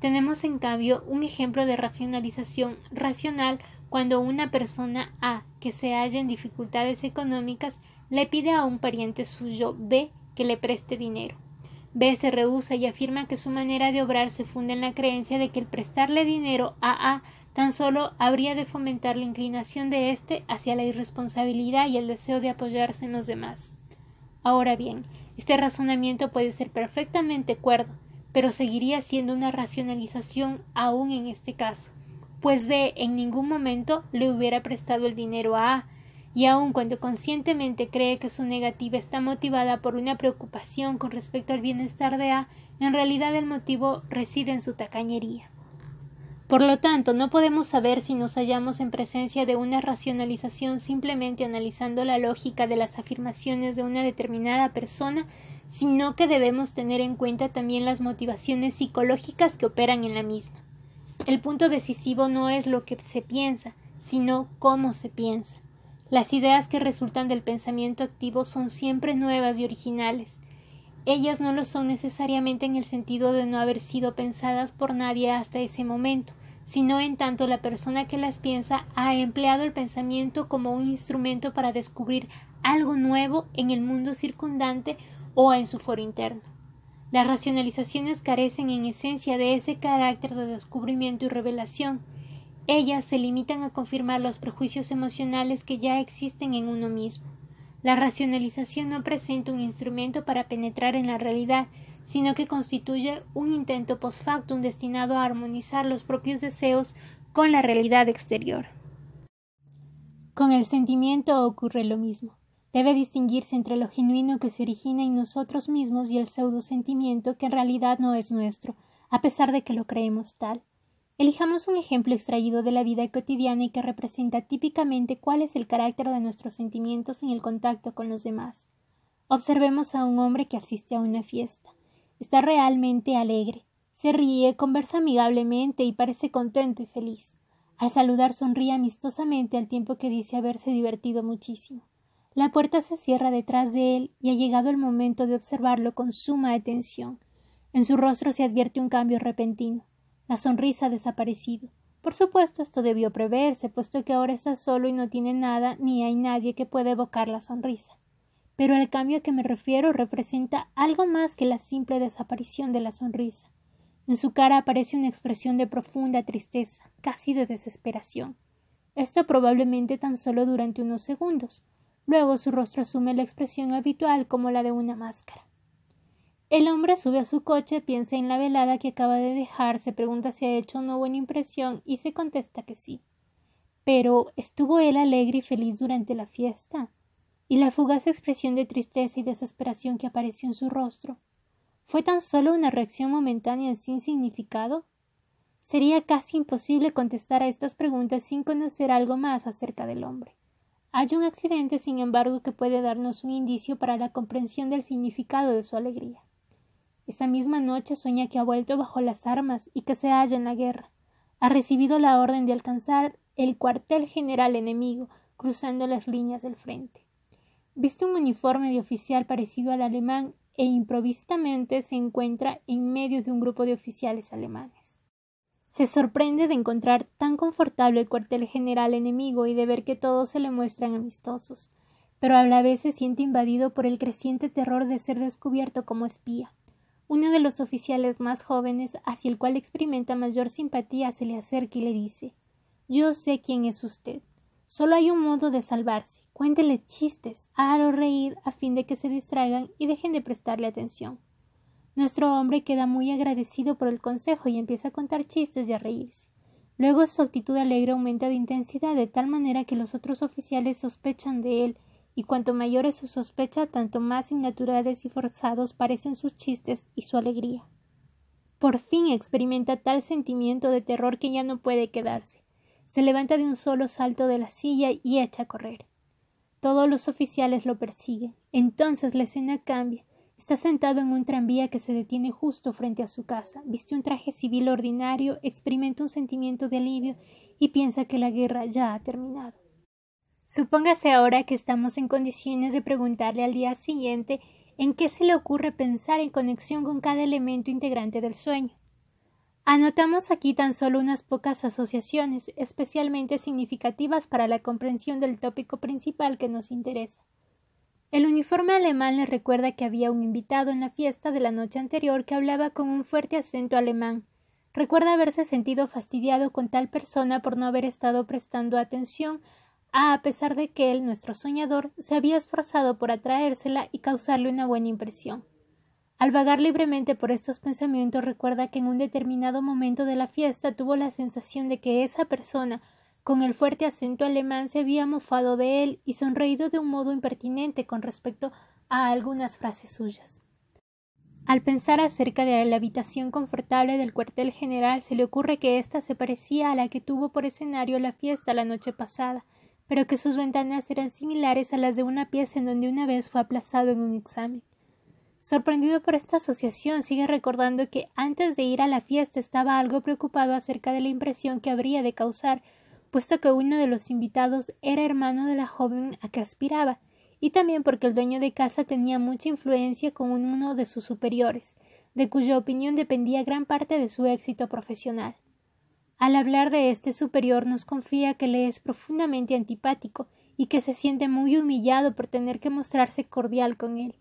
[SPEAKER 1] Tenemos en cambio un ejemplo de racionalización racional cuando una persona A que se halla en dificultades económicas le pide a un pariente suyo B que le preste dinero. B se rehúsa y afirma que su manera de obrar se funda en la creencia de que el prestarle dinero a A tan solo habría de fomentar la inclinación de éste hacia la irresponsabilidad y el deseo de apoyarse en los demás. Ahora bien, este razonamiento puede ser perfectamente cuerdo, pero seguiría siendo una racionalización aún en este caso, pues B en ningún momento le hubiera prestado el dinero a A, y aun cuando conscientemente cree que su negativa está motivada por una preocupación con respecto al bienestar de A, en realidad el motivo reside en su tacañería. Por lo tanto, no podemos saber si nos hallamos en presencia de una racionalización simplemente analizando la lógica de las afirmaciones de una determinada persona, sino que debemos tener en cuenta también las motivaciones psicológicas que operan en la misma. El punto decisivo no es lo que se piensa, sino cómo se piensa. Las ideas que resultan del pensamiento activo son siempre nuevas y originales. Ellas no lo son necesariamente en el sentido de no haber sido pensadas por nadie hasta ese momento, sino en tanto la persona que las piensa ha empleado el pensamiento como un instrumento para descubrir algo nuevo en el mundo circundante o en su foro interno. Las racionalizaciones carecen en esencia de ese carácter de descubrimiento y revelación. Ellas se limitan a confirmar los prejuicios emocionales que ya existen en uno mismo. La racionalización no presenta un instrumento para penetrar en la realidad, sino que constituye un intento post factum destinado a armonizar los propios deseos con la realidad exterior. Con el sentimiento ocurre lo mismo. Debe distinguirse entre lo genuino que se origina en nosotros mismos y el pseudo sentimiento que en realidad no es nuestro, a pesar de que lo creemos tal. Elijamos un ejemplo extraído de la vida cotidiana y que representa típicamente cuál es el carácter de nuestros sentimientos en el contacto con los demás. Observemos a un hombre que asiste a una fiesta. Está realmente alegre. Se ríe, conversa amigablemente y parece contento y feliz. Al saludar sonríe amistosamente al tiempo que dice haberse divertido muchísimo. La puerta se cierra detrás de él y ha llegado el momento de observarlo con suma atención. En su rostro se advierte un cambio repentino. La sonrisa ha desaparecido. Por supuesto, esto debió preverse, puesto que ahora está solo y no tiene nada ni hay nadie que pueda evocar la sonrisa pero el cambio a que me refiero representa algo más que la simple desaparición de la sonrisa. En su cara aparece una expresión de profunda tristeza, casi de desesperación. Esto probablemente tan solo durante unos segundos. Luego su rostro asume la expresión habitual como la de una máscara. El hombre sube a su coche, piensa en la velada que acaba de dejar, se pregunta si ha hecho una buena impresión y se contesta que sí. Pero ¿estuvo él alegre y feliz durante la fiesta? Y la fugaz expresión de tristeza y desesperación que apareció en su rostro fue tan solo una reacción momentánea sin significado? Sería casi imposible contestar a estas preguntas sin conocer algo más acerca del hombre. Hay un accidente, sin embargo, que puede darnos un indicio para la comprensión del significado de su alegría. Esa misma noche sueña que ha vuelto bajo las armas y que se halla en la guerra. ha recibido la orden de alcanzar el cuartel general enemigo, cruzando las líneas del frente. Viste un uniforme de oficial parecido al alemán e improvisamente se encuentra en medio de un grupo de oficiales alemanes. Se sorprende de encontrar tan confortable el cuartel general enemigo y de ver que todos se le muestran amistosos, pero a la vez se siente invadido por el creciente terror de ser descubierto como espía. Uno de los oficiales más jóvenes, hacia el cual experimenta mayor simpatía, se le acerca y le dice Yo sé quién es usted. Solo hay un modo de salvarse. Cuéntele chistes, hágalo reír a fin de que se distraigan y dejen de prestarle atención. Nuestro hombre queda muy agradecido por el consejo y empieza a contar chistes y a reírse. Luego su actitud alegre aumenta de intensidad de tal manera que los otros oficiales sospechan de él y cuanto mayor es su sospecha, tanto más innaturales y forzados parecen sus chistes y su alegría. Por fin experimenta tal sentimiento de terror que ya no puede quedarse. Se levanta de un solo salto de la silla y echa a correr. Todos los oficiales lo persiguen. Entonces la escena cambia. Está sentado en un tranvía que se detiene justo frente a su casa. Viste un traje civil ordinario, experimenta un sentimiento de alivio y piensa que la guerra ya ha terminado. Supóngase ahora que estamos en condiciones de preguntarle al día siguiente en qué se le ocurre pensar en conexión con cada elemento integrante del sueño. Anotamos aquí tan solo unas pocas asociaciones, especialmente significativas para la comprensión del tópico principal que nos interesa. El uniforme alemán le recuerda que había un invitado en la fiesta de la noche anterior que hablaba con un fuerte acento alemán. Recuerda haberse sentido fastidiado con tal persona por no haber estado prestando atención a pesar de que él, nuestro soñador, se había esforzado por atraérsela y causarle una buena impresión. Al vagar libremente por estos pensamientos recuerda que en un determinado momento de la fiesta tuvo la sensación de que esa persona, con el fuerte acento alemán, se había mofado de él y sonreído de un modo impertinente con respecto a algunas frases suyas. Al pensar acerca de la habitación confortable del cuartel general, se le ocurre que ésta se parecía a la que tuvo por escenario la fiesta la noche pasada, pero que sus ventanas eran similares a las de una pieza en donde una vez fue aplazado en un examen. Sorprendido por esta asociación, sigue recordando que antes de ir a la fiesta estaba algo preocupado acerca de la impresión que habría de causar, puesto que uno de los invitados era hermano de la joven a que aspiraba, y también porque el dueño de casa tenía mucha influencia con uno de sus superiores, de cuya opinión dependía gran parte de su éxito profesional. Al hablar de este superior nos confía que le es profundamente antipático y que se siente muy humillado por tener que mostrarse cordial con él.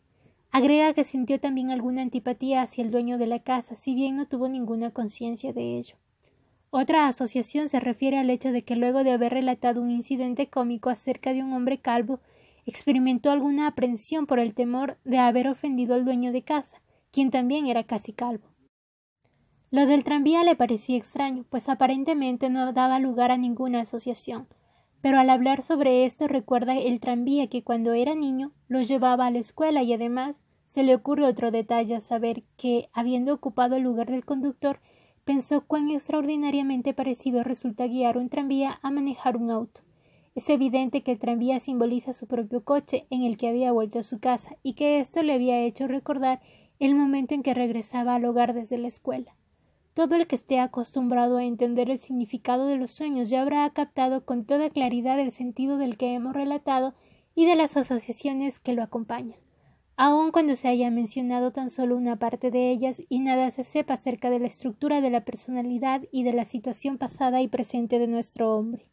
[SPEAKER 1] Agrega que sintió también alguna antipatía hacia el dueño de la casa, si bien no tuvo ninguna conciencia de ello. Otra asociación se refiere al hecho de que luego de haber relatado un incidente cómico acerca de un hombre calvo, experimentó alguna aprensión por el temor de haber ofendido al dueño de casa, quien también era casi calvo. Lo del tranvía le parecía extraño, pues aparentemente no daba lugar a ninguna asociación. Pero al hablar sobre esto recuerda el tranvía que cuando era niño lo llevaba a la escuela y además se le ocurre otro detalle a saber que, habiendo ocupado el lugar del conductor, pensó cuán extraordinariamente parecido resulta guiar un tranvía a manejar un auto. Es evidente que el tranvía simboliza su propio coche en el que había vuelto a su casa y que esto le había hecho recordar el momento en que regresaba al hogar desde la escuela. Todo el que esté acostumbrado a entender el significado de los sueños ya habrá captado con toda claridad el sentido del que hemos relatado y de las asociaciones que lo acompañan, aun cuando se haya mencionado tan solo una parte de ellas y nada se sepa acerca de la estructura de la personalidad y de la situación pasada y presente de nuestro hombre.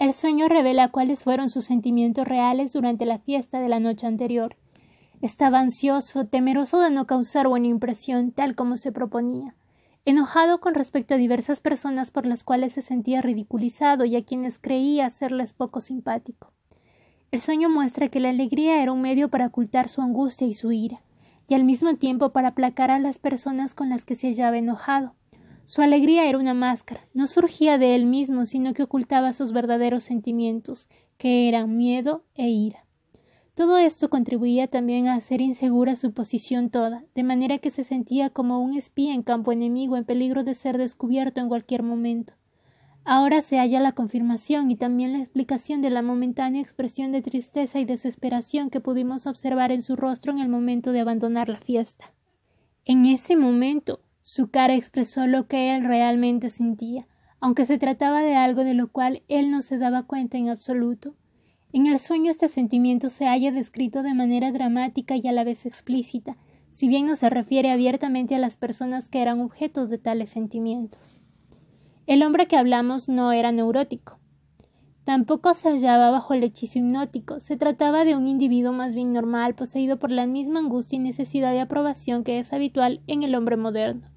[SPEAKER 1] El sueño revela cuáles fueron sus sentimientos reales durante la fiesta de la noche anterior, estaba ansioso, temeroso de no causar buena impresión, tal como se proponía, enojado con respecto a diversas personas por las cuales se sentía ridiculizado y a quienes creía serles poco simpático. El sueño muestra que la alegría era un medio para ocultar su angustia y su ira, y al mismo tiempo para aplacar a las personas con las que se hallaba enojado. Su alegría era una máscara, no surgía de él mismo, sino que ocultaba sus verdaderos sentimientos, que eran miedo e ira. Todo esto contribuía también a hacer insegura su posición toda, de manera que se sentía como un espía en campo enemigo en peligro de ser descubierto en cualquier momento. Ahora se halla la confirmación y también la explicación de la momentánea expresión de tristeza y desesperación que pudimos observar en su rostro en el momento de abandonar la fiesta. En ese momento Su cara expresó lo que él realmente sentía, aunque se trataba de algo de lo cual él no se daba cuenta en absoluto. En el sueño este sentimiento se halla descrito de manera dramática y a la vez explícita, si bien no se refiere abiertamente a las personas que eran objetos de tales sentimientos. El hombre que hablamos no era neurótico. Tampoco se hallaba bajo el hechizo hipnótico. Se trataba de un individuo más bien normal, poseído por la misma angustia y necesidad de aprobación que es habitual en el hombre moderno.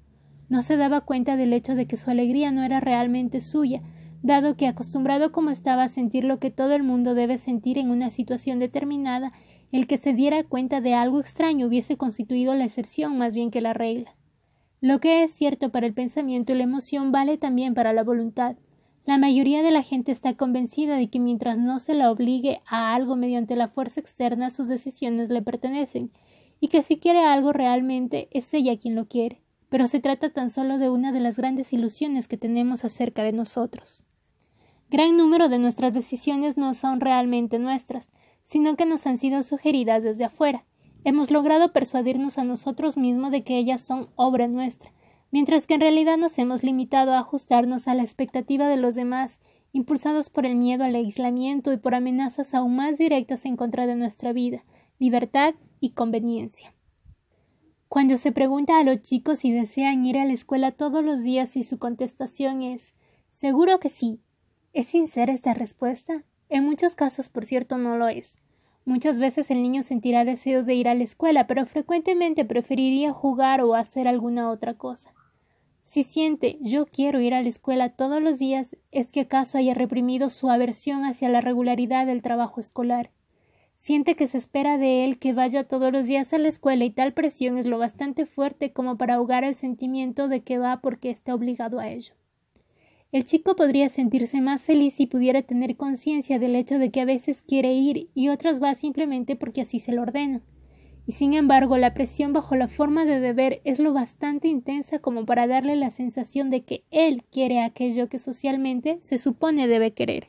[SPEAKER 1] No se daba cuenta del hecho de que su alegría no era realmente suya, dado que acostumbrado como estaba a sentir lo que todo el mundo debe sentir en una situación determinada, el que se diera cuenta de algo extraño hubiese constituido la excepción más bien que la regla. Lo que es cierto para el pensamiento y la emoción vale también para la voluntad. La mayoría de la gente está convencida de que mientras no se la obligue a algo mediante la fuerza externa, sus decisiones le pertenecen, y que si quiere algo realmente es ella quien lo quiere pero se trata tan solo de una de las grandes ilusiones que tenemos acerca de nosotros. Gran número de nuestras decisiones no son realmente nuestras, sino que nos han sido sugeridas desde afuera. Hemos logrado persuadirnos a nosotros mismos de que ellas son obra nuestra, mientras que en realidad nos hemos limitado a ajustarnos a la expectativa de los demás, impulsados por el miedo al aislamiento y por amenazas aún más directas en contra de nuestra vida, libertad y conveniencia. Cuando se pregunta a los chicos si desean ir a la escuela todos los días y su contestación es Seguro que sí. ¿Es sincera esta respuesta? En muchos casos, por cierto, no lo es. Muchas veces el niño sentirá deseos de ir a la escuela, pero frecuentemente preferiría jugar o hacer alguna otra cosa. Si siente yo quiero ir a la escuela todos los días, es que acaso haya reprimido su aversión hacia la regularidad del trabajo escolar. Siente que se espera de él que vaya todos los días a la escuela y tal presión es lo bastante fuerte como para ahogar el sentimiento de que va porque está obligado a ello. El chico podría sentirse más feliz si pudiera tener conciencia del hecho de que a veces quiere ir y otras va simplemente porque así se lo ordena. Y sin embargo, la presión bajo la forma de deber es lo bastante intensa como para darle la sensación de que él quiere aquello que socialmente se supone debe querer.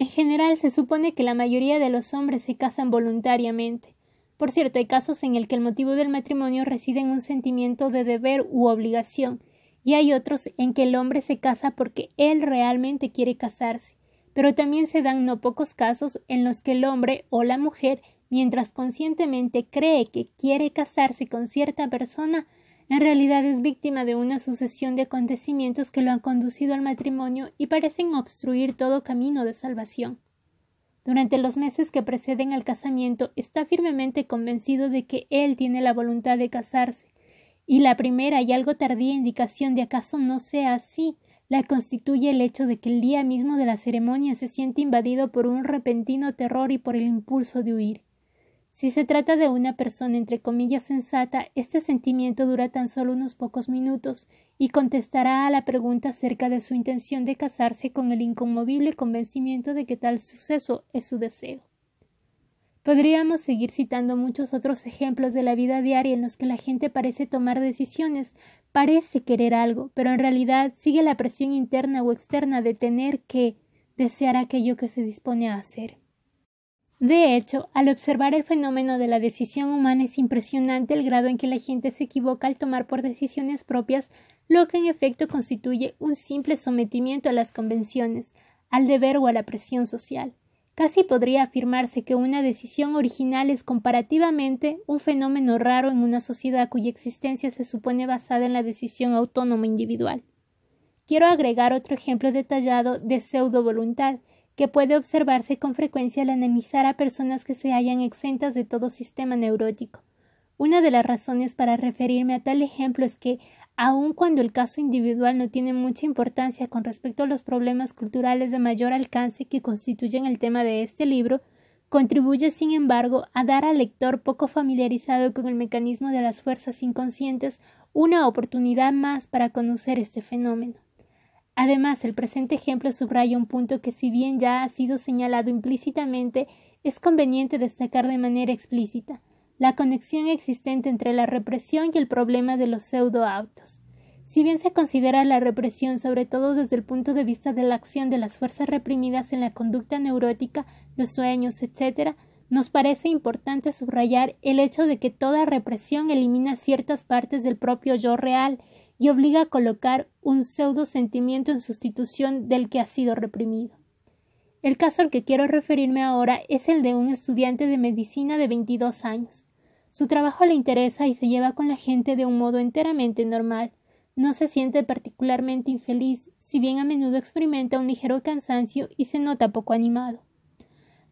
[SPEAKER 1] En general se supone que la mayoría de los hombres se casan voluntariamente. Por cierto, hay casos en el que el motivo del matrimonio reside en un sentimiento de deber u obligación, y hay otros en que el hombre se casa porque él realmente quiere casarse. Pero también se dan no pocos casos en los que el hombre o la mujer, mientras conscientemente cree que quiere casarse con cierta persona, en realidad es víctima de una sucesión de acontecimientos que lo han conducido al matrimonio y parecen obstruir todo camino de salvación. Durante los meses que preceden al casamiento está firmemente convencido de que él tiene la voluntad de casarse, y la primera y algo tardía indicación de acaso no sea así la constituye el hecho de que el día mismo de la ceremonia se siente invadido por un repentino terror y por el impulso de huir. Si se trata de una persona entre comillas sensata, este sentimiento dura tan solo unos pocos minutos y contestará a la pregunta acerca de su intención de casarse con el inconmovible convencimiento de que tal suceso es su deseo. Podríamos seguir citando muchos otros ejemplos de la vida diaria en los que la gente parece tomar decisiones, parece querer algo, pero en realidad sigue la presión interna o externa de tener que desear aquello que se dispone a hacer. De hecho, al observar el fenómeno de la decisión humana es impresionante el grado en que la gente se equivoca al tomar por decisiones propias lo que en efecto constituye un simple sometimiento a las convenciones, al deber o a la presión social. Casi podría afirmarse que una decisión original es comparativamente un fenómeno raro en una sociedad cuya existencia se supone basada en la decisión autónoma individual. Quiero agregar otro ejemplo detallado de pseudo voluntad, que puede observarse con frecuencia al analizar a personas que se hallan exentas de todo sistema neurótico. Una de las razones para referirme a tal ejemplo es que, aun cuando el caso individual no tiene mucha importancia con respecto a los problemas culturales de mayor alcance que constituyen el tema de este libro, contribuye, sin embargo, a dar al lector poco familiarizado con el mecanismo de las fuerzas inconscientes una oportunidad más para conocer este fenómeno. Además, el presente ejemplo subraya un punto que, si bien ya ha sido señalado implícitamente, es conveniente destacar de manera explícita la conexión existente entre la represión y el problema de los pseudoautos. Si bien se considera la represión, sobre todo desde el punto de vista de la acción de las fuerzas reprimidas en la conducta neurótica, los sueños, etc., nos parece importante subrayar el hecho de que toda represión elimina ciertas partes del propio yo real y obliga a colocar un pseudo sentimiento en sustitución del que ha sido reprimido. El caso al que quiero referirme ahora es el de un estudiante de medicina de 22 años. Su trabajo le interesa y se lleva con la gente de un modo enteramente normal. No se siente particularmente infeliz, si bien a menudo experimenta un ligero cansancio y se nota poco animado.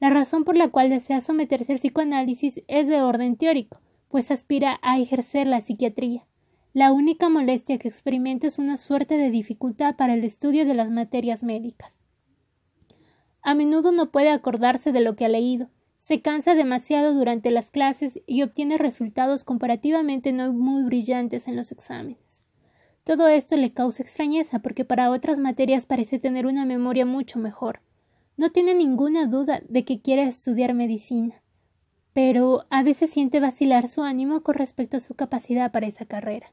[SPEAKER 1] La razón por la cual desea someterse al psicoanálisis es de orden teórico, pues aspira a ejercer la psiquiatría. La única molestia que experimenta es una suerte de dificultad para el estudio de las materias médicas. A menudo no puede acordarse de lo que ha leído, se cansa demasiado durante las clases y obtiene resultados comparativamente no muy brillantes en los exámenes. Todo esto le causa extrañeza porque para otras materias parece tener una memoria mucho mejor. No tiene ninguna duda de que quiere estudiar medicina, pero a veces siente vacilar su ánimo con respecto a su capacidad para esa carrera.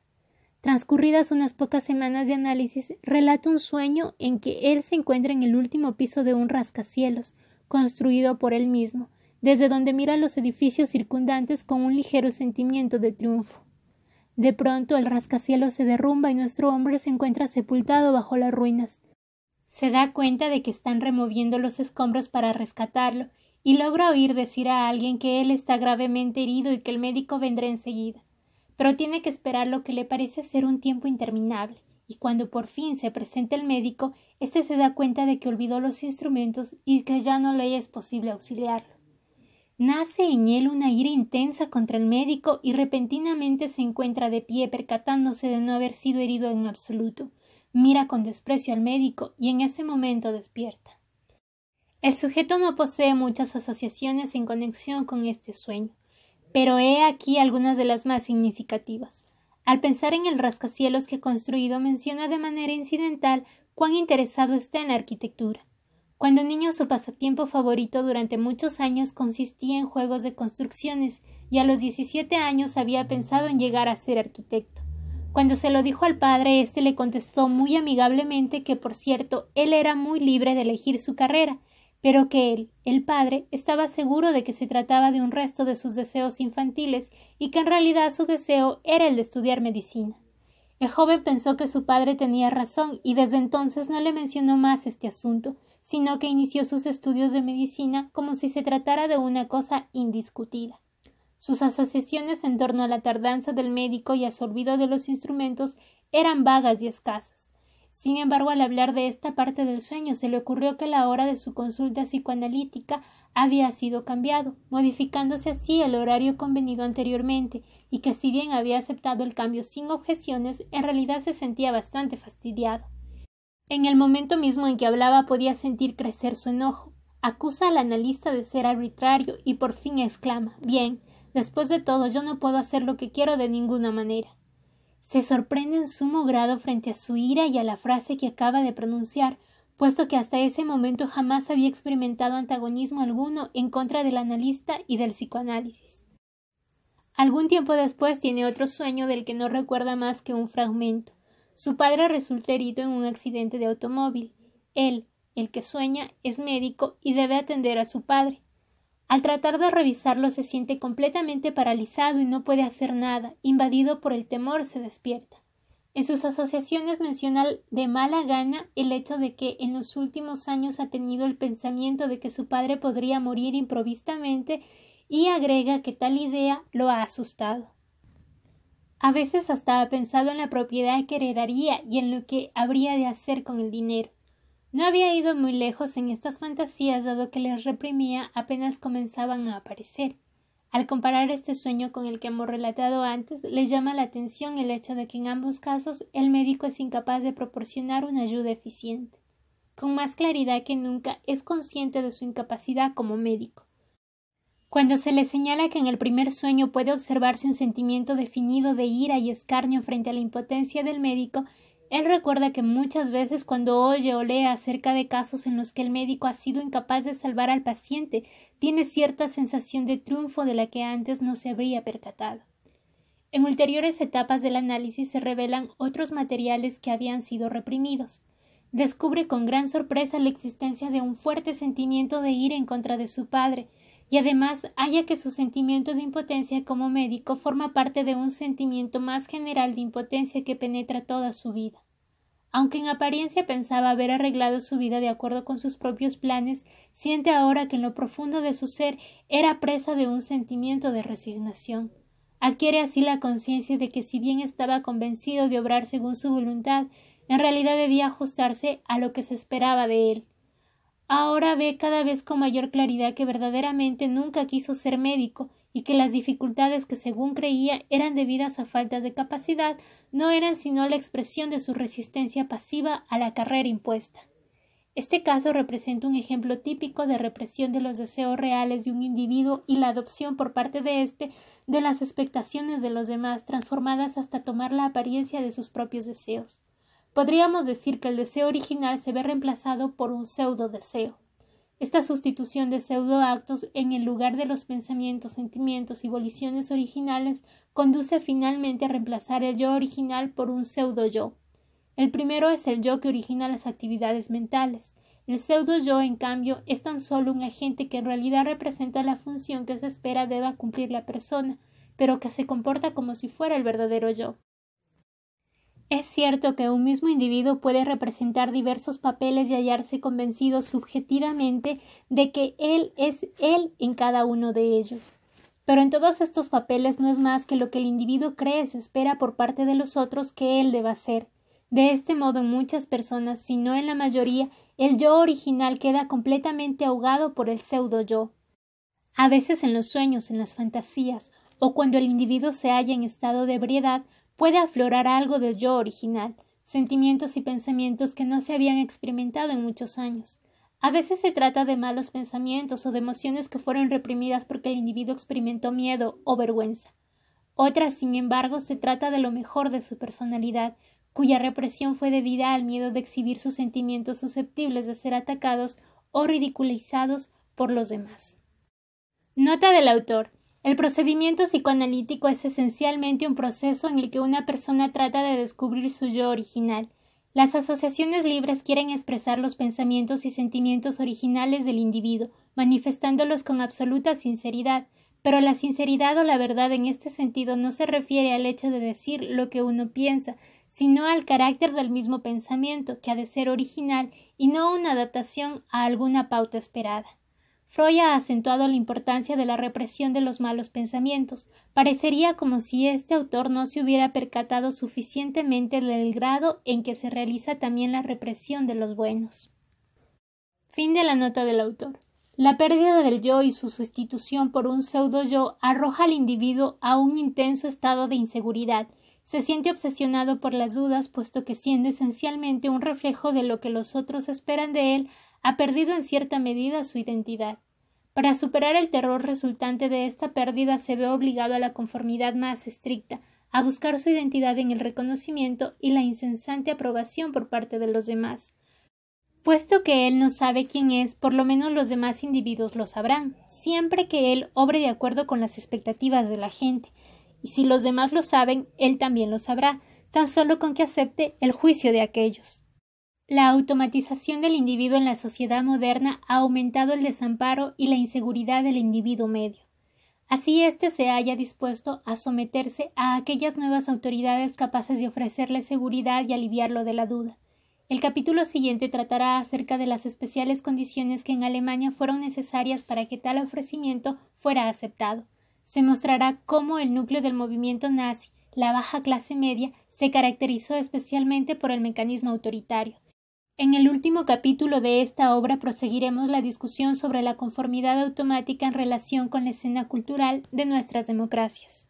[SPEAKER 1] Transcurridas unas pocas semanas de análisis, relata un sueño en que él se encuentra en el último piso de un rascacielos, construido por él mismo, desde donde mira los edificios circundantes con un ligero sentimiento de triunfo. De pronto el rascacielos se derrumba y nuestro hombre se encuentra sepultado bajo las ruinas. Se da cuenta de que están removiendo los escombros para rescatarlo y logra oír decir a alguien que él está gravemente herido y que el médico vendrá enseguida. Pero tiene que esperar lo que le parece ser un tiempo interminable, y cuando por fin se presenta el médico, éste se da cuenta de que olvidó los instrumentos y que ya no le es posible auxiliarlo. Nace en él una ira intensa contra el médico y repentinamente se encuentra de pie percatándose de no haber sido herido en absoluto mira con desprecio al médico y en ese momento despierta. El sujeto no posee muchas asociaciones en conexión con este sueño, pero he aquí algunas de las más significativas. Al pensar en el rascacielos que ha construido, menciona de manera incidental cuán interesado está en la arquitectura. Cuando niño su pasatiempo favorito durante muchos años consistía en juegos de construcciones y a los 17 años había pensado en llegar a ser arquitecto. Cuando se lo dijo al padre, éste le contestó muy amigablemente que, por cierto, él era muy libre de elegir su carrera, pero que él, el padre, estaba seguro de que se trataba de un resto de sus deseos infantiles y que en realidad su deseo era el de estudiar medicina. El joven pensó que su padre tenía razón y desde entonces no le mencionó más este asunto, sino que inició sus estudios de medicina como si se tratara de una cosa indiscutida. Sus asociaciones en torno a la tardanza del médico y a su olvido de los instrumentos eran vagas y escasas. Sin embargo, al hablar de esta parte del sueño, se le ocurrió que la hora de su consulta psicoanalítica había sido cambiado, modificándose así el horario convenido anteriormente, y que si bien había aceptado el cambio sin objeciones, en realidad se sentía bastante fastidiado. En el momento mismo en que hablaba podía sentir crecer su enojo. Acusa al analista de ser arbitrario y por fin exclama Bien, Después de todo, yo no puedo hacer lo que quiero de ninguna manera. Se sorprende en sumo grado frente a su ira y a la frase que acaba de pronunciar, puesto que hasta ese momento jamás había experimentado antagonismo alguno en contra del analista y del psicoanálisis. Algún tiempo después tiene otro sueño del que no recuerda más que un fragmento. Su padre resulta herido en un accidente de automóvil. Él, el que sueña, es médico y debe atender a su padre. Al tratar de revisarlo se siente completamente paralizado y no puede hacer nada. Invadido por el temor se despierta. En sus asociaciones menciona de mala gana el hecho de que en los últimos años ha tenido el pensamiento de que su padre podría morir improvisamente y agrega que tal idea lo ha asustado. A veces hasta ha pensado en la propiedad que heredaría y en lo que habría de hacer con el dinero. No había ido muy lejos en estas fantasías dado que les reprimía apenas comenzaban a aparecer. Al comparar este sueño con el que hemos relatado antes, les llama la atención el hecho de que en ambos casos el médico es incapaz de proporcionar una ayuda eficiente. Con más claridad que nunca es consciente de su incapacidad como médico. Cuando se le señala que en el primer sueño puede observarse un sentimiento definido de ira y escarnio frente a la impotencia del médico, él recuerda que muchas veces cuando oye o lee acerca de casos en los que el médico ha sido incapaz de salvar al paciente, tiene cierta sensación de triunfo de la que antes no se habría percatado. En ulteriores etapas del análisis se revelan otros materiales que habían sido reprimidos. Descubre con gran sorpresa la existencia de un fuerte sentimiento de ira en contra de su padre, y además haya que su sentimiento de impotencia como médico forma parte de un sentimiento más general de impotencia que penetra toda su vida. Aunque en apariencia pensaba haber arreglado su vida de acuerdo con sus propios planes, siente ahora que en lo profundo de su ser era presa de un sentimiento de resignación. Adquiere así la conciencia de que si bien estaba convencido de obrar según su voluntad, en realidad debía ajustarse a lo que se esperaba de él. Ahora ve cada vez con mayor claridad que verdaderamente nunca quiso ser médico y que las dificultades que según creía eran debidas a faltas de capacidad no eran sino la expresión de su resistencia pasiva a la carrera impuesta. Este caso representa un ejemplo típico de represión de los deseos reales de un individuo y la adopción por parte de éste de las expectaciones de los demás transformadas hasta tomar la apariencia de sus propios deseos. Podríamos decir que el deseo original se ve reemplazado por un pseudo deseo. Esta sustitución de pseudoactos en el lugar de los pensamientos, sentimientos y voliciones originales conduce finalmente a reemplazar el yo original por un pseudo yo. El primero es el yo que origina las actividades mentales. El pseudo yo, en cambio, es tan solo un agente que en realidad representa la función que se espera deba cumplir la persona, pero que se comporta como si fuera el verdadero yo. Es cierto que un mismo individuo puede representar diversos papeles y hallarse convencido subjetivamente de que él es él en cada uno de ellos. Pero en todos estos papeles no es más que lo que el individuo cree se espera por parte de los otros que él deba ser. De este modo, en muchas personas, si no en la mayoría, el yo original queda completamente ahogado por el pseudo yo. A veces en los sueños, en las fantasías, o cuando el individuo se halla en estado de ebriedad, puede aflorar algo del yo original, sentimientos y pensamientos que no se habían experimentado en muchos años. A veces se trata de malos pensamientos o de emociones que fueron reprimidas porque el individuo experimentó miedo o vergüenza. Otras, sin embargo, se trata de lo mejor de su personalidad, cuya represión fue debida al miedo de exhibir sus sentimientos susceptibles de ser atacados o ridiculizados por los demás. Nota del autor. El procedimiento psicoanalítico es esencialmente un proceso en el que una persona trata de descubrir su yo original. Las asociaciones libres quieren expresar los pensamientos y sentimientos originales del individuo, manifestándolos con absoluta sinceridad, pero la sinceridad o la verdad en este sentido no se refiere al hecho de decir lo que uno piensa, sino al carácter del mismo pensamiento, que ha de ser original y no una adaptación a alguna pauta esperada. Freud ha acentuado la importancia de la represión de los malos pensamientos. Parecería como si este autor no se hubiera percatado suficientemente del grado en que se realiza también la represión de los buenos. Fin de la nota del autor. La pérdida del yo y su sustitución por un pseudo yo arroja al individuo a un intenso estado de inseguridad. Se siente obsesionado por las dudas, puesto que siendo esencialmente un reflejo de lo que los otros esperan de él, ha perdido en cierta medida su identidad. Para superar el terror resultante de esta pérdida se ve obligado a la conformidad más estricta, a buscar su identidad en el reconocimiento y la incesante aprobación por parte de los demás. Puesto que él no sabe quién es, por lo menos los demás individuos lo sabrán, siempre que él obre de acuerdo con las expectativas de la gente, y si los demás lo saben, él también lo sabrá, tan solo con que acepte el juicio de aquellos. La automatización del individuo en la sociedad moderna ha aumentado el desamparo y la inseguridad del individuo medio. Así éste se haya dispuesto a someterse a aquellas nuevas autoridades capaces de ofrecerle seguridad y aliviarlo de la duda. El capítulo siguiente tratará acerca de las especiales condiciones que en Alemania fueron necesarias para que tal ofrecimiento fuera aceptado. Se mostrará cómo el núcleo del movimiento nazi, la baja clase media, se caracterizó especialmente por el mecanismo autoritario. En el último capítulo de esta obra proseguiremos la discusión sobre la conformidad automática en relación con la escena cultural de nuestras democracias.